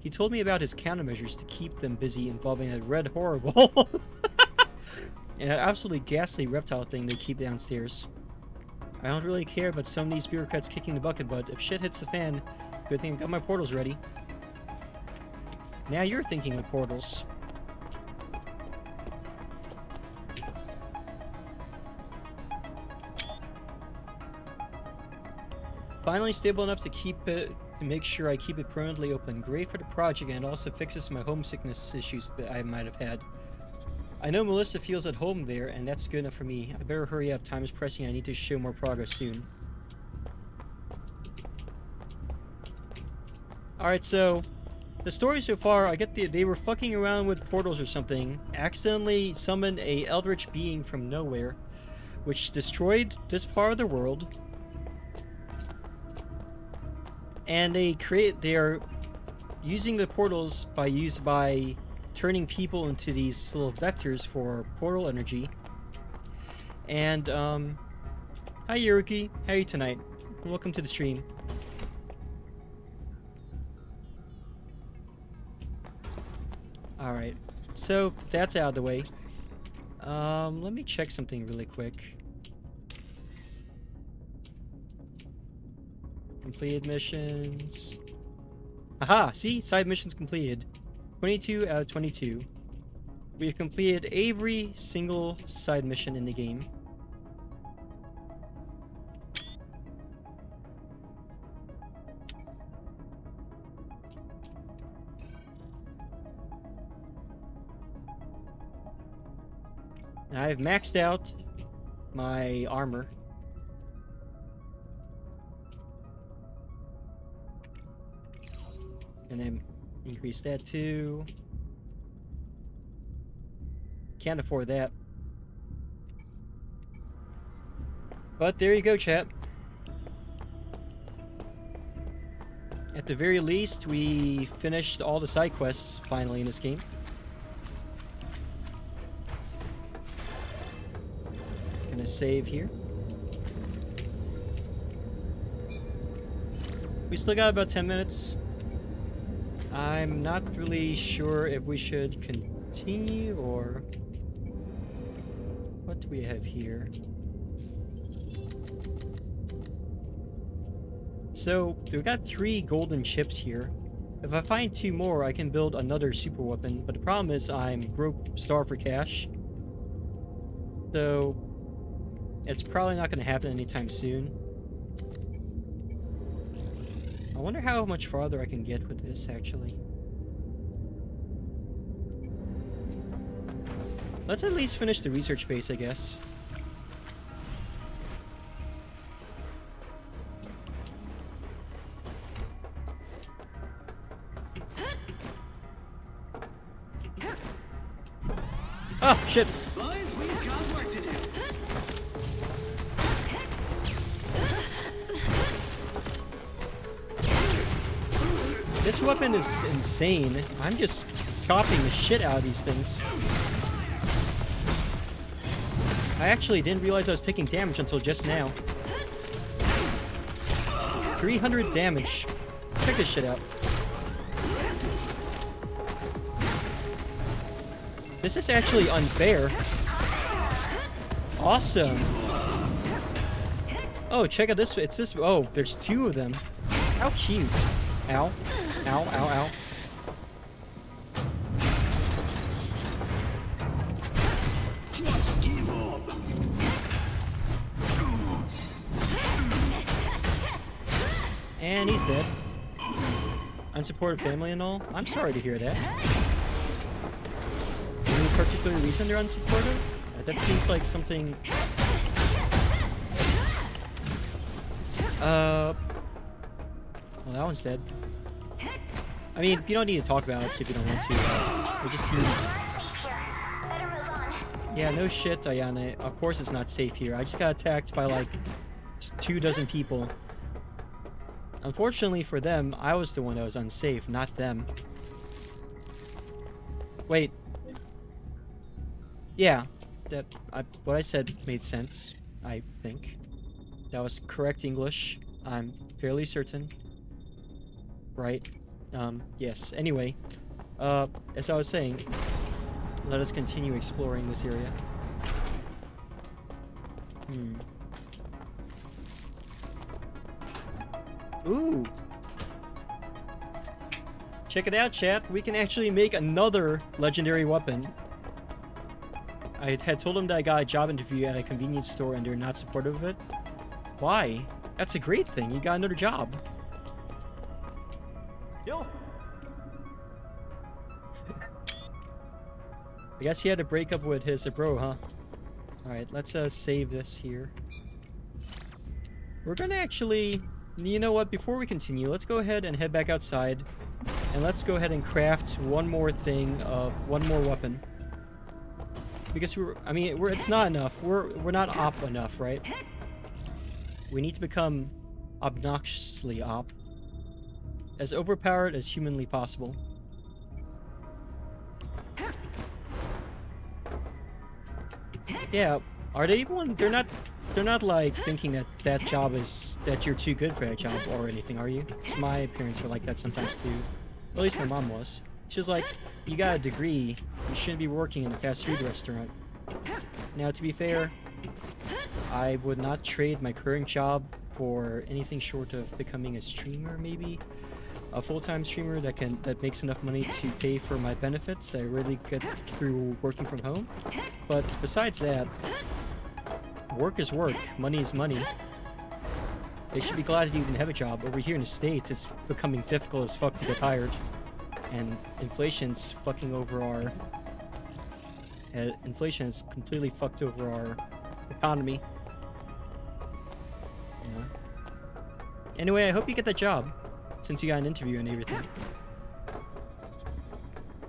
He told me about his countermeasures to keep them busy involving a red horrible and an absolutely ghastly reptile thing they keep downstairs. I don't really care about some of these bureaucrats kicking the bucket, but if shit hits the fan, good thing I've got my portals ready. Now you're thinking of portals. Finally stable enough to keep it to make sure I keep it permanently open. Great for the project and also fixes my homesickness issues that I might have had. I know Melissa feels at home there, and that's good enough for me. I better hurry up. Time is pressing. I need to show more progress soon. Alright, so... The story so far, I get the they were fucking around with portals or something, accidentally summoned a eldritch being from nowhere, which destroyed this part of the world, and they create they are using the portals by use by turning people into these little vectors for portal energy. And um hi Yuruki, how are you tonight? Welcome to the stream. Alright, so that's out of the way. Um, let me check something really quick. Completed missions. Aha! See? Side missions completed. 22 out of 22. We have completed every single side mission in the game. I've maxed out my armor. And then increase that too. Can't afford that. But there you go, chat. At the very least, we finished all the side quests finally in this game. Gonna save here. We still got about 10 minutes. I'm not really sure if we should continue or... What do we have here? So, we've got three golden chips here. If I find two more, I can build another super weapon, but the problem is I'm broke star for cash. So, it's probably not going to happen anytime soon. I wonder how much farther I can get with this, actually. Let's at least finish the research base, I guess. Oh, shit. This weapon is insane. I'm just chopping the shit out of these things. I actually didn't realize I was taking damage until just now. 300 damage. Check this shit out. This is actually unfair. Awesome. Oh, check out this. It's this. Oh, there's two of them. How cute. Ow. Ow, ow, ow. And he's dead. Unsupported family and all? I'm sorry to hear that. Any particular reason they're unsupportive? Uh, That seems like something... Uh... Well, that one's dead. I mean, you don't need to talk about it if you don't want to. Uh, just. Yeah, no shit, Ayane. Of course it's not safe here. I just got attacked by, like, two dozen people. Unfortunately for them, I was the one that was unsafe, not them. Wait. Yeah, that I, what I said made sense. I think that was correct English. I'm fairly certain. Right? Um, yes. Anyway, uh, as I was saying, let us continue exploring this area. Hmm. Ooh. Check it out, chat. We can actually make another legendary weapon. I had told them that I got a job interview at a convenience store and they're not supportive of it. Why? That's a great thing. You got another job. Yo. I guess he had to break up with his bro, huh? Alright, let's uh, save this here. We're gonna actually... You know what? Before we continue, let's go ahead and head back outside. And let's go ahead and craft one more thing of... One more weapon. Because we're... I mean, we're, it's not enough. We're, we're not op enough, right? We need to become obnoxiously op. As overpowered as humanly possible. Yeah, are they one? They're not. They're not like thinking that that job is that you're too good for that job or anything, are you? My parents are like that sometimes too. At least my mom was. She was like, "You got a degree. You shouldn't be working in a fast food restaurant." Now, to be fair, I would not trade my current job for anything short of becoming a streamer, maybe a full-time streamer that can that makes enough money to pay for my benefits I really get through working from home. But besides that, work is work, money is money. They should be glad you even have a job. Over here in the States, it's becoming difficult as fuck to get hired. And inflation's fucking over our... Uh, inflation has completely fucked over our economy. Know? Anyway, I hope you get the job since you got an interview and everything.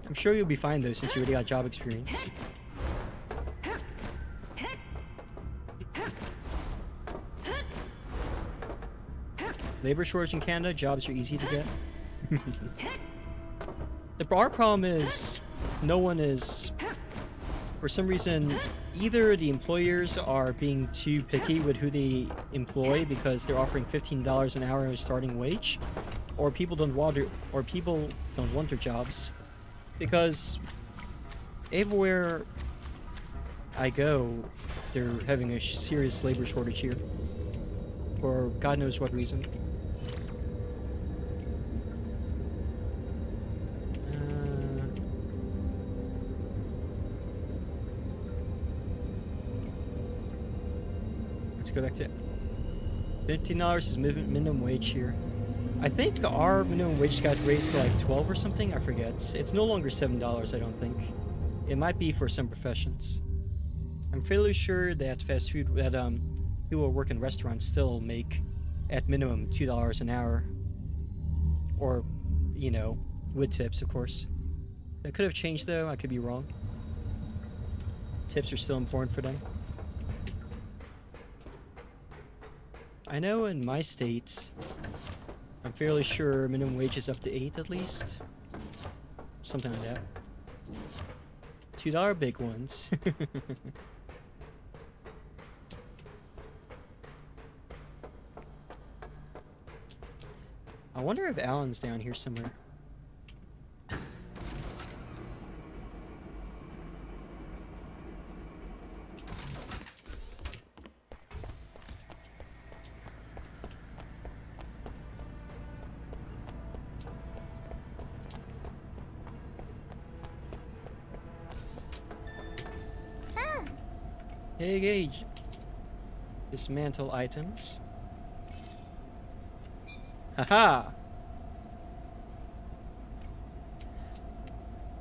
I'm sure you'll be fine though, since you already got job experience. Labor shortage in Canada, jobs are easy to get. the our problem is, no one is, for some reason, either the employers are being too picky with who they employ because they're offering $15 an hour as starting wage, or people don't want to, or people don't want their jobs because everywhere I go, they're having a serious labor shortage here for God knows what reason. Uh, Let's go back to fifteen dollars is minimum wage here. I think our minimum wage got raised to like twelve or something. I forget. It's no longer seven dollars. I don't think. It might be for some professions. I'm fairly sure that fast food that um people who work in restaurants still make at minimum two dollars an hour. Or, you know, with tips, of course. That could have changed though. I could be wrong. Tips are still important for them. I know in my state, I'm fairly sure minimum wage is up to 8 at least. Something like that. $2 big ones. I wonder if Alan's down here somewhere. Hey, Gage. Dismantle items. Haha!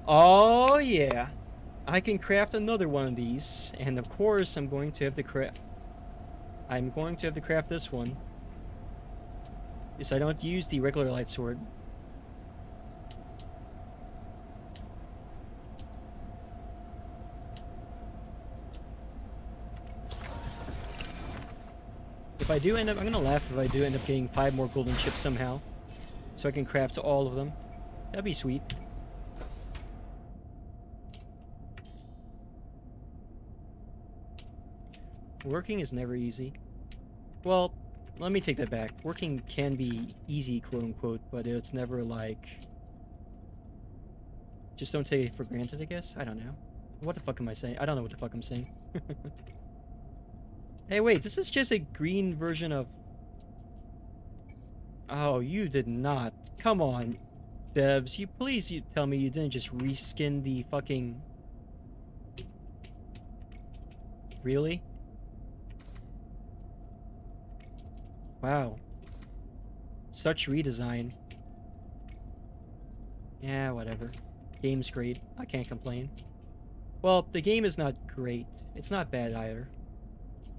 Oh, yeah. I can craft another one of these. And of course, I'm going to have to craft... I'm going to have to craft this one. Because I don't use the regular light sword. If I do end up, I'm gonna laugh if I do end up getting five more golden chips somehow. So I can craft all of them. That'd be sweet. Working is never easy. Well, let me take that back. Working can be easy, quote unquote, but it's never like... Just don't take it for granted, I guess? I don't know. What the fuck am I saying? I don't know what the fuck I'm saying. hey, wait, this is just a green version of... Oh, you did not. Come on, devs. You please you tell me you didn't just reskin the fucking... Really? Wow. Such redesign. Yeah, whatever. Game's great. I can't complain. Well, the game is not great. It's not bad either.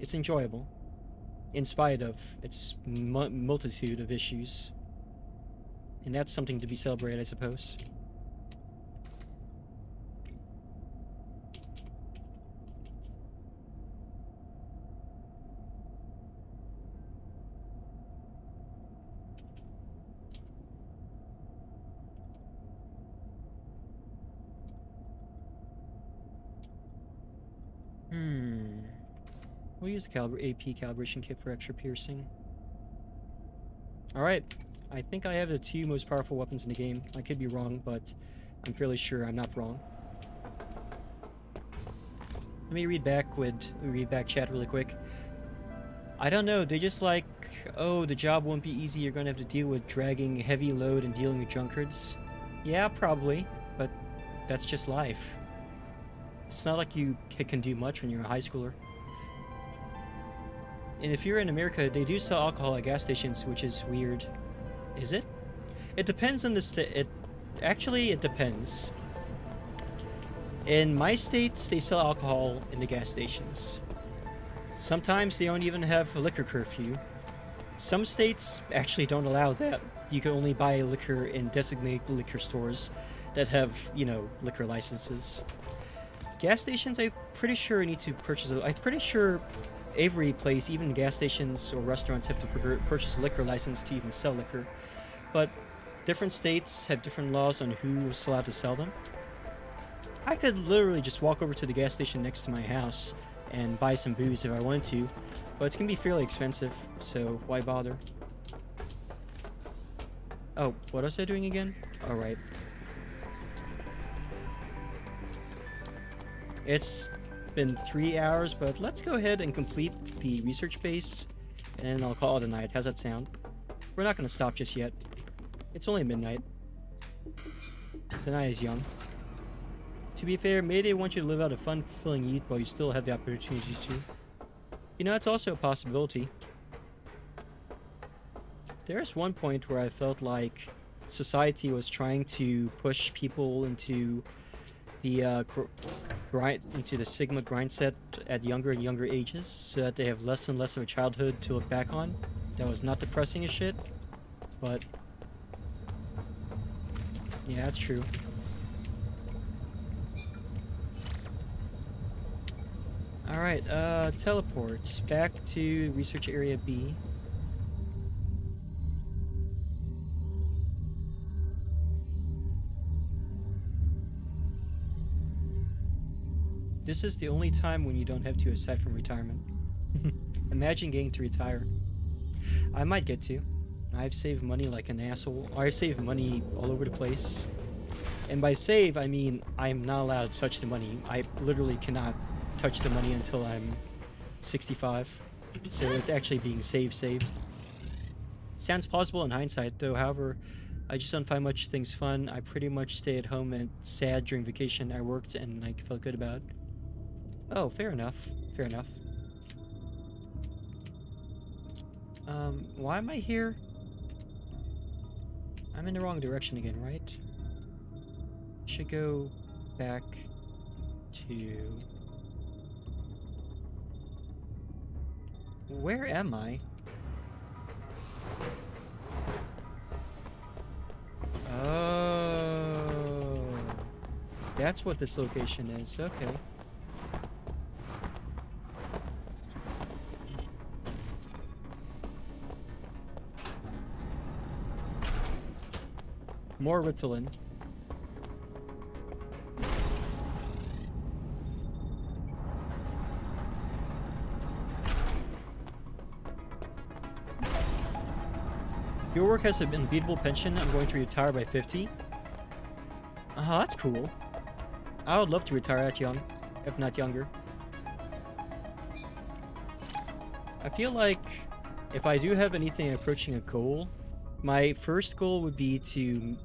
It's enjoyable. In spite of its mu multitude of issues. And that's something to be celebrated, I suppose. Hmm. We'll use the AP calibration kit for extra piercing. Alright. I think I have the two most powerful weapons in the game. I could be wrong, but I'm fairly sure I'm not wrong. Let me read back with read back chat really quick. I don't know, they just like, oh, the job won't be easy, you're gonna have to deal with dragging heavy load and dealing with drunkards. Yeah, probably, but that's just life. It's not like you can do much when you're a high schooler. And if you're in America, they do sell alcohol at gas stations, which is weird. Is it? It depends on the state. It actually it depends. In my states, they sell alcohol in the gas stations. Sometimes they don't even have a liquor curfew. Some states actually don't allow that. You can only buy liquor in designated liquor stores that have, you know, liquor licenses. Gas stations, I'm pretty sure need to purchase. A, I'm pretty sure every place, even gas stations or restaurants, have to purchase a liquor license to even sell liquor. But different states have different laws on who's allowed to sell them. I could literally just walk over to the gas station next to my house and buy some booze if I wanted to, but it's gonna be fairly expensive, so why bother? Oh, what was I doing again? Alright. It's been three hours, but let's go ahead and complete the research base, and then I'll call it a night. How's that sound? We're not going to stop just yet. It's only midnight. The night is young. To be fair, Mayday wants you to live out a fun, fulfilling youth while you still have the opportunity to. You know, it's also a possibility. There's one point where I felt like society was trying to push people into the uh, gr grind into the Sigma grind set at younger and younger ages, so that they have less and less of a childhood to look back on. That was not depressing as shit, but yeah, that's true. Alright, uh, teleports back to research area B. This is the only time when you don't have to aside from retirement. Imagine getting to retire. I might get to. I've saved money like an asshole. I've saved money all over the place. And by save, I mean I'm not allowed to touch the money. I literally cannot touch the money until I'm 65. So it's actually being saved, saved. Sounds plausible in hindsight, though. However, I just don't find much things fun. I pretty much stay at home and sad during vacation. I worked and I felt good about it. Oh, fair enough. Fair enough. Um, why am I here? I'm in the wrong direction again, right? Should go back to... Where am I? Oh... That's what this location is, okay. More Ritalin. Your work has an unbeatable pension. I'm going to retire by 50. Uh, -huh, that's cool. I would love to retire at young, if not younger. I feel like if I do have anything approaching a goal, my first goal would be to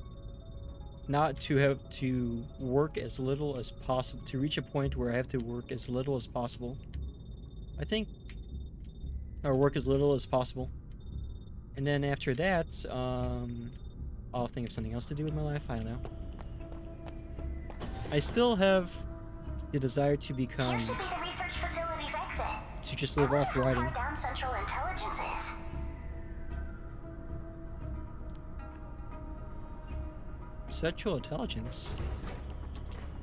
not to have to work as little as possible, to reach a point where I have to work as little as possible. I think, or work as little as possible. And then after that, um, I'll think of something else to do with my life. I don't know. I still have the desire to become, be the research facility's exit. to just live off how writing. down Central Central intelligence.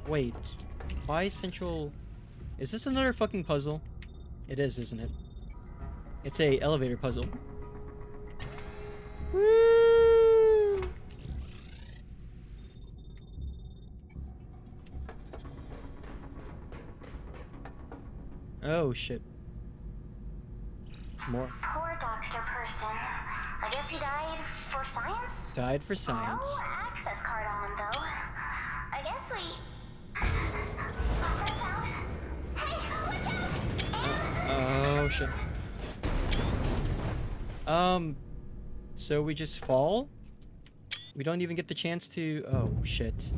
Wait, why central? Is this another fucking puzzle? It is, isn't it? It's a elevator puzzle. Woo! Oh shit. More. Poor Dr. Person. I guess he died for science? Died for science. No access card on though. I guess we... Oh shit. Um, so we just fall? We don't even get the chance to. Oh shit.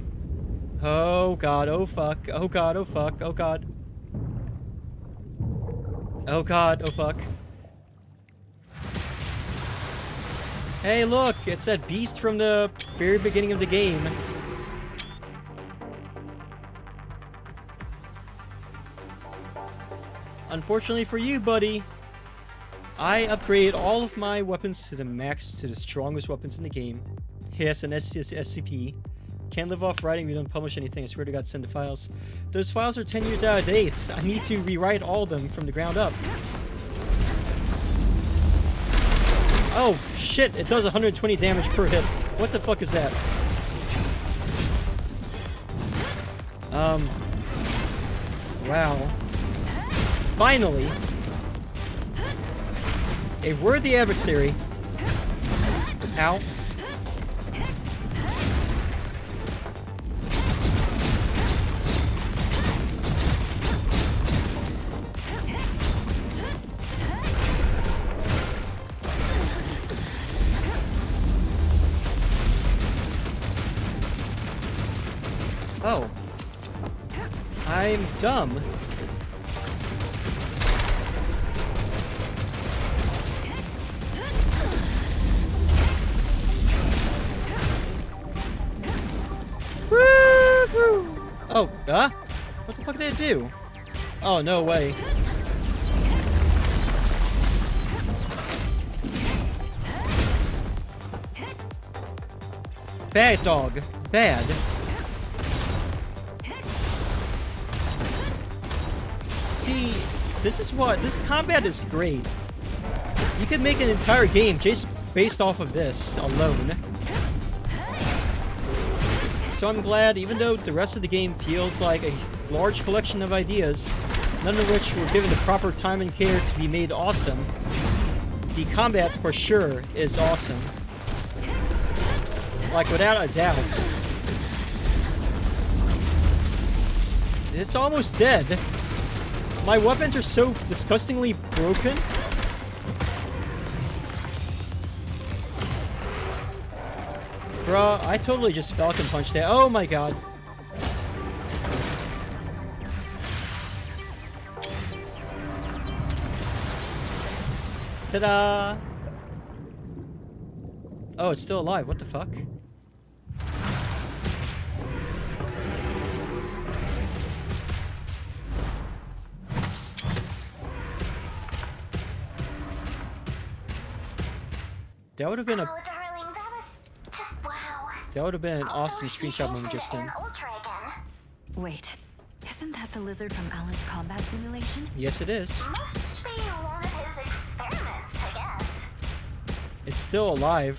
Oh god, oh fuck, oh god, oh fuck, oh god. Oh god, oh fuck. Hey look, it's that beast from the very beginning of the game. Unfortunately for you, buddy, I upgrade all of my weapons to the max, to the strongest weapons in the game. Yes, an SCS SCP. Can't live off writing, we don't publish anything. I swear to God, send the files. Those files are 10 years out of date. I need to rewrite all of them from the ground up. Oh, shit, it does 120 damage per hit. What the fuck is that? Um. Wow. Finally, a worthy adversary. Ow. Dumb. Oh, huh? What the fuck did I do? Oh, no way. Bad dog. Bad. This is what this combat is great. You could make an entire game just based off of this alone. So I'm glad, even though the rest of the game feels like a large collection of ideas, none of which were given the proper time and care to be made awesome, the combat for sure is awesome. Like, without a doubt. It's almost dead. My weapons are so disgustingly broken. Bruh, I totally just Falcon Punched that. Oh my god. Ta-da! Oh, it's still alive. What the fuck? That would have been a... Oh, darling, that was just wow. That would have been an also, awesome screenshot moment just then. Wait, isn't that the lizard from Alan's combat simulation? Yes, it is. Must be one of his experiments, I guess. It's still alive.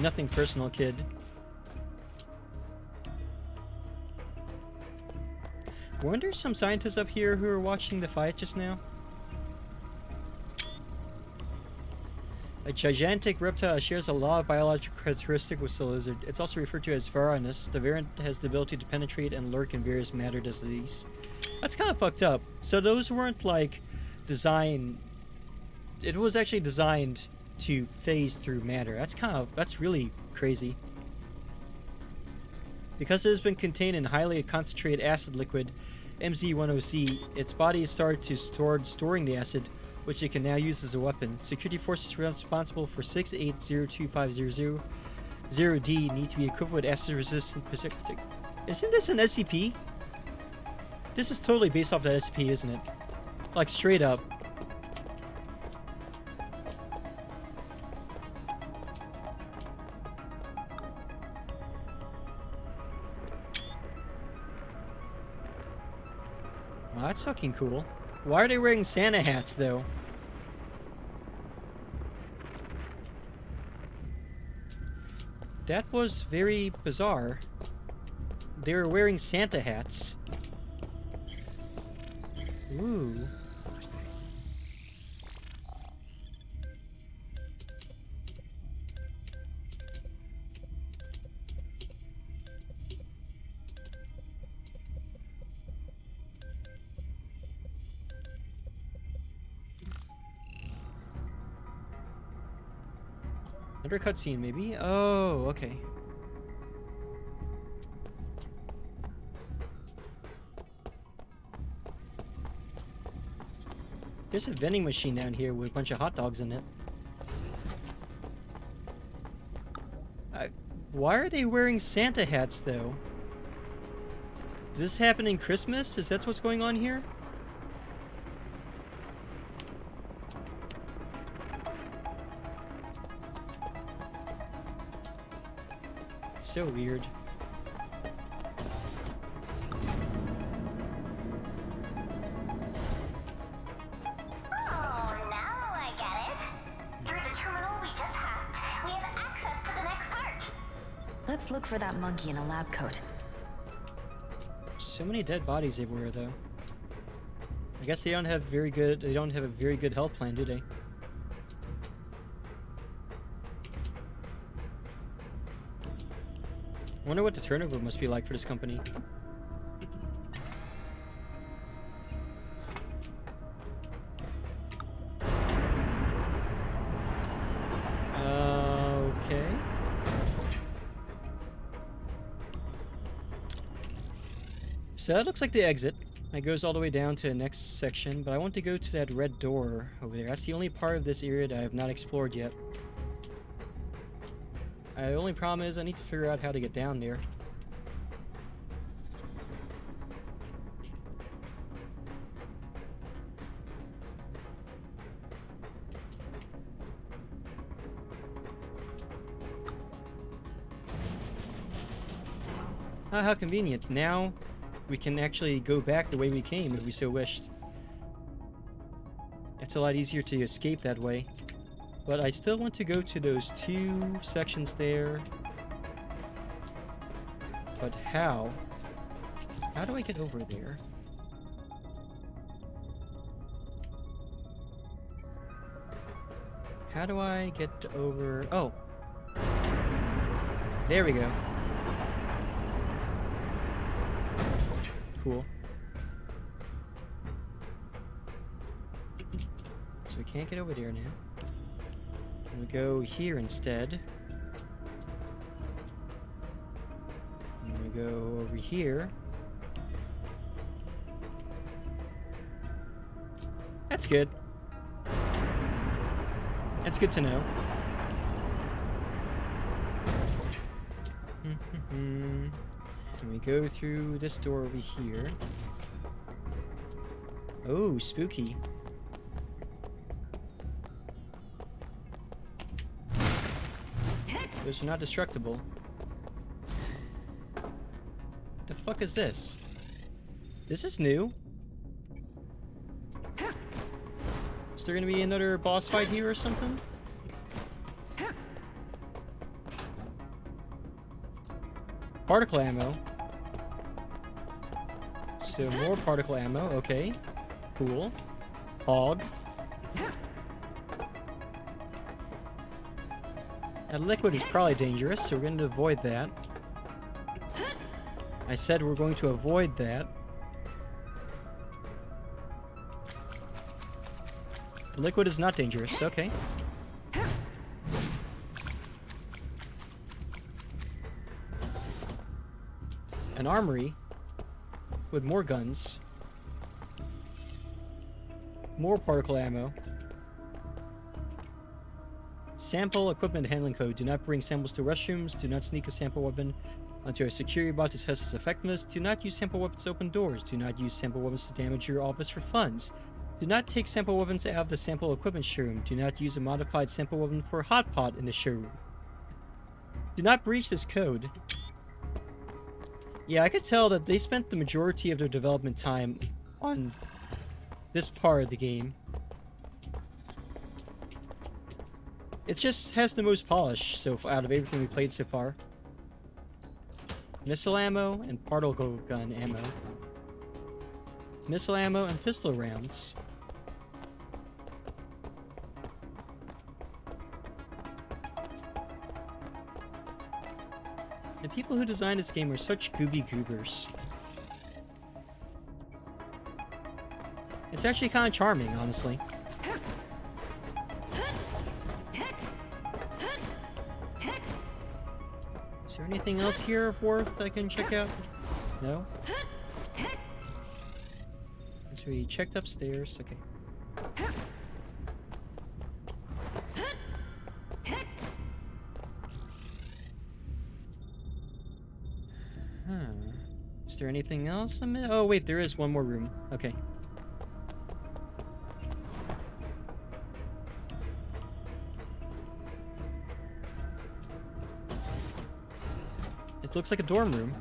Nothing personal, kid. Weren't there some scientists up here who were watching the fight just now? A gigantic reptile shares a lot of biological characteristic with the lizard. It's also referred to as Varanus. The variant has the ability to penetrate and lurk in various matter disease. That's kind of fucked up. So those weren't like designed. It was actually designed to phase through matter. That's kind of that's really crazy. Because it has been contained in highly concentrated acid liquid, MZ10C, its body is started to store storing the acid, which it can now use as a weapon. Security forces responsible for 68025000 0D need to be equipped with acid-resistant. Isn't this an SCP? This is totally based off that SCP, isn't it? Like straight up. Fucking cool. Why are they wearing Santa hats, though? That was very bizarre. They were wearing Santa hats. Ooh. Another cutscene, maybe? Oh, okay. There's a vending machine down here with a bunch of hot dogs in it. Why are they wearing Santa hats, though? Does this happen in Christmas? Is that what's going on here? Next part. Let's look for that monkey in a lab coat. So many dead bodies everywhere, though. I guess they don't have very good. They don't have a very good health plan, do they? Wonder what the turnover must be like for this company. Okay. So that looks like the exit. It goes all the way down to the next section, but I want to go to that red door over there. That's the only part of this area that I have not explored yet. Uh, the only problem is I need to figure out how to get down there. Ah, how convenient. Now we can actually go back the way we came if we so wished. It's a lot easier to escape that way. But I still want to go to those two sections there. But how? How do I get over there? How do I get over... Oh! There we go. Cool. So we can't get over there now. We go here instead. And we go over here. That's good. That's good to know. and we go through this door over here. Oh, spooky. Those are not destructible. The fuck is this? This is new. Is there gonna be another boss fight here or something? Particle ammo. So more particle ammo, okay. Cool. Hog. That liquid is probably dangerous, so we're going to avoid that. I said we're going to avoid that. The liquid is not dangerous, okay. An armory with more guns. More particle ammo. Sample equipment handling code. Do not bring samples to restrooms. Do not sneak a sample weapon onto a security bot to test its effectiveness. Do not use sample weapons to open doors. Do not use sample weapons to damage your office for funds. Do not take sample weapons out of the sample equipment showroom. Do not use a modified sample weapon for a hot pot in the showroom. Do not breach this code. Yeah, I could tell that they spent the majority of their development time on this part of the game. It just has the most polish so far, out of everything we played so far. Missile ammo and particle gun ammo. Missile ammo and pistol rounds. The people who designed this game are such gooby goobers. It's actually kind of charming, honestly. There anything else here of worth I can check out? No? So we checked upstairs, okay. Huh. Is there anything else? Oh wait, there is one more room. Okay. Looks like a dorm room.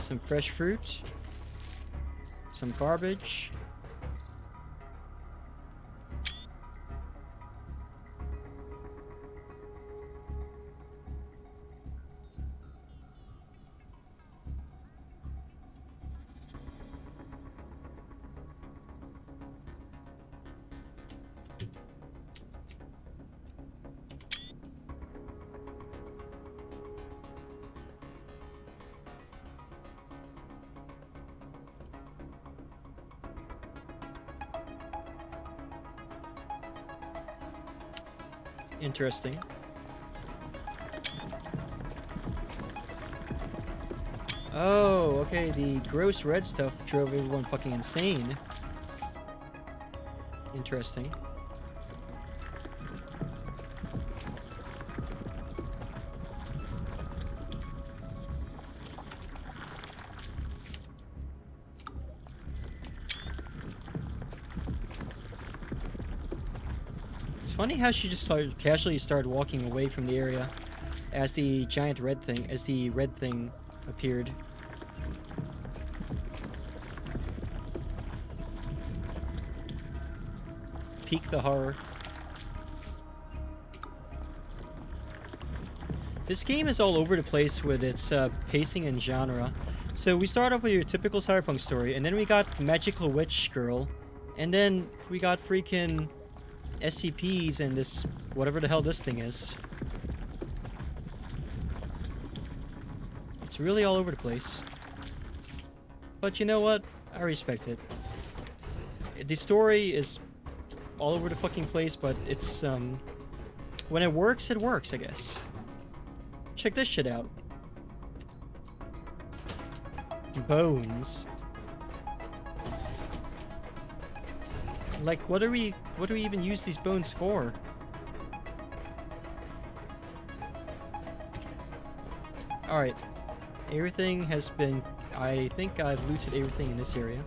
Some fresh fruit. Some garbage. Interesting. Oh, okay, the gross red stuff drove everyone fucking insane. Interesting. Funny how she just started casually started walking away from the area as the giant red thing, as the red thing appeared. Peak the horror. This game is all over the place with its uh, pacing and genre. So we start off with your typical cyberpunk story, and then we got Magical Witch Girl, and then we got freaking SCPs and this whatever the hell this thing is. It's really all over the place. But you know what? I respect it. The story is all over the fucking place, but it's um when it works, it works, I guess. Check this shit out. Bones. Like, what are we, what do we even use these bones for? Alright. Everything has been, I think I've looted everything in this area.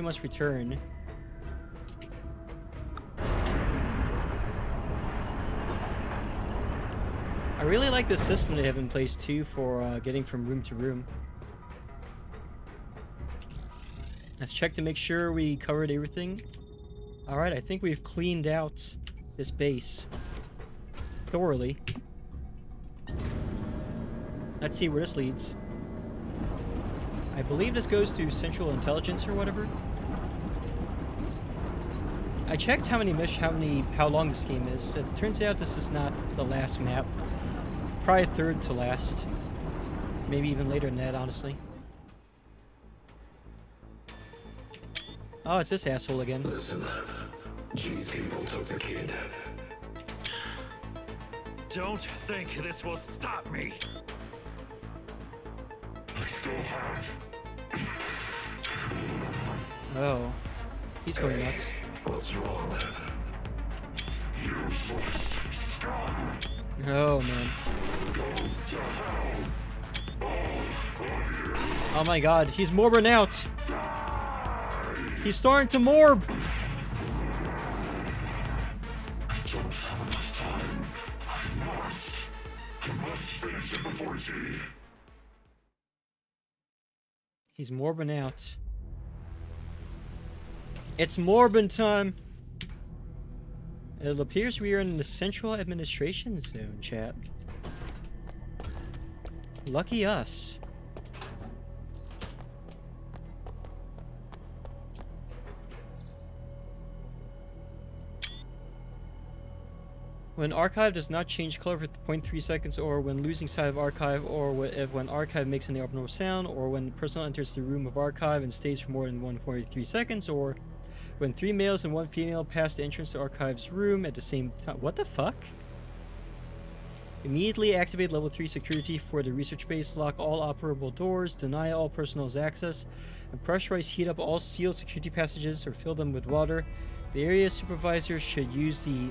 We must return. I really like the system they have in place too for uh, getting from room to room. Let's check to make sure we covered everything. Alright, I think we've cleaned out this base thoroughly. Let's see where this leads. I believe this goes to Central Intelligence or whatever. I checked how many mish how many how long this game is. It turns out this is not the last map. Probably third to last. Maybe even later than that, honestly. Oh, it's this asshole again. Listen, G's people took the kid. Don't think this will stop me. I still have. Oh. He's going nuts. What's wrong? Useless scum. Oh, man. Oh my god, he's morbing out. He's starting to morb. I don't have enough time. I must. I must finish it before G. He's morbing out. It's morbin time. It appears we are in the Central Administration Zone, chap. Lucky us. When archive does not change color for 0.3 seconds, or when losing sight of archive, or if when archive makes an abnormal sound, or when the person enters the room of archive and stays for more than 143 seconds, or when three males and one female pass the entrance to archive's room at the same time. What the fuck? Immediately activate level 3 security for the research base, lock all operable doors, deny all personnel's access, and pressurize heat up all sealed security passages or fill them with water. The area supervisor should use the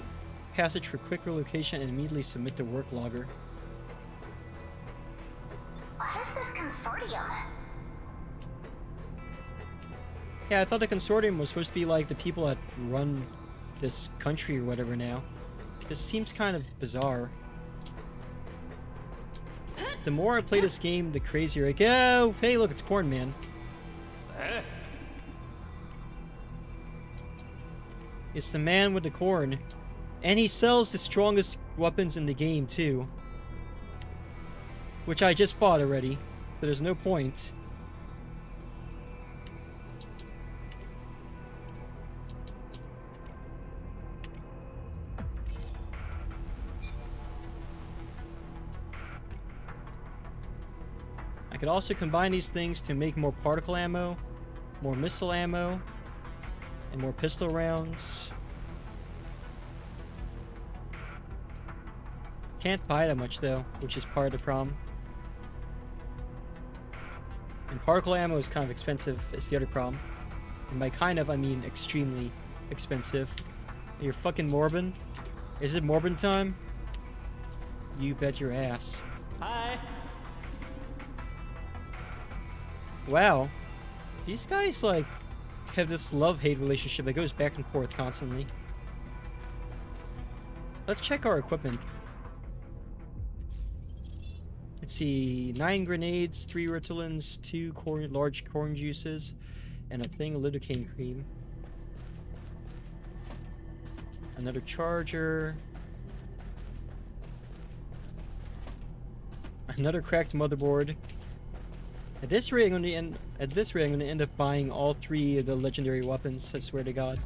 passage for quick relocation and immediately submit the work logger. What is this consortium? Yeah, I thought the consortium was supposed to be like the people that run this country or whatever now. This seems kind of bizarre. The more I play this game, the crazier I go. Oh, hey, look, it's Corn Man. It's the man with the corn. And he sells the strongest weapons in the game, too. Which I just bought already, so there's no point. Could also combine these things to make more particle ammo, more missile ammo, and more pistol rounds. Can't buy that much though, which is part of the problem. And particle ammo is kind of expensive, it's the other problem. And by kind of, I mean extremely expensive. You're fucking Morbin? Is it Morbin time? You bet your ass. Hi. Wow. These guys, like, have this love-hate relationship that goes back and forth constantly. Let's check our equipment. Let's see, nine grenades, three Ritalins, two corn, large corn juices, and a thing of lidocaine cream. Another charger. Another cracked motherboard. At this rate, I'm to end. At this rate, I'm to end up buying all three of the legendary weapons. I swear to God.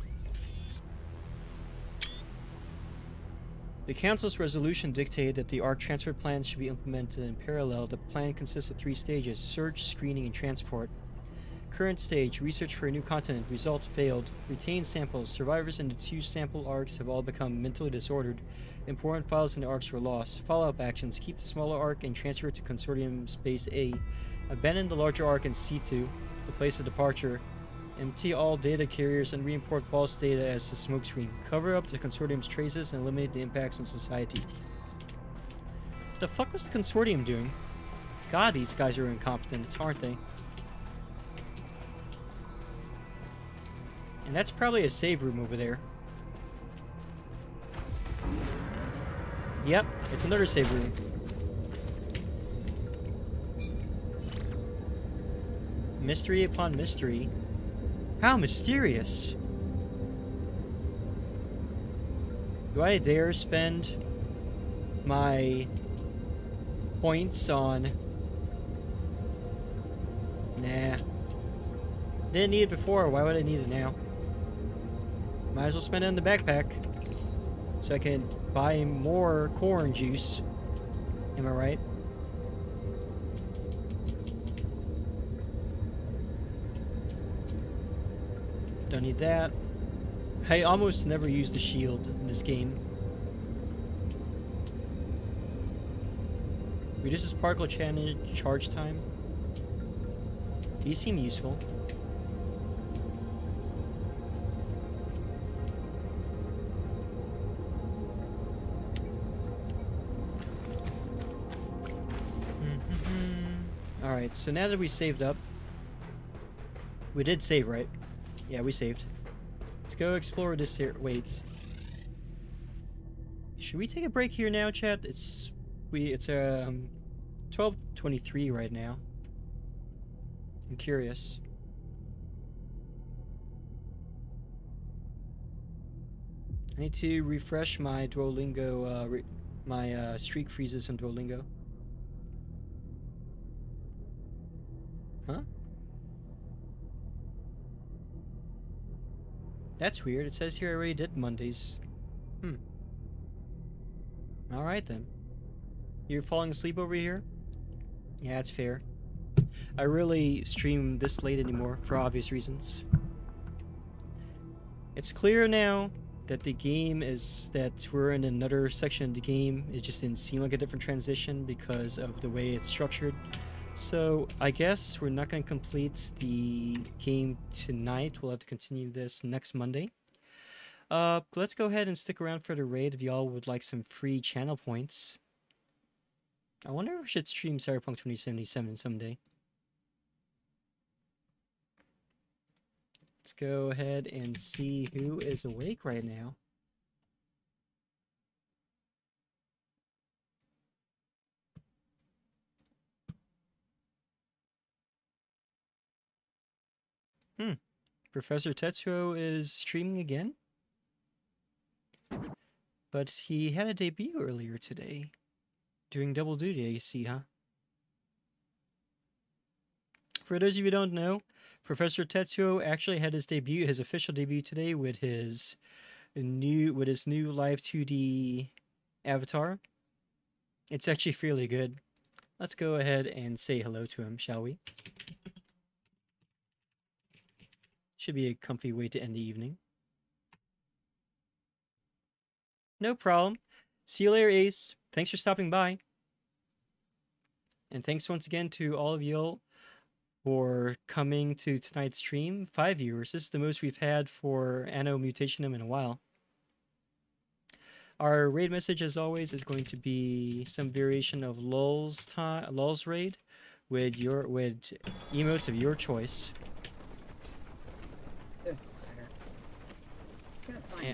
The Council's resolution dictated that the ARC transfer plans should be implemented in parallel. The plan consists of three stages search, screening, and transport. Current stage research for a new continent. Result failed. Retained samples. Survivors in the two sample ARCs have all become mentally disordered. Important files in the ARCs were lost. Follow up actions. Keep the smaller ARC and transfer it to Consortium Space A. Abandon the larger ARC in C2, the place of departure. Empty all data carriers and re-import false data as the smokescreen. Cover up the consortium's traces and eliminate the impacts on society. What the fuck was the consortium doing? God, these guys are incompetent, aren't they? And that's probably a save room over there. Yep, it's another save room. Mystery upon mystery. How mysterious. Do I dare spend my points on... Nah. Didn't need it before, why would I need it now? Might as well spend it on the backpack. So I can buy more corn juice. Am I right? Don't need that. I almost never use the shield in this game. Reduces particle charge time. These seem useful. Alright, so now that we saved up... We did save, right? Yeah, we saved. Let's go explore this here. Wait. Should we take a break here now, chat? It's... We... It's, um... 12.23 right now. I'm curious. I need to refresh my Duolingo, uh, re my uh, streak freezes in Duolingo. Huh? That's weird. It says here I already did Mondays. Hmm. Alright then. You're falling asleep over here? Yeah, it's fair. I really stream this late anymore for obvious reasons. It's clear now that the game is that we're in another section of the game. It just didn't seem like a different transition because of the way it's structured. So I guess we're not going to complete the game tonight. We'll have to continue this next Monday. Uh, let's go ahead and stick around for the raid if y'all would like some free channel points. I wonder if we should stream Cyberpunk 2077 someday. Let's go ahead and see who is awake right now. Hmm. Professor Tetsuo is streaming again? But he had a debut earlier today. Doing double duty, I see, huh? For those of you who don't know, Professor Tetsuo actually had his debut, his official debut today with his new with his new live 2D avatar. It's actually fairly good. Let's go ahead and say hello to him, shall we? Should be a comfy way to end the evening. No problem. See you later, Ace. Thanks for stopping by. And thanks once again to all of you all for coming to tonight's stream. Five viewers. This is the most we've had for Anno Mutationem in a while. Our raid message, as always, is going to be some variation of Lulz time, Lulz raid, with your with emotes of your choice. Yeah.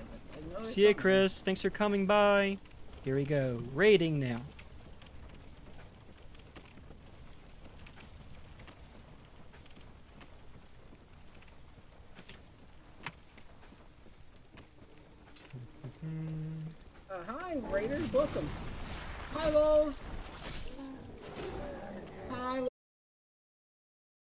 See ya, Chris. Thanks for coming by. Here we go. Raiding now. Uh, hi, Raiders. Welcome. Hi, Lulz.